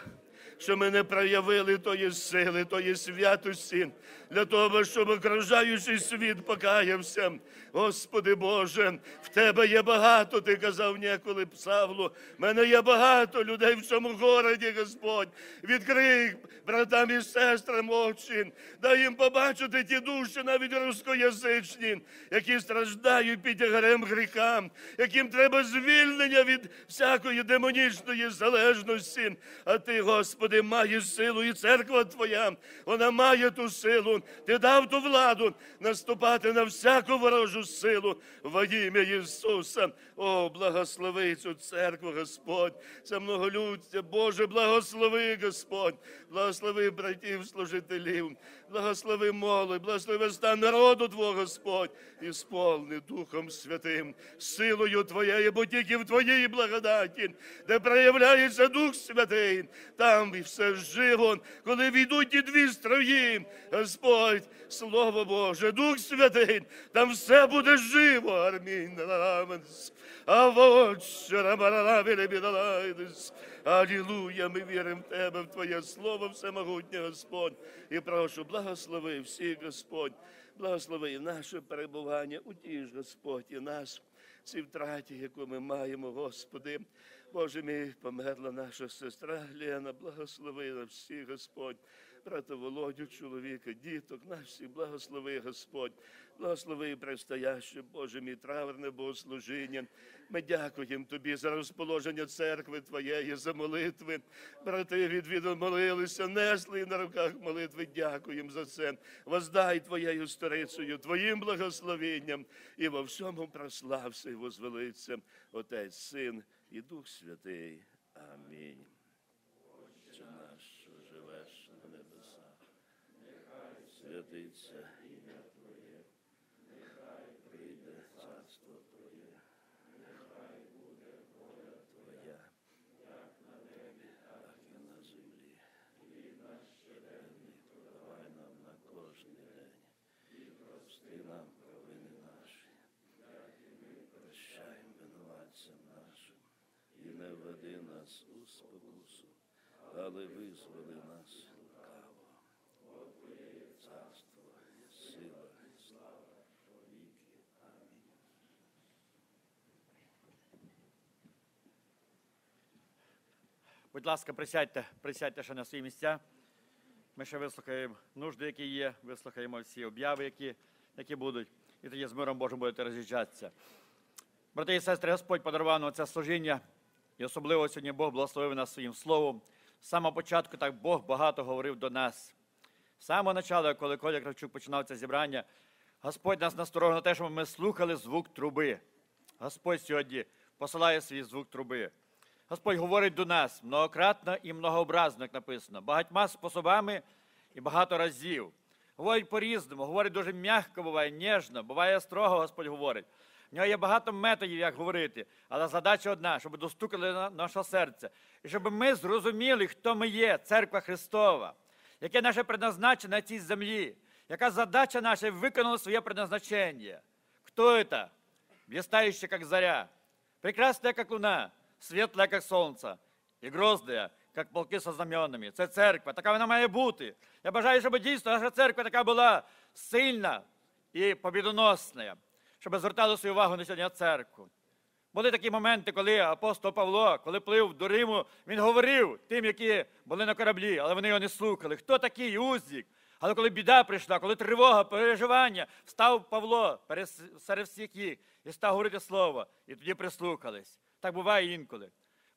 що ми не проявили тої сили, тої святості, для того, щоб окружаючий світ покаявся. Господи Боже, в Тебе є багато, Ти казав неколи Псавлу. В мене є багато людей в цьому городі, Господь. Відкрий братам і сестрам очі, дай їм побачити ті душі, навіть рускоязичні, які страждають під тягарем гріха, яким треба звільнення від всякої демонічної залежності. А ти, Господи, маєш силу, і церква Твоя, вона має ту силу. Ти дав ту владу наступати на всяку ворожу силу во ім'я Ісуса. О, благослови цю церкву, Господь, це многолюдця. Боже, благослови, Господь, благослови братів, служителів, благослови молодь, благослови стан народу Твого, Господь, і сповни Духом Святим, силою Твоєю, бо тільки в Твоїй благодаті, де проявляється Дух Святий, там все живо, коли війдуть ті дві строї, Господь, Слово Боже, Дух Святий, там все буде живо. Амен. А Отче, рамарабіле бідалайдес. Алілуя, ми віримо в Тебе, в Твоє Слово, всемогутнє Господь. І прошу, благослови всіх, Господь, благослови і наше перебування, утіж, Господь, і нас, ці втраті, яку ми маємо, Господи. Боже мій, померла наша сестра Лена, благослови на всіх, Господь, брата Володю, чоловіка, діток, нас всіх благослови, Господь, благослови предстояще, Боже мій, траверне богослужіння. Ми дякуємо Тобі за розположення церкви Твоєї, за молитви. Брати відвідом молилися, несли на руках молитви. Дякуємо за це. Воздай Твоєю сторицею, Твоїм благословенням і во всьому прослався і возвелиться Отець, Син і Дух Святий. Амінь. Отче наш, що живеш на небесах, нехай святиться ім'я Твоє, нехай прийде царство Твоє, нехай буде воля Твоя, веди нас у спокусу, але визволи нас від лукавого. Царство, сила і слава віки. Будь ласка, присядьте, присядьте ще на свої місця. Ми ще вислухаємо нужди, які є, вислухаємо всі обяви, які, які будуть, і тоді з миром Божим будете роз'їжджатися. Брати і сестри, Господь подарував нам це служіння, і особливо сьогодні Бог благословив нас своїм словом. З самого початку так Бог багато говорив до нас. З самого початку, коли Коля Кравчук починав це зібрання, Господь нас насторожив на те, щоб ми слухали звук труби. Господь сьогодні посилає свій звук труби. Господь говорить до нас многократно і многообразно, як написано, багатьма способами і багато разів. Говорить по-різному, говорить дуже м'яко, буває ніжно, буває строго, Господь говорить. В нього є багато методів, як говорити, але задача одна, щоб достукали на наше серце, і щоб ми зрозуміли, хто ми є, церква Христова, яке наше предназначення на цій землі, яка задача наша виконала своє предназначення. Хто це? Блистающая, как заря, прекрасная, как луна, светлая, как сонце, і гроздая, як полки со знаменами. Це церква, така вона має бути. Я бажаю, щоб дійсно наша церква така була сильна і побідоносна, щоб звертали свою увагу на сьогодні церкву. Були такі моменти, коли апостол Павло, коли плив до Риму, він говорив тим, які були на кораблі, але вони його не слухали. Хто такий Узнік? Але коли біда прийшла, коли тривога, переживання, став Павло серед всіх їх і став говорити слово, і тоді прислухались. Так буває інколи.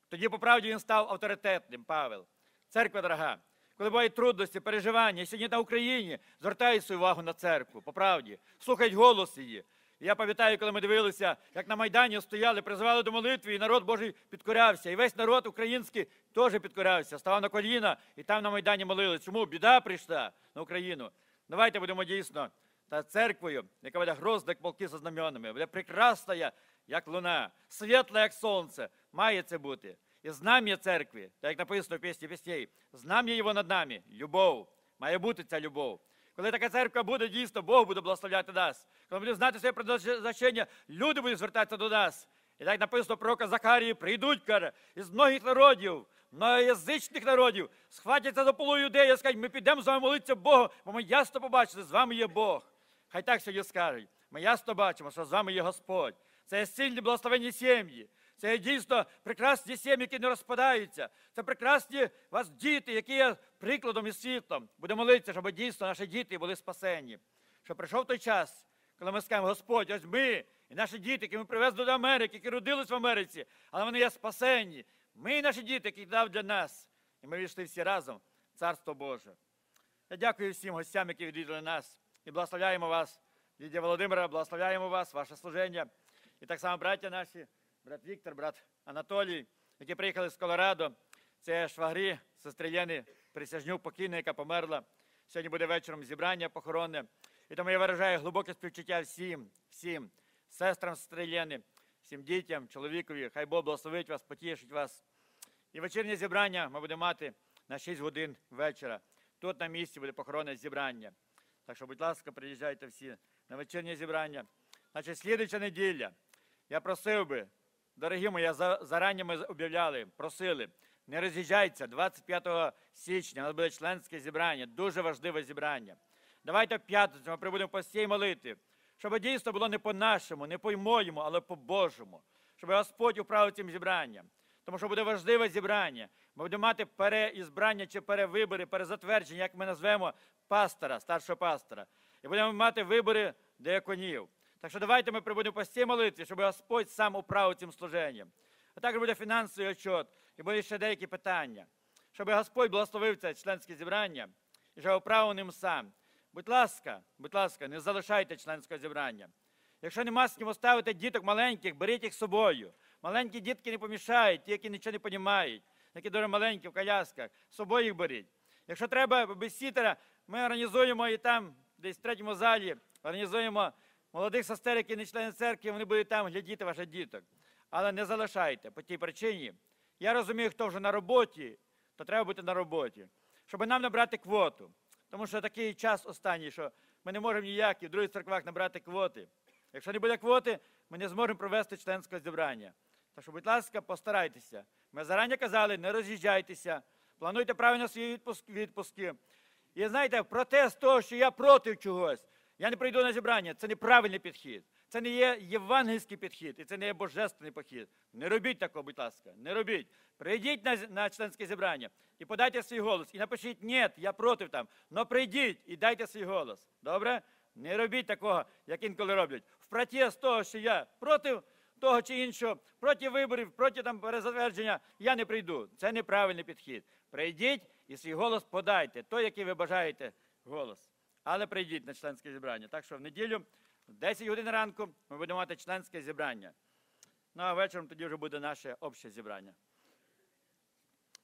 Тоді, по правді, він став авторитетним, Павел. Церква дорога. Коли бувають трудності, переживання, і сьогодні на Україні звертають свою увагу на церкву, по правді, слухають голос її. Я пам'ятаю, коли ми дивилися, як на Майдані стояли, призивали до молитви, і народ Божий підкорявся. І весь народ український теж підкорявся, ставав на коліна і там на Майдані молились. Чому біда прийшла на Україну? Давайте будемо дійсно та церквою, яка грозда, як полки зі знаменами, буде прекрасна, як луна, світла, як сонце. Має це бути. І знам'я церкви, так як написано в пісні пісней, знам'я його над нами, любов. Має бути ця любов. Коли така церква буде, дійсно, Бог буде благословляти нас. Коли ми будемо знати своє предназначення, люди будуть звертатися до нас. І так написано пророка Захарії, прийдуть, каже, із многих народів, многоязичних народів, схватяться до полу юдея і скажуть, ми підемо з вами молитися Богу, бо ми ясно побачили, з вами є Бог. Хай так сьогодні скажуть. Ми ясно бачимо, що з вами є Господь. Це є сильні благословенні сім'ї. Це дійсно прекрасні сім'ї, які не розпадаються. Це прекрасні вас діти, які є прикладом і світлом. Будемо молитися, щоб дійсно наші діти були спасені. Щоб прийшов той час, коли ми скажемо, Господь, ось ми і наші діти, які ми привезли до Америки, які родились в Америці, але вони є спасені. Ми і наші діти, які дав для нас. І ми війшли всі разом Царство Боже. Я дякую всім гостям, які відвідали нас, і благословляємо вас, Лідія Володимира, благословляємо вас, ваше служення. І так само браття наші, брат Віктор, брат Анатолій, які приїхали з Колорадо. Це швагрі, сестри Єни Присяжнюк, покійна, яка померла. Сьогодні буде вечором зібрання похоронне. І тому я виражаю глибоке співчуття всім, всім сестрам сестри Єни, всім дітям, чоловікові. Хай Бог благословить вас, потішить вас. І вечірнє зібрання ми будемо мати на 6 годин вечора. Тут на місці буде похоронне зібрання. Так що, будь ласка, приїжджайте всі на вечірнє зібрання. Значить, слідуюча неділя. Я просив би, дорогі мої, за- зарані ми об'являли, просили, не роз'їжджайтеся 25 січня, у нас буде членське зібрання, дуже важливе зібрання. Давайте в п'ятницю ми прибудемо постійно молити, щоб дійсно було не по-нашому, не по-моєму, але по-божому. Щоб Господь управив цим зібранням. Тому що буде важливе зібрання. Ми будемо мати переізбрання чи перевибори, перезатвердження, як ми назвемо пастора, старшого пастора. І будемо мати вибори деяконів. Так що давайте ми прибудемо постійно молитві, щоб Господь сам управив цим служенням. А також буде фінансовий отчет, і будуть ще деякі питання. Щоб Господь благословив це членське зібрання і щоб управив ним сам. Будь ласка, будь ласка, не залишайте членського зібрання. Якщо нема з ким оставити діток маленьких, беріть їх з собою. Маленькі дітки не помішають, ті, які нічого не розуміють, які дуже маленькі в колясках, з собою їх беріть. Якщо треба бесітера, ми організуємо і там, десь в третьому залі, організуємо молодих сестер, які не члени церкви, вони будуть там глядіти ваших діток. Але не залишайте по тій причині. Я розумію, хто вже на роботі, то треба бути на роботі, щоб нам набрати квоту. Тому що такий час останній, що ми не можемо ніяк і в других церквах набрати квоти. Якщо не буде квоти, ми не зможемо провести членське зібрання. Так що, будь ласка, постарайтеся. Ми зарані казали, не роз'їжджайтеся, плануйте правильно свої відпуск- відпуски. І знаєте, протест того, що я проти чогось, я не прийду на зібрання, це неправильний підхід. Це не є євангельський підхід, і це не є божественний підхід. Не робіть такого, будь ласка, не робіть. Прийдіть на, на членське зібрання і подайте свій голос. І напишіть ні, я проти там. Но прийдіть і дайте свій голос. Добре? Не робіть такого, як інколи роблять. В протест того, що я проти того чи іншого, проти виборів, проти там перезатвердження, я не прийду. Це неправильний підхід. Прийдіть і свій голос подайте, той, який ви бажаєте голос. Але прийдіть на членське зібрання. Так що в неділю, в 10 годин ранку, ми будемо мати членське зібрання. Ну а вечором тоді вже буде наше обще зібрання.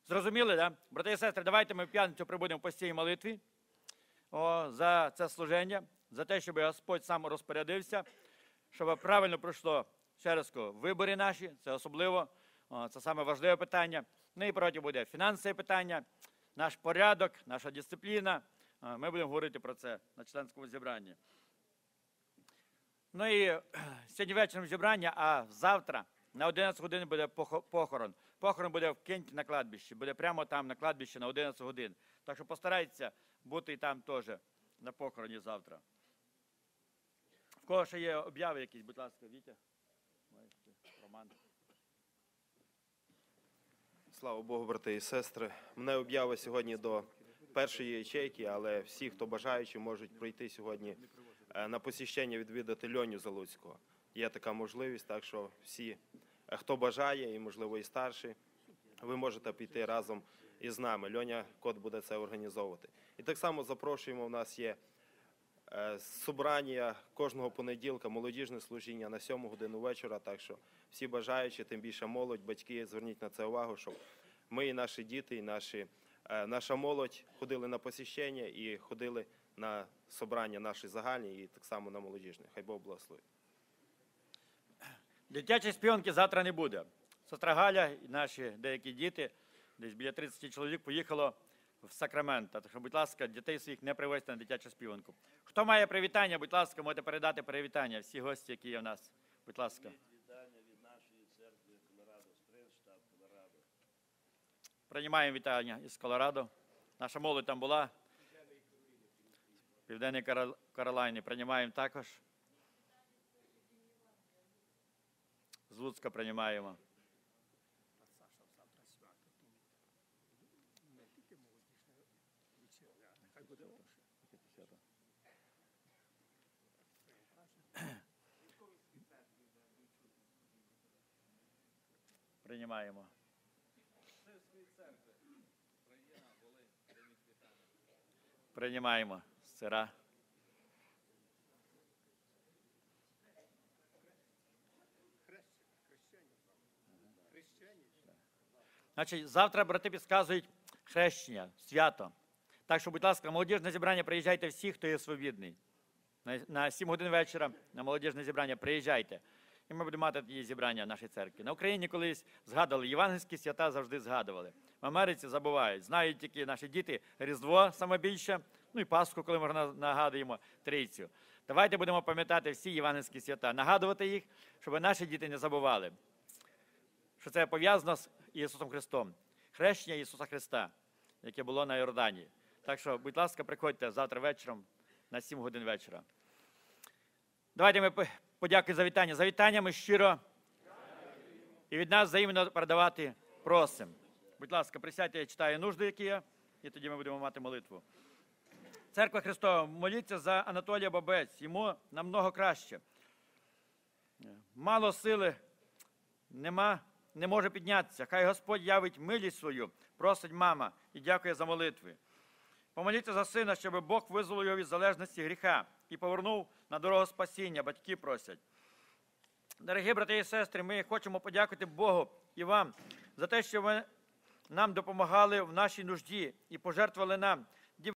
Зрозуміли, да? Брати і сестри, давайте ми в п'ятницю прибудемо в постійній молитві о, за це служення, за те, щоб Господь сам розпорядився, щоб правильно пройшло ще раз вибори наші, це особливо, о, це саме важливе питання. Ну і проти буде фінансове питання, наш порядок, наша дисципліна. Ми будемо говорити про це на членському зібранні. Ну і сьогодні вечором зібрання, а завтра на 11 годин буде похорон. Похорон буде в Кенті на кладбищі, буде прямо там на кладбищі на 11 годин. Так що постарайтеся бути і там теж на похороні завтра. В кого ще є обяви якісь, будь ласка, Вітя? Роман. Слава Богу, брати і сестри. Мене об'ява сьогодні до першої ячейки, але всі, хто бажаючі, можуть прийти сьогодні е, на посіщення відвідати Льоню Залуцького. Є така можливість, так що всі, е, хто бажає, і можливо і старші, ви можете піти разом із нами. Льоня Кот буде це організовувати. І так само запрошуємо. У нас є е, собрання кожного понеділка, молодіжне служіння на 7 годину вечора. Так що всі бажаючі, тим більше молодь, батьки, зверніть на це увагу, щоб ми і наші діти, і наші, наша молодь ходили на посіщення і ходили на собрання наші загальні і так само на молодіжне. Хай Бог благословить. Дитячої співанки завтра не буде. Сестра Галя і наші деякі діти, десь біля 30 чоловік, поїхало в Сакраменто. Так що, будь ласка, дітей своїх не привозьте на дитячу співанку. Хто має привітання, будь ласка, можете передати привітання. Всі гості, які є в нас. Будь ласка. Вітання від нашої церкви Колорадо Спринг, штат Колорадо. Приймаємо вітання із Колорадо. Наша молодь там була. Південній Каролайні приймаємо також. З Луцька приймаємо. Приймаємо. Приймаємо. Сира. Значить, завтра брати підказують хрещення, свято. Так що, будь ласка, молодіжне зібрання приїжджайте всі, хто є свобідний. На, на 7 годин вечора на молодіжне зібрання приїжджайте. І ми будемо мати тоді зібрання в нашій церкві. На Україні колись згадували євангельські свята, завжди згадували. В Америці забувають. Знають тільки наші діти Різдво саме більше, ну і Пасху, коли ми нагадуємо трійцю. Давайте будемо пам'ятати всі євангельські свята, нагадувати їх, щоб наші діти не забували, що це пов'язано з Ісусом Христом. Хрещення Ісуса Христа, яке було на Йордані. Так що, будь ласка, приходьте завтра вечором на 7 годин вечора. Давайте ми по- подякуємо за вітання. За вітання ми щиро і від нас взаємно передавати просимо. Будь ласка, присядьте, я читаю нужди, які є, і тоді ми будемо мати молитву. Церква Христова, моліться за Анатолія Бабець. Йому намного краще. Мало сили, нема, не може піднятися. Хай Господь явить милість свою, просить мама і дякує за молитви. Помоліться за сина, щоб Бог визволив його від залежності гріха і повернув на дорогу спасіння. Батьки просять. Дорогі брати і сестри, ми хочемо подякувати Богу і вам за те, що ви нам допомагали в нашій нужді і пожертвували нам